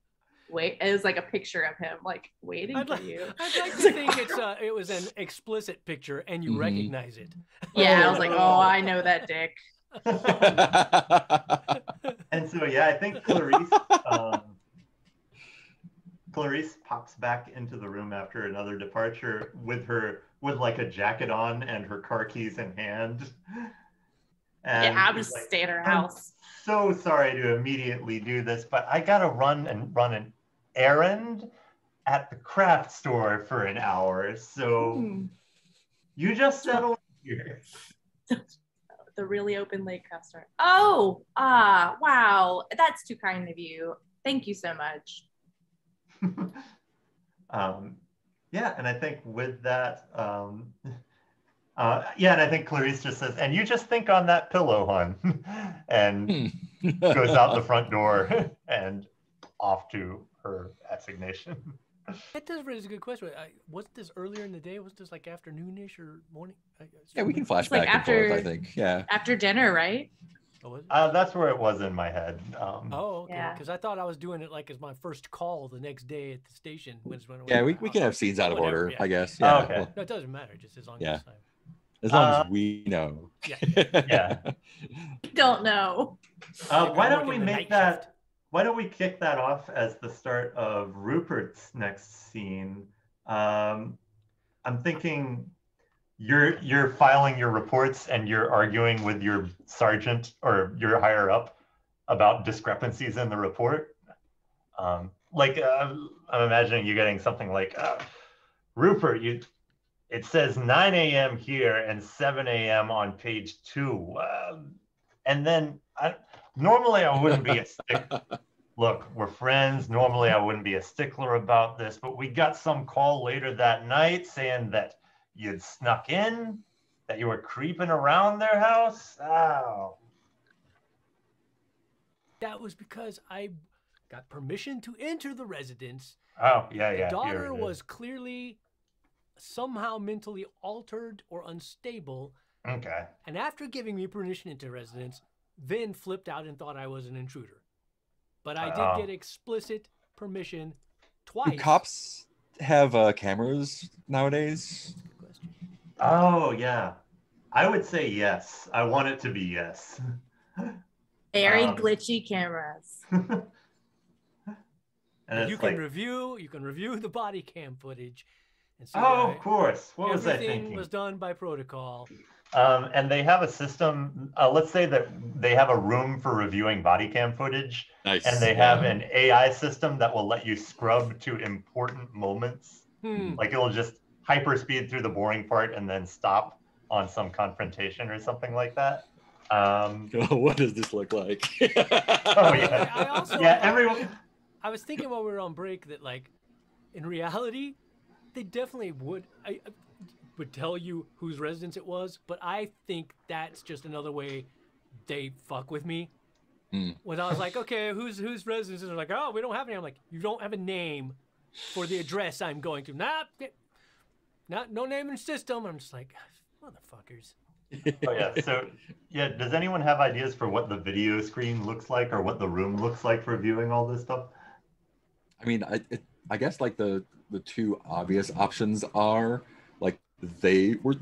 Wait. It was like a picture of him, like waiting I'd for like, you. (laughs) I'd like (laughs) to think it's uh, it was an explicit picture and you Mhm. recognize it. Yeah, I was like, oh, I know that (laughs) dick. and so yeah, I think Clarice um, Clarice pops back into the room after another departure with her with like a jacket on and her car keys in hand. And yeah, I'm just like, staying at her house. So sorry to immediately do this, but I gotta run and run an errand at the craft store for an hour. So Hmm. you just settled here. The really open lake craft store. Oh, ah, wow. That's too kind of you. Thank you so much. (laughs) um, yeah, and I think with that, um, (laughs) uh, yeah, and I think Clarice just says, and you just think on that pillow, hon, (laughs) and goes out the front door and off to her assignation. (laughs) That does raise a good question. I, wasn't this earlier in the day? Was this like afternoonish or morning? I, I- yeah, we can flash It's like back and forth. I think. Yeah. After dinner, right? Oh. Uh, that's where it was in my head. Um, oh, okay. Yeah. Because I thought I was doing it like as my first call the next day at the station. When it's when Yeah, we, we can have scenes out of Whatever, order, yeah. I guess. Oh, Yeah. okay. well, No, it doesn't matter. Just as long Yeah. as I as long Uh, as we know. Yeah. Yeah. (laughs) Don't know. Uh, Maybe why don't we make that? shift. Why don't we kick that off as the start of Rupert's next scene? Um, I'm thinking you're you're filing your reports and you're arguing with your sergeant or your higher up about discrepancies in the report. Um, like uh, I'm imagining you getting something like, uh, Rupert, you. It says 9 a.m. here and 7 a.m. on page two. Um, and then I, normally I wouldn't be a (laughs) stick. Look, we're friends. Normally I wouldn't be a stickler about this, but we got some call later that night saying that you'd snuck in, that you were creeping around their house. Oh, That was because I got permission to enter the residence. oh yeah, The yeah. daughter here it is. was clearly somehow mentally altered or unstable, okay. and after giving me permission into residence, then flipped out and thought I was an intruder. But I did get explicit permission Do twice. cops have uh, cameras nowadays? Good question. Oh yeah. I would say yes. I want it to be yes. (laughs) Very Um, glitchy cameras. (laughs) and you can like, review you can review the body cam footage and see oh, of course. What was I everything thinking? was done by protocol. Um, and they have a system. Uh, let's say that they have a room for reviewing body cam footage, Nice. and they have an AI system that will let you scrub to important moments. Hmm. Like it'll just hyperspeed through the boring part and then stop on some confrontation or something like that. Um, (laughs) what does this look like? (laughs) oh yeah, I also- yeah. Everyone. I was thinking while we were on break that like in reality they definitely would I, I would tell you whose residence it was, but I think that's just another way they fuck with me. Hmm. When I was like, okay, whose whose residence? And they're like, oh, we don't have any. I'm like, you don't have a name for the address I'm going to. Nah, eh, not no name in system. I'm just like, motherfuckers. Oh yeah. So yeah, does anyone have ideas for what the video screen looks like or what the room looks like for viewing all this stuff? I mean, I it, I guess like the the two obvious options are like they were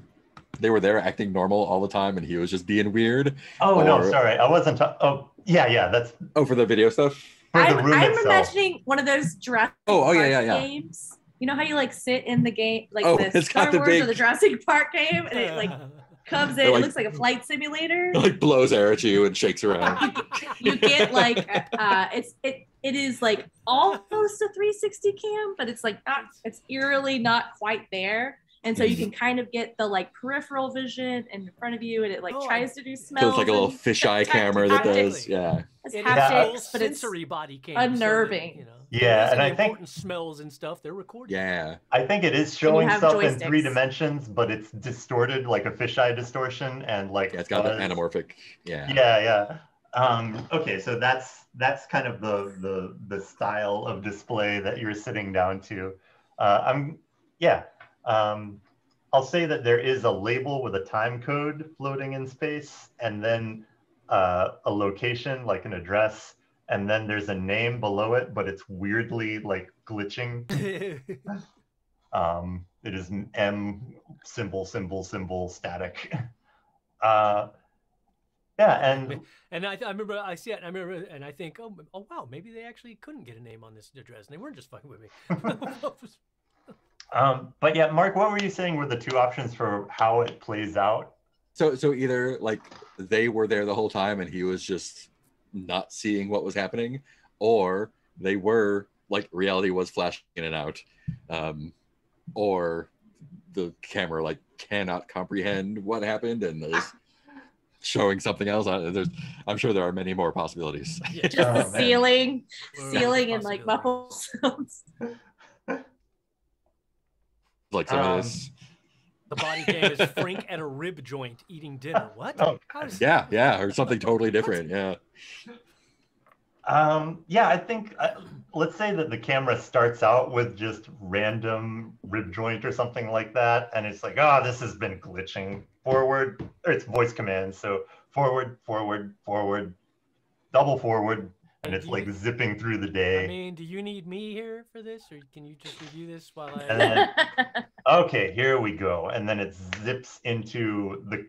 they were there acting normal all the time, and he was just being weird. Oh no, sorry, I wasn't. ta- oh yeah, yeah. That's Oh, for the video stuff. for I'm, room I'm imagining one of those Jurassic Oh, oh, yeah, Park yeah, yeah. games. You know how you like sit in the game, like Oh, the it's Star got the Wars or the Jurassic Park game, and it like (laughs) comes in. They're it looks like a flight simulator. (laughs) like blows air at you and shakes around. you get like uh it's it it is like almost a 360 cam but it's like not it's eerily not quite there and so you can kind of get the like peripheral vision in front of you and it like Oh, tries to do so smells it's like a little fisheye camera that does. Yeah. it's It Yeah. has haptics but it's sensory body cam. so that, unnerving. you know, Yeah, and I think- smells and stuff they're recording. Yeah. I think it is showing have stuff in three dimensions, but it's distorted like a fisheye distortion and like Yeah, it's got the anamorphic. Yeah. Yeah, yeah. Um, okay, so that's that's kind of the the the style of display that you're sitting down to. Uh, I'm yeah. Um, I'll say that there is a label with a time code floating in space, and then uh, a location like an address, and then there's a name below it, but it's weirdly like glitching. (laughs) Um, it is an M symbol, symbol, symbol, static. (laughs) Uh, Yeah, and And I, I remember I see it, and I remember, and I think, oh, oh wow, maybe they actually couldn't get a name on this address, and they weren't just fucking with me. (laughs) um, but yeah, Mark, what were you saying were the two options for how it plays out? So so either like they were there the whole time and he was just not seeing what was happening, or they were like reality was flashing in and out, um, or the camera like cannot comprehend what happened and is (laughs) showing something else. I- There's, I'm sure there are many more possibilities. Yeah, Just Oh, the man. ceiling, ceiling, and like muffled sounds. (laughs) like some Um, of this. The body cam is Frank at a rib joint eating dinner. What? Oh, How does- Yeah, yeah, or something totally different. Yeah. Um, yeah, I think uh, let's say that the camera starts out with just random rib joint or something like that, and it's like, oh, this has been glitching forward, or it's voice commands, so forward, forward, forward, double forward, and it's like zipping through the day. I mean, do you need me here for this, or can you just review this while I? Then- (laughs) Okay, here we go, and then it zips into the.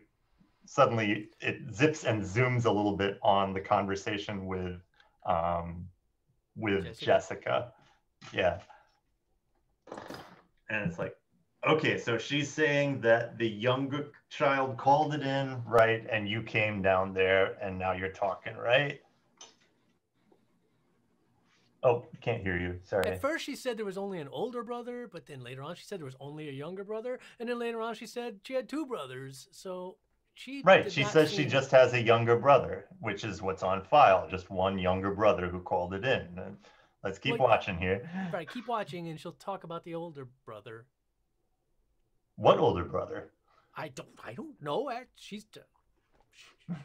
Suddenly, it zips and zooms a little bit on the conversation with, um, with Jessica? Jessica. Yeah. And it's like, okay, so she's saying that the younger child called it in, right? And you came down there and now you're talking, right? Oh, can't hear you. Sorry. At first, she said there was only an older brother, but then later on, she said there was only a younger brother, and then later on, she said she had two brothers. So she Right. She says she just has a younger brother, which is what's on file. Just one younger brother who called it in. Uh, let's keep What- watching here. right. Keep watching, and she'll talk about the older brother. What older brother? I don't. I don't know. She's. She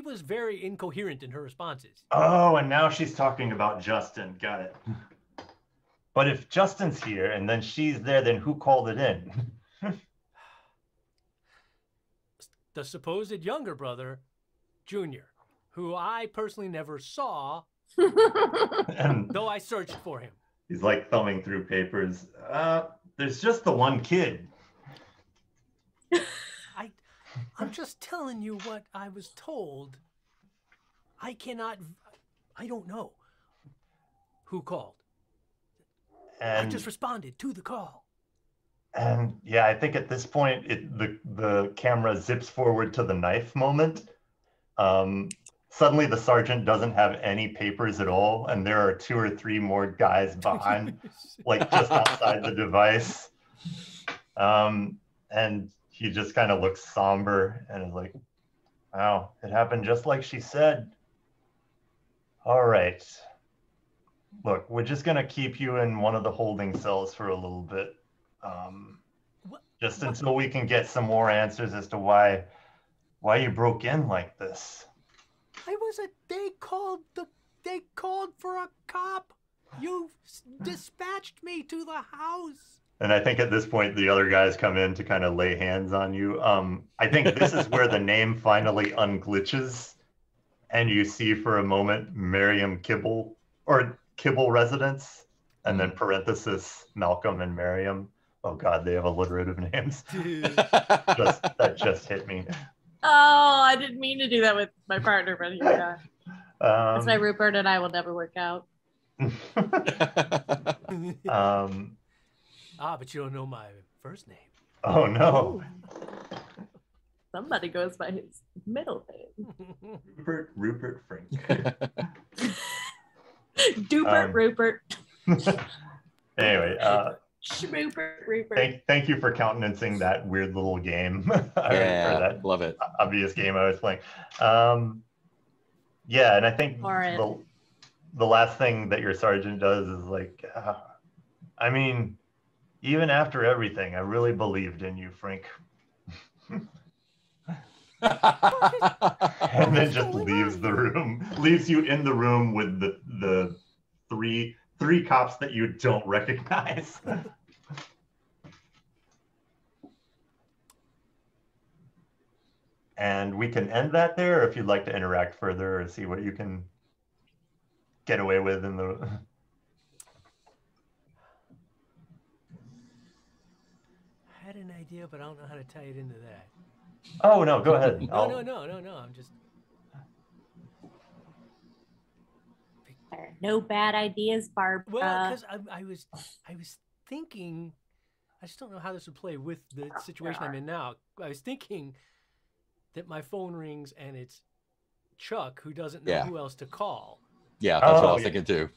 was very incoherent in her responses. Oh, and now she's talking about Justin. Got it. But if Justin's here and then she's there, then who called it in? (laughs) The supposed younger brother, Junior, who I personally never saw, (laughs) though I searched for him. he's like thumbing through papers. Uh, there's just the one kid. I'm just telling you what I was told. I cannot. I don't know who called. I just responded to the call. And yeah, I think at this point, it, the the camera zips forward to the knife moment. Um, suddenly, the sergeant doesn't have any papers at all, and there are two or three more guys (laughs) behind, like just outside the device. Um, and he just kind of looks somber and is like, "Wow, it happened just like she said." All right. Look, we're just gonna keep you in one of the holding cells for a little bit um, What- just what- until we can get some more answers as to why why you broke in like this. I was a. They called the. They called for a cop. You dispatched me to the house. And I think at this point the other guys come in to kind of lay hands on you. Um, I think this is where the name finally unglitches, and you see for a moment Miriam Kibble or Kibble residence, and then parenthesis Malcolm and Miriam. Oh God, they have alliterative names. (laughs) Just that just hit me. oh, I didn't mean to do that with my partner, but yeah, we (laughs) are. That's why Um, Rupert and I will never work out. (laughs) um, ah, but you don't know my first name. oh no. (laughs) Somebody goes by his middle name. (laughs) Rupert Rupert Frank. (laughs) Dupert Um, Rupert. anyway, uh, Schmoopert Rupert. thank thank you for countenancing that weird little game. or yeah, that love it. obvious game I was playing. Um, yeah, and I think Horrid. the the last thing that your sergeant does is like, uh, I mean, even after everything, I really believed in you, Frank, (laughs) and then just leaves the room, leaves you in the room with the the three three cops that you don't recognize. (laughs) And we can end that there, if you'd like to interact further or see what you can get away with in the. Had an idea, but I don't know how to tie it into that. Oh no, go ahead. No, I'll- no, no, no, no. I'm just. No bad ideas, Barbara. Well, because I, I was, I was thinking, I just don't know how this would play with the situation I'm in now. I was thinking that my phone rings and it's Chuck who doesn't know Yeah. who else to call. Yeah, that's what Oh, I was yeah. thinking too.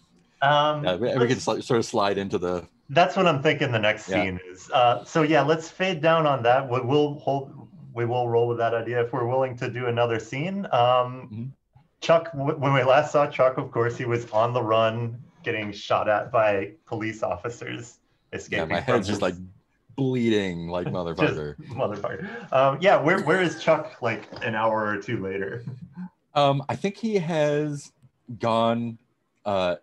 Um, Uh, we, we let's- could sort of slide into the. That's what I'm thinking. The next Yeah. scene is. Uh, so yeah, let's fade down on that. We will hold. We will roll with that idea if we're willing to do another scene. Um, Mhm. Chuck, when we last saw Chuck, of course, he was on the run, getting shot at by police officers, escaping. Yeah, my head's just like bleeding like (laughs) motherfucker. Motherfucker. Um, yeah, where where is Chuck? Like an hour or two later. Um, I think he has gone. Uh,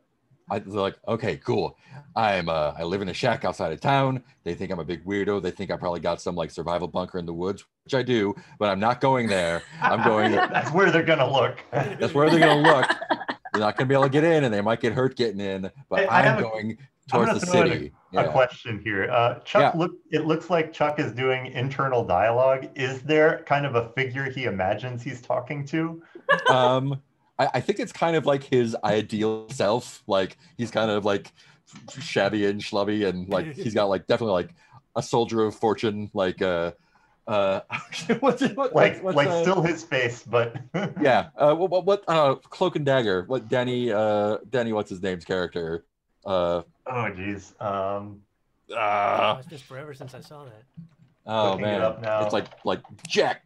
I, they're like, okay, cool. I'm. Uh, I live in a shack outside of town. They think I'm a big weirdo. They think I probably got some like survival bunker in the woods, which I do. But I'm not going there. I'm going. (laughs) That's where they're gonna look. (laughs) That's where they're gonna look. They're not gonna be able to get in, and they might get hurt getting in. But Hey, I'm a- going I'm towards the throw in a- city. a question here. Uh, Chuck, Yeah. look, it looks like Chuck is doing internal dialogue. Is there kind of a figure he imagines he's talking to? um I, I think it's kind of like his ideal self like he's kind of like shabby and schlubby and like he's got like definitely like a soldier of fortune like uh uh (laughs) what's it what, Like, what's, like uh, still his face, but (laughs) yeah uh what, what, what uh cloak and dagger what danny uh danny what's his name's character uh Oh, geez. Um, Oh, ah, it's forever since I saw that. oh Looking it man up now. it's like like jack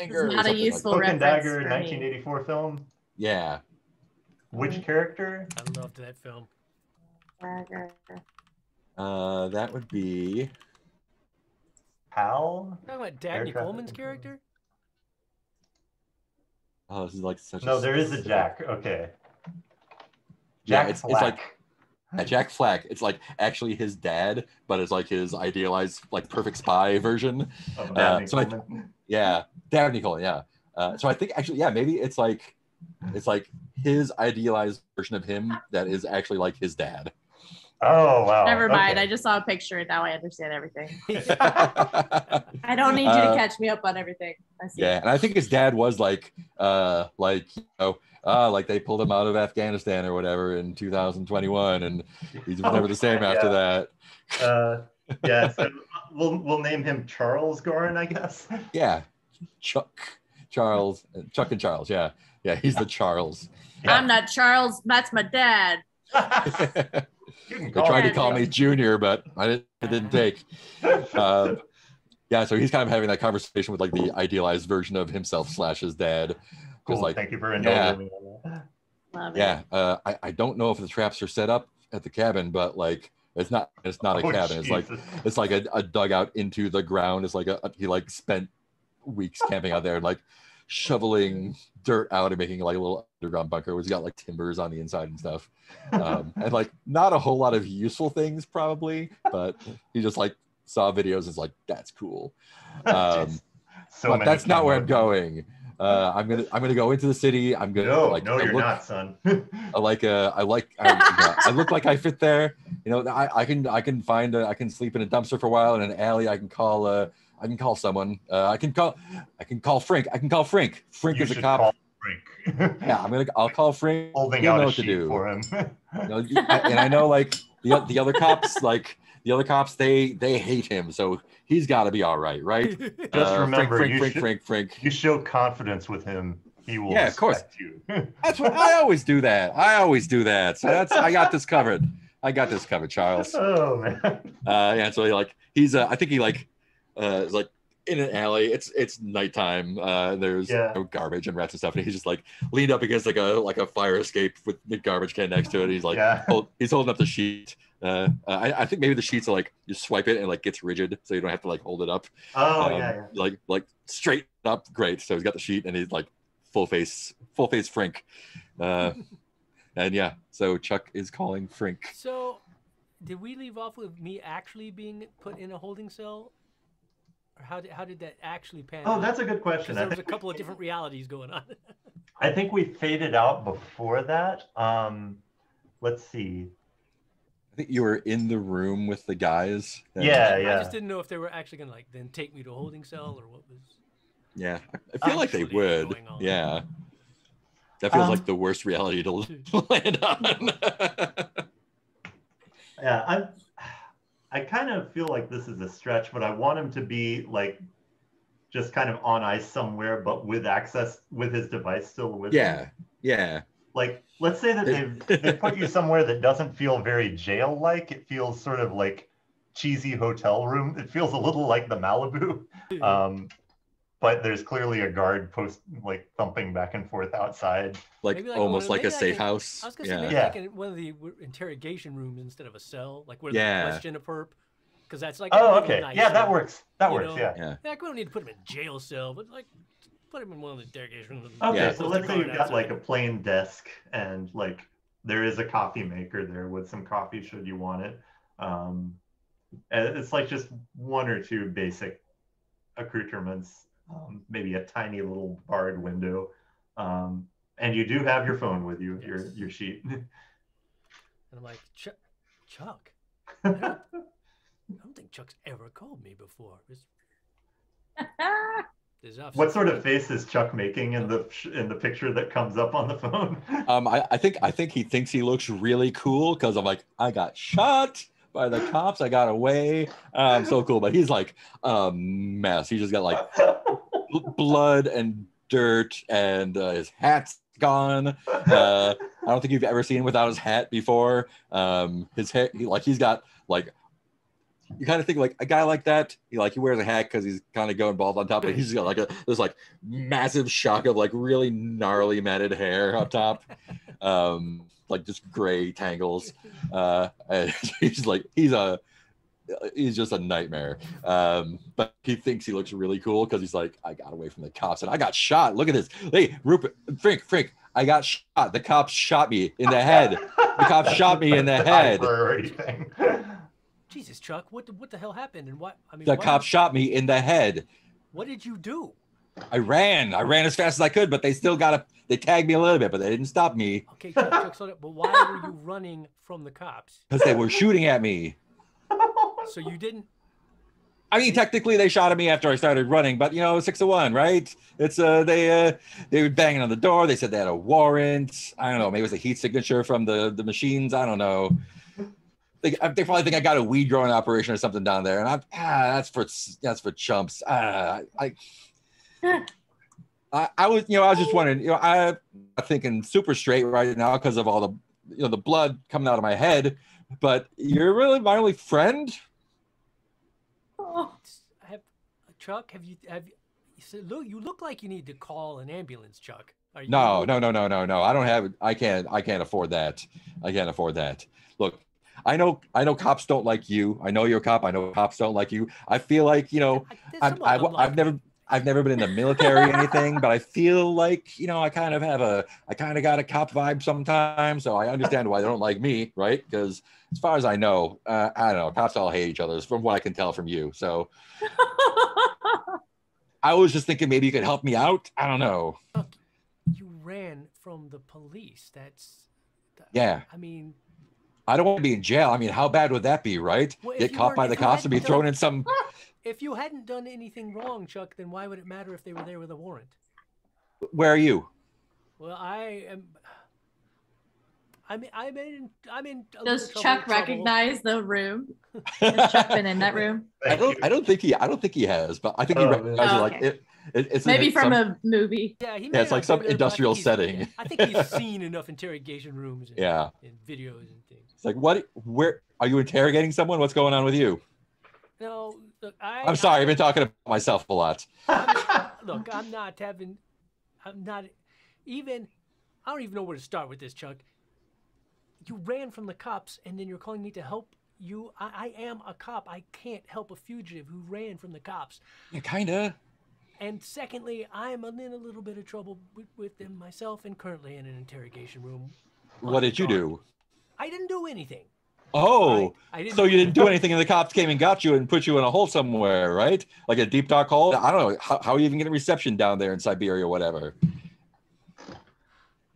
anger or not a something like- useful- Cloak and reference Dagger, for me. 1984 film. yeah Which character? I loved that film. Dagger. uh that would be Hal? Talking about Dabney Coleman's character. oh this is like such No, a there is a Jack. Okay. Yeah, Jack it's- it's like- Black. Yeah, Jack Flack. It's like actually his dad, but it's like his idealized, like perfect spy version. of uh, so I- Yeah, Dabney Coleman. Yeah. Uh, so I think actually, yeah, maybe it's like it's like his idealized version of him that is actually like his dad. Oh wow. Never mind. I just saw a picture and now I understand everything. (laughs) I don't need you to Uh, catch me up on everything. I see. Yeah, and I think his dad was like, uh, like you know, uh, like they pulled him out of Afghanistan or whatever in 2021, and he's was never the same Oh, after that. Uh, yeah, (laughs) so we'll we'll name him Charles Gorin, I guess. Yeah, Chuck, Charles, Chuck and Charles. Yeah, yeah, he's the Charles. I'm not Charles. That's my dad. (laughs) You They tried to call me Junior, but I didn't. It didn't take. Um, yeah, so he's kind of having that conversation with like the idealized version of himself slash his dad. Cool. Like, Thank you for yeah. me on. Love it. yeah, uh, I I don't know if the traps are set up at the cabin, but like it's not it's not a Oh, cabin. It's like it's like a, a dugout into the ground. It's like a he like spent weeks camping out there and like shoveling dirt out and making like a little underground bunker. It's got like timbers on the inside and stuff, um, and like not a whole lot of useful things probably, but he just like saw videos. and is like that's cool. (laughs) Um, so but that's not where I'm cameras. going. Uh, I'm gonna I'm gonna go into the city. I'm gonna No, like no, I you're look, not, son. (laughs) I like uh I like I, I look like I fit there. You know, I, I can I can find a, I can sleep in a dumpster for a while in an alley. I can call uh I can call someone. Uh, I can call I can call Frank. I can call Frank. Frank you is a cop. Frank. (laughs) Yeah, I'm gonna I'll call Frank. Holding He'll out know a what to do. for him. (laughs) You know, and I know like the the other cops like the other cops they they hate him, so he's got to be all right, right? (laughs) Just Uh, remember, Frank you Frank should- Frank Frank Frank. you show confidence with him, he will Yeah, of course. you. (laughs) That's what I always do. That I always do that. So that's I got this covered. I got this covered, Charles. (laughs) oh man. Uh, yeah, so he, like he's uh, I think he like uh is, like in an alley. It's it's nighttime. Uh, there's Yeah. you know, garbage and rats and stuff, and he's just like leaned up against like a like a fire escape with the garbage can next to it. He's like yeah. hold, he's holding up the sheet. Uh, I, I think maybe the sheets are like you swipe it and like gets rigid, so you don't have to like hold it up. Oh Um, yeah, yeah. Like like straight up, great. So he's got the sheet and he's like full face full face Frank. Uh, (laughs) and yeah, so Chuck is calling Frank. So, did we leave off with me actually being put in a holding cell, or how did how did that actually pan Oh, out? that's a good question. there was a couple of different realities going on. (laughs) I think we faded out before that. Um, let's see. I think you were in the room with the guys. and- Yeah, I just didn't know if they were actually gonna like then take me to a holding cell or what was. Yeah, I feel like they would. Yeah, that feels Um, like the worst reality to (laughs) (laughs) land on. (laughs) Yeah, I'm. I kind of feel like this is a stretch, but I want him to be like, just kind of on ice somewhere, but with access with his device still with him. yeah, yeah, Like, let's say that they've (laughs) they put you somewhere that doesn't feel very jail-like. It feels sort of like cheesy hotel room. It feels a little like the Malibu. (laughs) Um, but there's clearly a guard post like thumping back and forth outside. like like almost one- like a safe can- house. I was gonna say Yeah, maybe Yeah. like in one of the interrogation rooms instead of a cell, like where Yeah. they question a perp, because that's like. Oh, okay. nicer. Yeah, that works. That you works. know? Yeah. yeah. Yeah, we don't need to put him in jail cell, but like put him in one of the interrogation rooms. Okay, Yeah. so let's say you've got like a plain desk and like there is a coffee maker there with some coffee should you want it. Um, it's like just one or two basic accoutrements, um, maybe a tiny little barred window. Um, and you do have your phone with you, your Yes. your sheet. (laughs) And I'm like, Chuck, Chuck. (laughs) I don't, I don't think Chuck's ever called me before. (laughs) Is, is what sort of face is Chuck making in the in the picture that comes up on the phone? (laughs) Um, I, I think I think he thinks he looks really cool because I'm like, I got shot by the cops, I got away. Um, so cool, but he's like a mess. He just got like bl- (laughs) blood and dirt, and uh, his hat's gone. Uh, I don't think you've ever seen him without his hat before. Um, his hair, he, like he's got like you kind of think like a guy like that, he like he wears a hat because he's kind of going bald on top, but he's got like a this like massive shock of like really gnarly matted hair up top, (laughs) um, like just gray tangles. Uh, and (laughs) he's like he's a he's just a nightmare. Um, but he thinks he looks really cool because he's like, I got away from the cops and I got shot. Look at this. Hey, Rupert, Frank, Frank, I got shot. The cops shot me in the head. The cops shot me in the (laughs) head. Jesus, Chuck, what the, what the hell happened? And what I mean, The cops shot me in the head. What did you do? I ran. I ran as fast as I could, but they still got to. They tagged me a little bit, but they didn't stop me Okay, Chuck, Chuck, slow down. But why were you (laughs) running from the cops? because they were shooting at me. So you didn't. I mean, technically, they shot at me after I started running, but you know, six to one, right? It's uh, they uh, they were banging on the door. They said they had a warrant. I don't know. Maybe it was a heat signature from the the machines. I don't know. They, they probably think I got a weed growing operation or something down there, and I'm ah, that's for that's for chumps. Ah, I. I, I was, you know, I was just (laughs) wondering, you know, I, I'm thinking super straight right now because of all the, you know, the blood coming out of my head. But you're really my only friend. Oh, Have, Chuck, have you have you, you said, look? You look like you need to call an ambulance, Chuck. No, no, no, no, no, no. I don't have. I can't. I can't afford that. I can't afford that. Look, I know. I know cops don't like you. I know you're a cop. I know cops don't like you. I feel like you know. I, there's I'm, some I, them I've never. I've never been in the military or anything, but I feel like you know I kind of have a. I kind of got a cop vibe sometimes, so I understand why they don't like me, right? Because as far as I know, uh, I don't know. Cops all hate each other, from what I can tell from you. So (laughs) I was just thinking maybe you could help me out. I don't know. You ran from the police. That's. that- Yeah. I mean, I don't want to be in jail. I mean, how bad would that be, right? Well, Get caught weren't- by the cops and be hadn't thrown in some. (laughs) if you hadn't done anything wrong, Chuck, then why would it matter if they were there with a warrant? Where are you? Well, I am. I mean, I'm in. I'm in. a Does Chuck trouble- trouble. recognize the room? (laughs) Has Chuck been in that room? I don't. I don't think he. I don't think he has, but I think he Oh, recognizes man. like it. It it's Maybe it's from some- a movie. Yeah, he Yeah, it's like some be, but I think industrial he's- setting. I think he's (laughs) seen enough interrogation rooms and, Yeah. and videos and things. It's like what? Where are you interrogating someone? What's going on with you? No, look, I. I'm sorry. I, I've been talking about myself a lot. (laughs) look, I'm not having. I'm not even. I don't even know where to start with this, Chuck. You ran from the cops, and then you're calling me to help you. I, I am a cop. I can't help a fugitive who ran from the cops. Yeah, kinda. And secondly, I'm in a little bit of trouble with, with them myself, and currently in an interrogation room. What did you do? I didn't do anything. Oh, right? I didn't. so you didn't do anything, and the cops came and got you and put you in a hole somewhere, right? Like a deep dark hole. I don't know how, how are you even getting reception down there in Siberia, or whatever.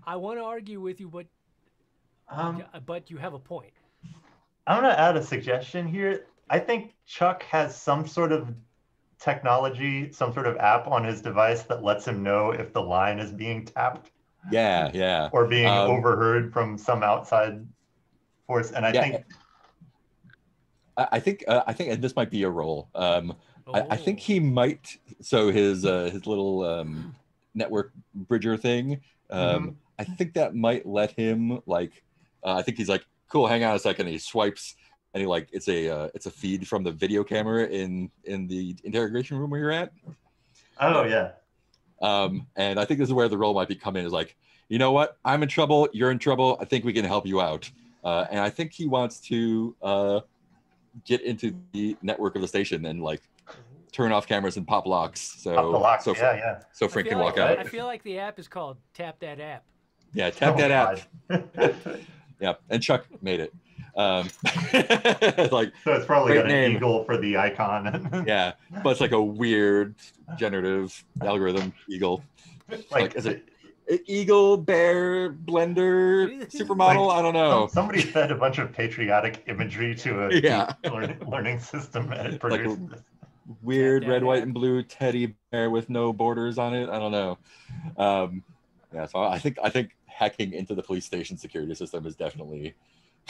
I want to argue with you, but Um, but you have a point. I'm gonna add a suggestion here. I think Chuck has some sort of technology, some sort of app on his device that lets him know if the line is being tapped Yeah, yeah. or being Um, overheard from some outside force. And I Yeah. think I, I think uh, I think and this might be a role. Um, I, I think Oh. he might. So his uh, his little um, network bridger thing. Um, I think that might let him like. Uh, I think he's like, cool. Hang on a second. He swipes, and he like it's a uh, it's a feed from the video camera in in the interrogation room where you're at. oh yeah. Um, and I think this is where the role might be coming. Is like, you know what? I'm in trouble. You're in trouble. I think we can help you out. Uh, and I think he wants to uh, get into the network of the station and like turn off cameras and pop locks. So Pop the locks. so yeah, yeah. so Frank feel can walk out. I feel like the app is called Tap That App. Yeah, tap Oh, that app. (laughs) Yeah, and Chuck made it. Um, (laughs) like so it's probably got an name. eagle for the icon. (laughs) yeah, but it's like a weird generative algorithm eagle. like, is it- Eagle, bear, blender, supermodel. I don't know. Somebody fed a bunch of patriotic imagery to a (laughs) Yeah. learning, learning system and it produced this. weird Tap, red, tap, white, and blue teddy bear with no borders on it. I don't know. Um, yeah, so I think I think hacking into the police station security system is definitely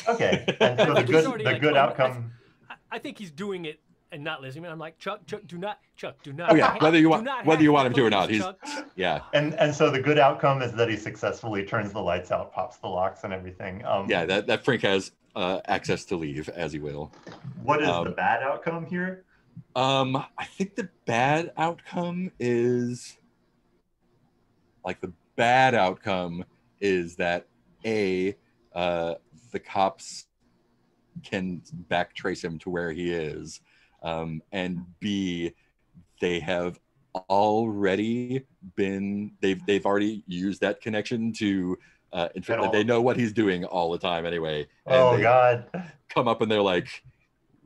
Okay, (laughs) and so the good the like, good oh, outcome. I, I think he's doing it and not listening. I'm like, Chuck, Chuck, do not, Chuck, do not. Oh, yeah, hack- whether you want- whether you want him to or not, he's- Chuck. yeah And and so the good outcome is that he successfully turns the lights out, pops the locks, and everything. Um, yeah that that Frank has uh, access to leave as he will. What is Um, the bad outcome here? Um, I think the bad outcome is like the bad outcome is that a uh, the cops can backtrace him to where he is, um, and b they have already been they've they've already used that connection to uh, in fact, they know what he's doing all the time anyway. and Oh they- God. come up and they're like,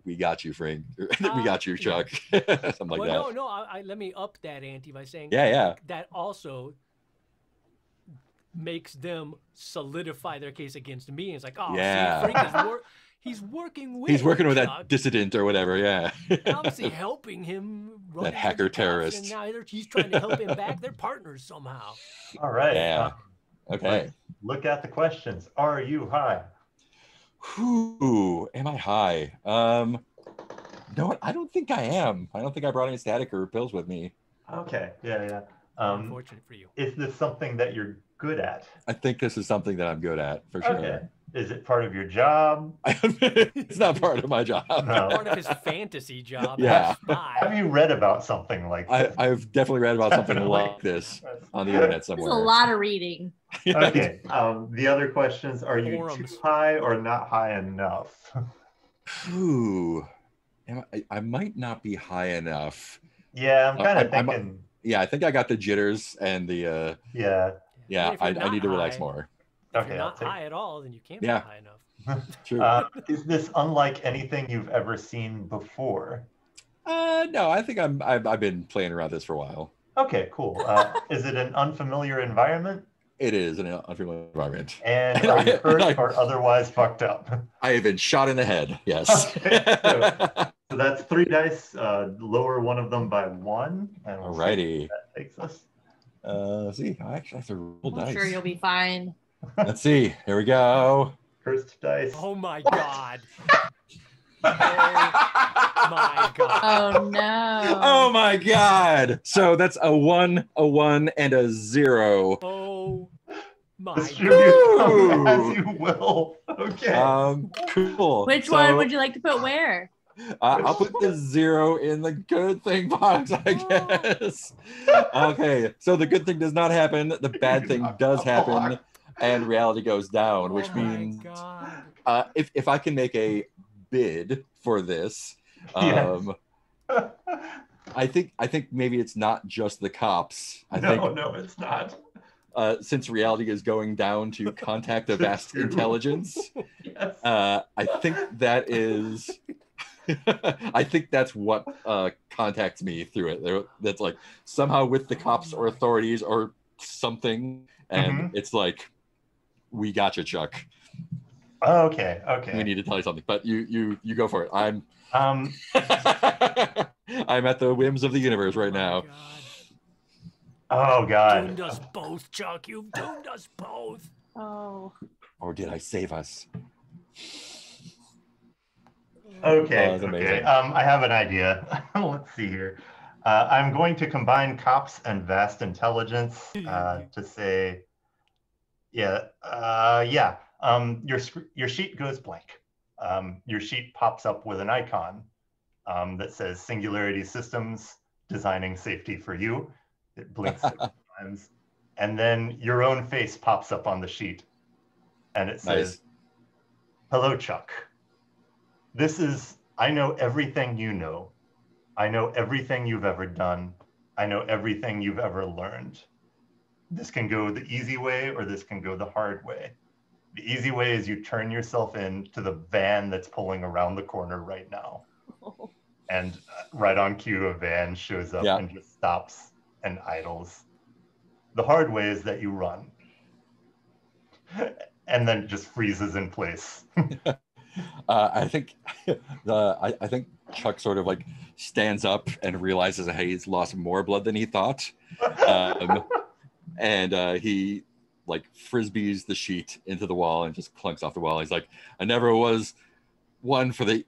"We got you, Frank. (laughs) we Uh, got you. Chuck." (laughs) Something like well, that. no, no. I, I, let me up that ante by saying Yeah, yeah. that also makes them solidify their case against me. And it's like, oh, Yeah. see, Frank is wor- (laughs) he's working with He's working with that Chuck, dissident or whatever. Yeah. (laughs) obviously helping him. run into hacker terrorist. And now they're- he's trying to help him back. They're partners somehow. All right. Yeah. uh, okay. look at the questions. Are you high? Whew, am I high? Um, no, I don't think I am. I don't think I brought any static or pills with me. Okay. Yeah, yeah. Um, Unfortunate for you. is this something that you're good at? I think this is something that I'm good at for sure. Okay. Is it part of your job? (laughs) it's not part of my job. No. Part of his fantasy job. Yeah. as a spy. Have you read about something like I, this? I've definitely read about something (laughs) like this on the internet There's somewhere. a lot of reading. (laughs) okay. Um, the other questions are you Forums. too high or not high enough? Ooh, am I, I might not be high enough. yeah, I'm Uh, kind I- of I'm- thinking. Yeah, I think I got the jitters and the uh Yeah. yeah, I, I need to relax high- more. If Okay. you're not take- high at all, then you can't Yeah. be high enough. (laughs) (laughs) True. Uh, is this unlike anything you've ever seen before? Uh, no, I think I'm I've, I've been playing around this for a while. Okay, cool. Uh, (laughs) is it an unfamiliar environment? It is an unfamiliar environment. And are you I- hurt I- or otherwise fucked up? I have been shot in the head. Yes. So that's three dice. Uh, lower one of them by one. And we'll Alrighty. where that takes us. Uh, see, I actually have to roll I'm dice. sure you'll be fine. Let's see. Here we go. First dice. Oh my god. (laughs) Oh my god. Oh no. Oh my god! So that's a one, a one, and a zero. Oh my Distribute Ooh. them as you will. Okay. Um, cool. Which So, one would you like to put where? Uh, I'll put the zero in the good thing box, I (laughs) guess. Okay, so the good thing does not happen. The (laughs) bad thing does happen, and reality goes down, which oh means uh, if if I can make a bid for this, Yes. um, (laughs) I think I think maybe it's not just the cops. I no, think no, it's not. uh, since reality is going down to contact a vast intelligence, Yes. uh, I think that is. (laughs) I think that's what uh, contacts me through it. There, that's like somehow with the cops or authorities or something, and Mhm. it's like, we got you, Chuck. Okay, okay. we need to tell you something, but you you you go for it. I'm Um, (laughs) I'm at the whims of the universe right Oh my now. God. oh Doomed god. us both, Chuck. You've doomed us both. Oh. Or did I save us? Okay, Oh, okay. Um, I have an idea. (laughs) Let's see here. Uh, I'm going to combine cops and vast intelligence uh, to say, yeah, uh, yeah. Um, your your sheet goes blank. Um, your sheet pops up with an icon um, that says Singularity Systems designing safety for you. It blinks (laughs) times, and then your own face pops up on the sheet, and it says, Nice. Hello, Chuck. This is, I know everything you know. I know everything you've ever done. I know everything you've ever learned. This can go the easy way or this can go the hard way. The easy way is you turn yourself in to the van that's pulling around the corner right now. (laughs) And uh, right on cue, a van shows up Yeah. and just stops and idles. The hard way is that you run (laughs) and then just freezes in place. (laughs) Uh, I think (laughs) the I, I think Chuck sort of like stands up and realizes that he's lost more blood than he thought, um, (laughs) and uh, he like frisbees the sheet into the wall and just clunks off the wall. He's like, "I never was one for the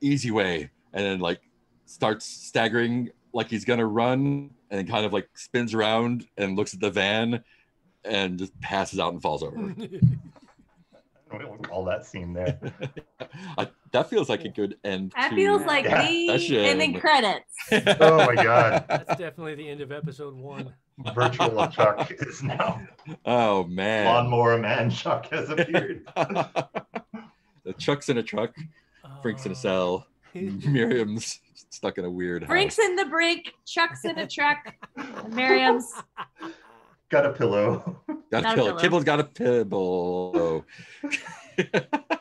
easy way," and then like starts staggering like he's gonna run, and then kind of like spins around and looks at the van, and just passes out and falls over. (laughs) We'll call that scene there. (laughs) I, that feels like a good end. That to- feels like Yeah, the that should- and then credits. (laughs) Oh my God. That's definitely the end of episode one. Virtual Chuck is now. oh man. Lawnmower Man Chuck has appeared. (laughs) the Chuck's in a truck, Frank's in a Oh. cell, Miriam's stuck in a weird Frank's house. in the brink, Chuck's in a truck, Miriam's. Got a pillow. (laughs) Got Not a a pillow. pillow. Kibble's got a pillow. (laughs)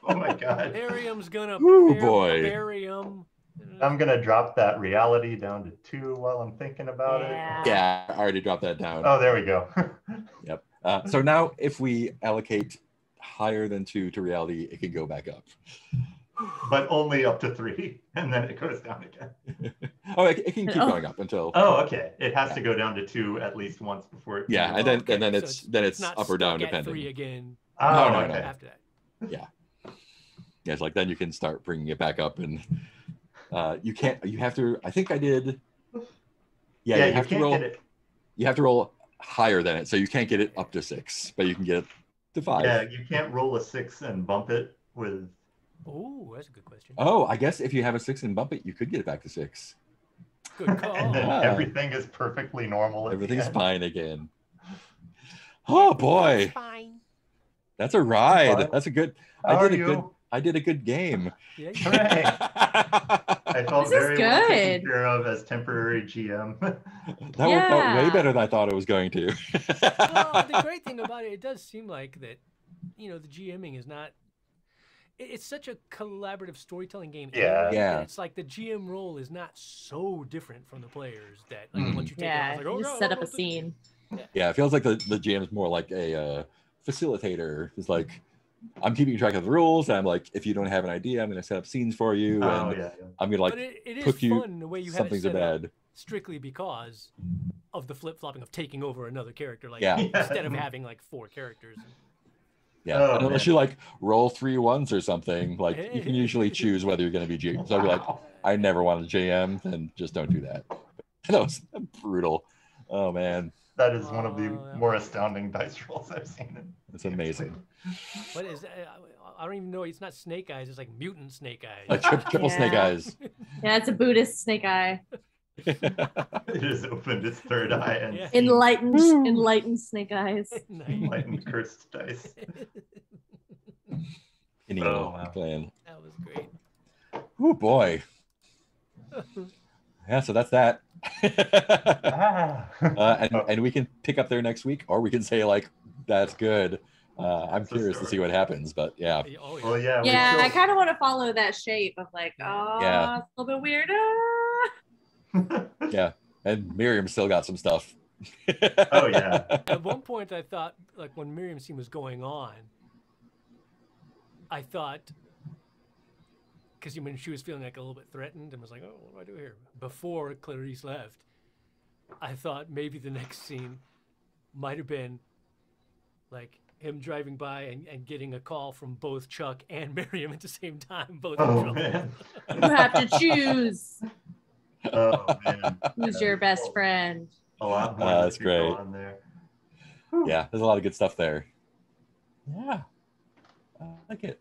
Oh my God. Miriam's gonna Woo, bur- boy. bury him. I'm gonna drop that reality down to two while I'm thinking about Yeah. it. yeah, I already dropped that down. Oh, there we go. (laughs) Uh, so now if we allocate higher than two to reality, it can go back up. But only up to three, (laughs) and then it goes down again. (laughs) Oh, it, it can keep Oh. going up until Oh, okay. It has Yeah. to go down to two at least once before. It Yeah, and then- up. and then so it's- then it's not up or down, stuck at depending. Three again Oh, No, no, no. okay. after that. (laughs) yeah, Yeah, it's like then you can start bringing it back up, and uh, you can't. You have to. I think I did. Yeah, Yeah, you you, have to can't roll. get it. You have to roll higher than it, so you can't get it up to six, but you can get it to five. Yeah, you can't roll a six and bump it with. Oh, that's a good question. Oh, I guess if you have a six and bump it, you could get it back to six. Good call. and then everything is perfectly normal. Everything's fine again. Oh boy, Fine. that's a ride. Fine. That's a good. How I are did a you? good. I did a good game. Yeah, you- Hooray. I felt This is very well taken good. care of as temporary GM. (laughs) That worked out way better than I thought it was going to. well, the (laughs) great thing about it, it does seem like that, you know, the GMing is not. It- It's such a collaborative storytelling game. Yeah. Yeah. It's like the GM role is not so different from the players that like Mm. once you take it, Yeah, it's like, oh, you just God, set I up a scene. yeah, it feels like the the GM is more like a uh, facilitator. It's like I'm keeping track of the rules. And I'm like, if you don't have an idea, I'm going to set up scenes for you, oh and yeah. yeah. I'm going to But like it, it is hook you. fun the way you have some it things are set up bad. strictly because of the flip flopping of taking over another character. Like Yeah. (laughs) instead of having like four characters. Yeah, Oh, unless man. you like roll three ones or something, like you can (laughs) usually choose whether you're going to be GM. So I'd be like, I never wanted GM, then just don't do that. (laughs) That was brutal. Oh man, That is one of the Oh, more was- astounding dice rolls I've seen. In (laughs) it's amazing. What is that? I don't even know. It's not Snake Eyes. It's like Mutant Snake Eyes. Like tri- triple snake eyes. Yeah, it's a Buddhist snake eye. It has opened its third eye and Yeah. Enlightened, Woo. enlightened snake eyes. (laughs) Enlightened cursed dice. (laughs) Any Oh, wow. plan. That was great. Oh boy. (laughs) Yeah, so that's that. Ah. uh, and, Oh. and we can pick up there next week, or we can say like, "That's good." Uh, I'm That's curious to see what happens, but yeah, Oh, well, yeah. we Yeah, I kind of want to follow that shape of like, oh, Yeah. it's a little bit weird. Ah. yeah. And Miriam still got some stuff. Oh, yeah. At one point, I thought, like, when Miriam scene was going on, I thought, because you mean she was feeling like a little bit threatened and was like, "Oh, what do I do here?" Before Clarice left, I thought maybe the next scene might have been like him driving by and, and getting a call from both Chuck and (laughs) Miriam at the same time, both in oh trouble. man. You have to choose Oh man. who's your best cool. friend. A lot more. Uh, that's great. On there. Yeah, there's a lot of good stuff there. Yeah, I like it.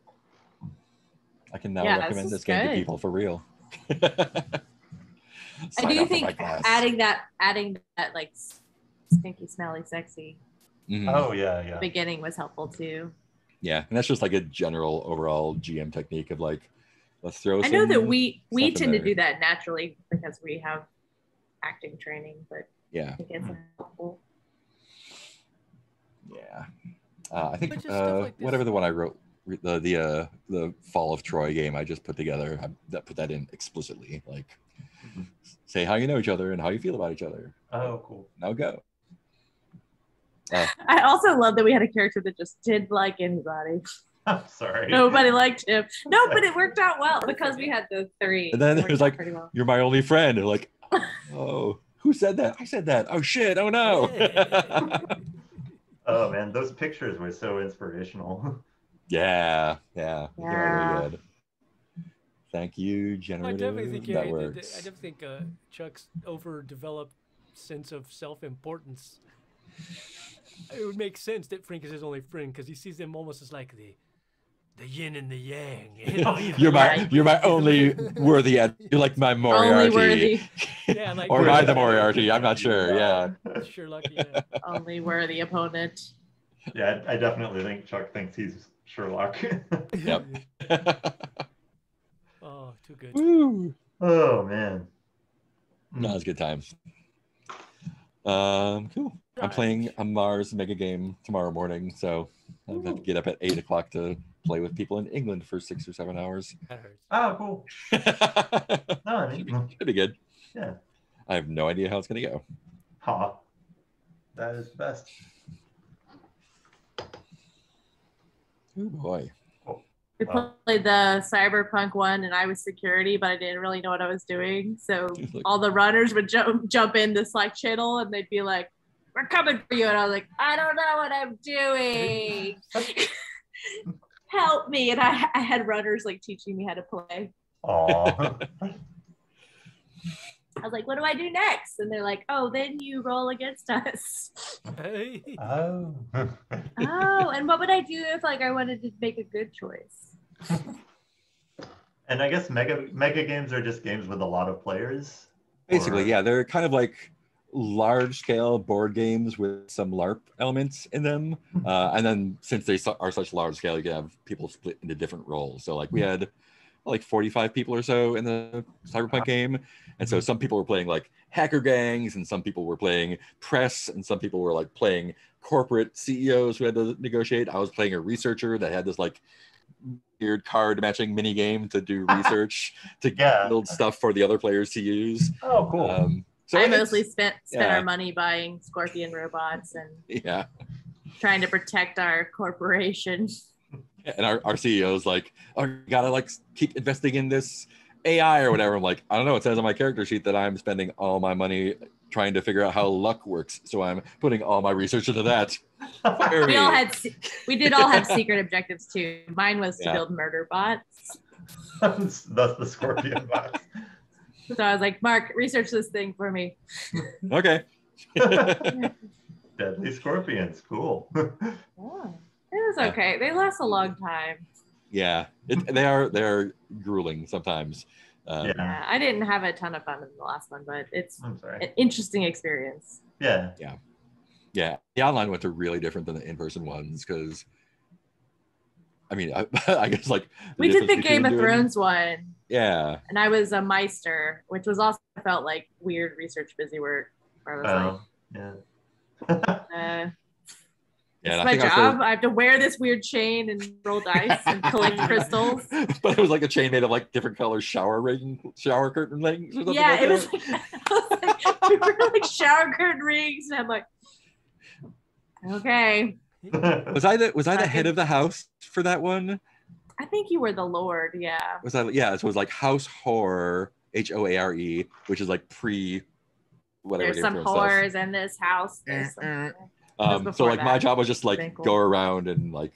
I can now Yeah, recommend is this game to people for real. (laughs) I do up for think adding that adding that like stinky, smelly, sexy Mhm. Oh yeah, yeah. beginning was helpful too. Yeah, and that's just like a general overall GM technique of like, let's throw. I know that we we stuff in tend to do that naturally because we have acting training, but Yeah, I think it's helpful. yeah. Uh, I think But just stuff uh, like whatever the one I wrote, the the uh, the Fall of Troy game I just put together, I that put that in explicitly. Like, Mhm. say how you know each other and how you feel about each other. Oh cool. Now go. (laughs) I also love that we had a character that just did like anybody. I'm sorry. Nobody liked him. No, but it worked out well because we had the three. And then It worked there's like- well. You're my only friend. And like, (laughs) oh, who said that? I said that. Oh shit. Oh no. (laughs) Oh man, those pictures were so inspirational. (laughs) yeah, yeah. Yeah. Really good. Thank you, I generative. definitely think yeah, that I, did- works. I definitely think uh, Chuck's overdeveloped sense of self-importance. It would make sense that Frank is his only friend because he sees them almost as like the the yin and the yang. You know, you You're my Right. you're my only worthy ad- you're like my Moriarty. Only worthy, (laughs) yeah, like or am I the Moriarty? I'm not sure. Yeah. Sure, lucky. Yeah. (laughs) only worthy opponent. Yeah, I, I definitely think Chuck thinks he's Sherlock. (laughs) Yep. oh, too good. Woo. oh man. No, it's good times. Um, cool. I'm playing a Mars mega game tomorrow morning, so I have to get up at eight o'clock to play with people in England for six or seven hours. That. Oh cool. should, (laughs) No, I mean, be, should be good. yeah. I have no idea how it's gonna go. Ha. That is the best. Oh boy. We played the cyberpunk one, and I was security, but I didn't really know what I was doing. So (laughs) Like- all the runners would jump jump in the Slack channel, and they'd be like, "We're coming for you," and I was like, "I don't know what I'm doing. (laughs) Help me!" And I, I had runners like teaching me how to play. Aw. (laughs) I was like, "What do I do next?" And they're like, "Oh, then you roll against us." Hey. oh. (laughs) oh, and what would I do if like I wanted to make a good choice? and I guess mega mega games are just games with a lot of players. Basically, Or- yeah, they're kind of like large scale board games with some LARP elements in them. Uh, and then since they are such large scale, you can have people split into different roles. So like we had like 45 people or so in the Cyberpunk game. And so some people were playing like hacker gangs and some people were playing press and some people were like playing corporate CEOs who had to negotiate. I was playing a researcher that had this like weird card matching mini game to do (laughs) research to Yeah. build stuff for the other players to use. Oh, cool. Um, so I mostly spent spent yeah. our money buying scorpion robots and yeah. trying to protect our corporation. And our, our CEO's like, oh, you gotta like keep investing in this AI or whatever. I'm like, I don't know. It says on my character sheet that I'm spending all my money trying to figure out how luck works. So I'm putting all my research into that. We all had we did all have (laughs) secret objectives too. Mine was to Yeah. build murder bots. (laughs) That's the scorpion box. So I was like, Marc, research this thing for me. okay. (laughs) Deadly scorpions. Cool. (laughs) Oh, it was okay. They last a long time. yeah. It, they are they're grueling sometimes. Um, Yeah. Yeah, I didn't have a ton of fun in the last one, but it's I'm sorry. an interesting experience. Yeah. Yeah. yeah the online ones are really different than the in-person ones because i mean I, (laughs) I guess like We did the Game of between doing- Thrones one, yeah and I was a Maester, which was also felt like weird research busy work. Where I was Oh, yeah. uh, (laughs) yeah it's and I my I was job. I have to wear this weird chain and roll dice and collect (laughs) crystals. but it was like a chain made of like different color shower ring shower curtain rings or something Yeah, like it was like, I was like we were like shower curtain rings, and I'm like, okay. was i the was i the head of the house for that one I think you were the Lord. Yeah. Was that yeah? So it was like House Hoare, H O A R E, which is like pre whatever. There's Game some of horrors in this house. Um, so before like my job was just like Thankful. go around and like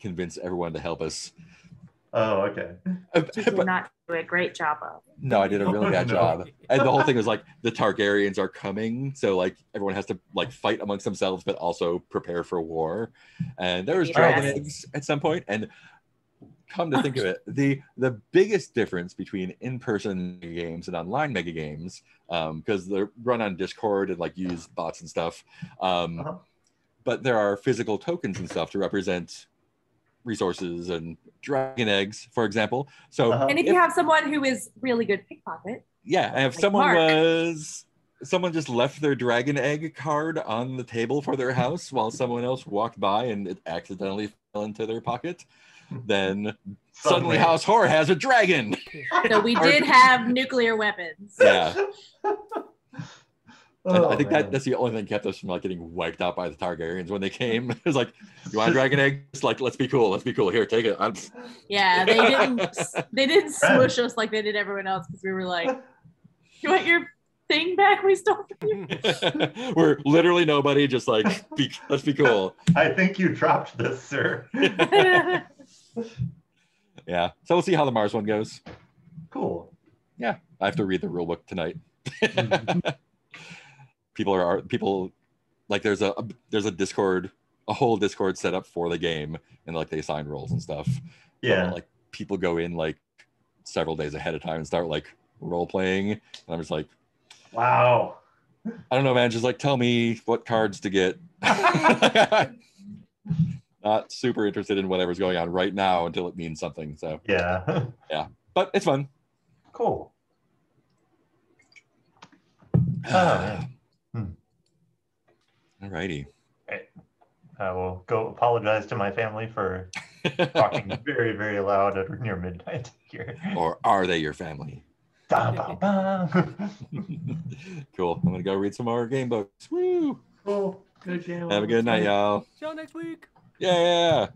convince everyone to help us. Oh, okay. you did But- not do a great job of. no, I did a really (laughs) Oh, bad no. job. And the whole thing was like the Targaryens are coming, so like everyone has to like fight amongst themselves, but also prepare for war. And there was Yes. dragon eggs at some point. point, and come to think of it, the the biggest difference between in-person games and online mega games, because they're run on Discord and like use bots and stuff. Um, Uh-huh. but there are physical tokens and stuff to represent resources and dragon eggs, for example. So Uh-huh. And if, you have someone who is really good pickpocket, yeah, and if Like someone Marc. was someone just left their dragon egg card on the table for their house while someone else walked by and it accidentally fell into their pocket, then suddenly House Hoare has a dragon. so we did have nuclear weapons. Yeah. (laughs) And Oh, I think man. that that's the only thing kept us from like getting wiped out by the Targaryens when they came. (laughs) It was like, you want a (laughs) dragon egg? It's like, let's be cool, let's be cool. Here, take it. I'm... Yeah, (laughs) they didn't. They didn't smush us like they did everyone else because we were like, "You want your thing back? We stole from you." We're literally nobody, just like, be, let's be cool. I think you dropped this, sir. Yeah. So we'll see how the Mars one goes. Cool. Yeah. I have to read the rule book tonight. People are people like there's a, a there's a Discord, a whole Discord set up for the game, and like they assign roles and stuff. But, Yeah. like people go in like several days ahead of time and start like role playing, and I'm just like, Wow. I don't know, man. Just like tell me what cards to get. (laughs) Not super interested in whatever's going on right now until it means something. So, Yeah. (laughs) Yeah, but it's fun. cool. (sighs) Oh. Alrighty. I will go apologize to my family for (laughs) talking very, very loud at near midnight here. or are they your family? Bam, bam, bam. (laughs) cool. I'm gonna go read some more game books. Woo! cool. Good game. Have a good night, y'all. See y'all next week. Yeah.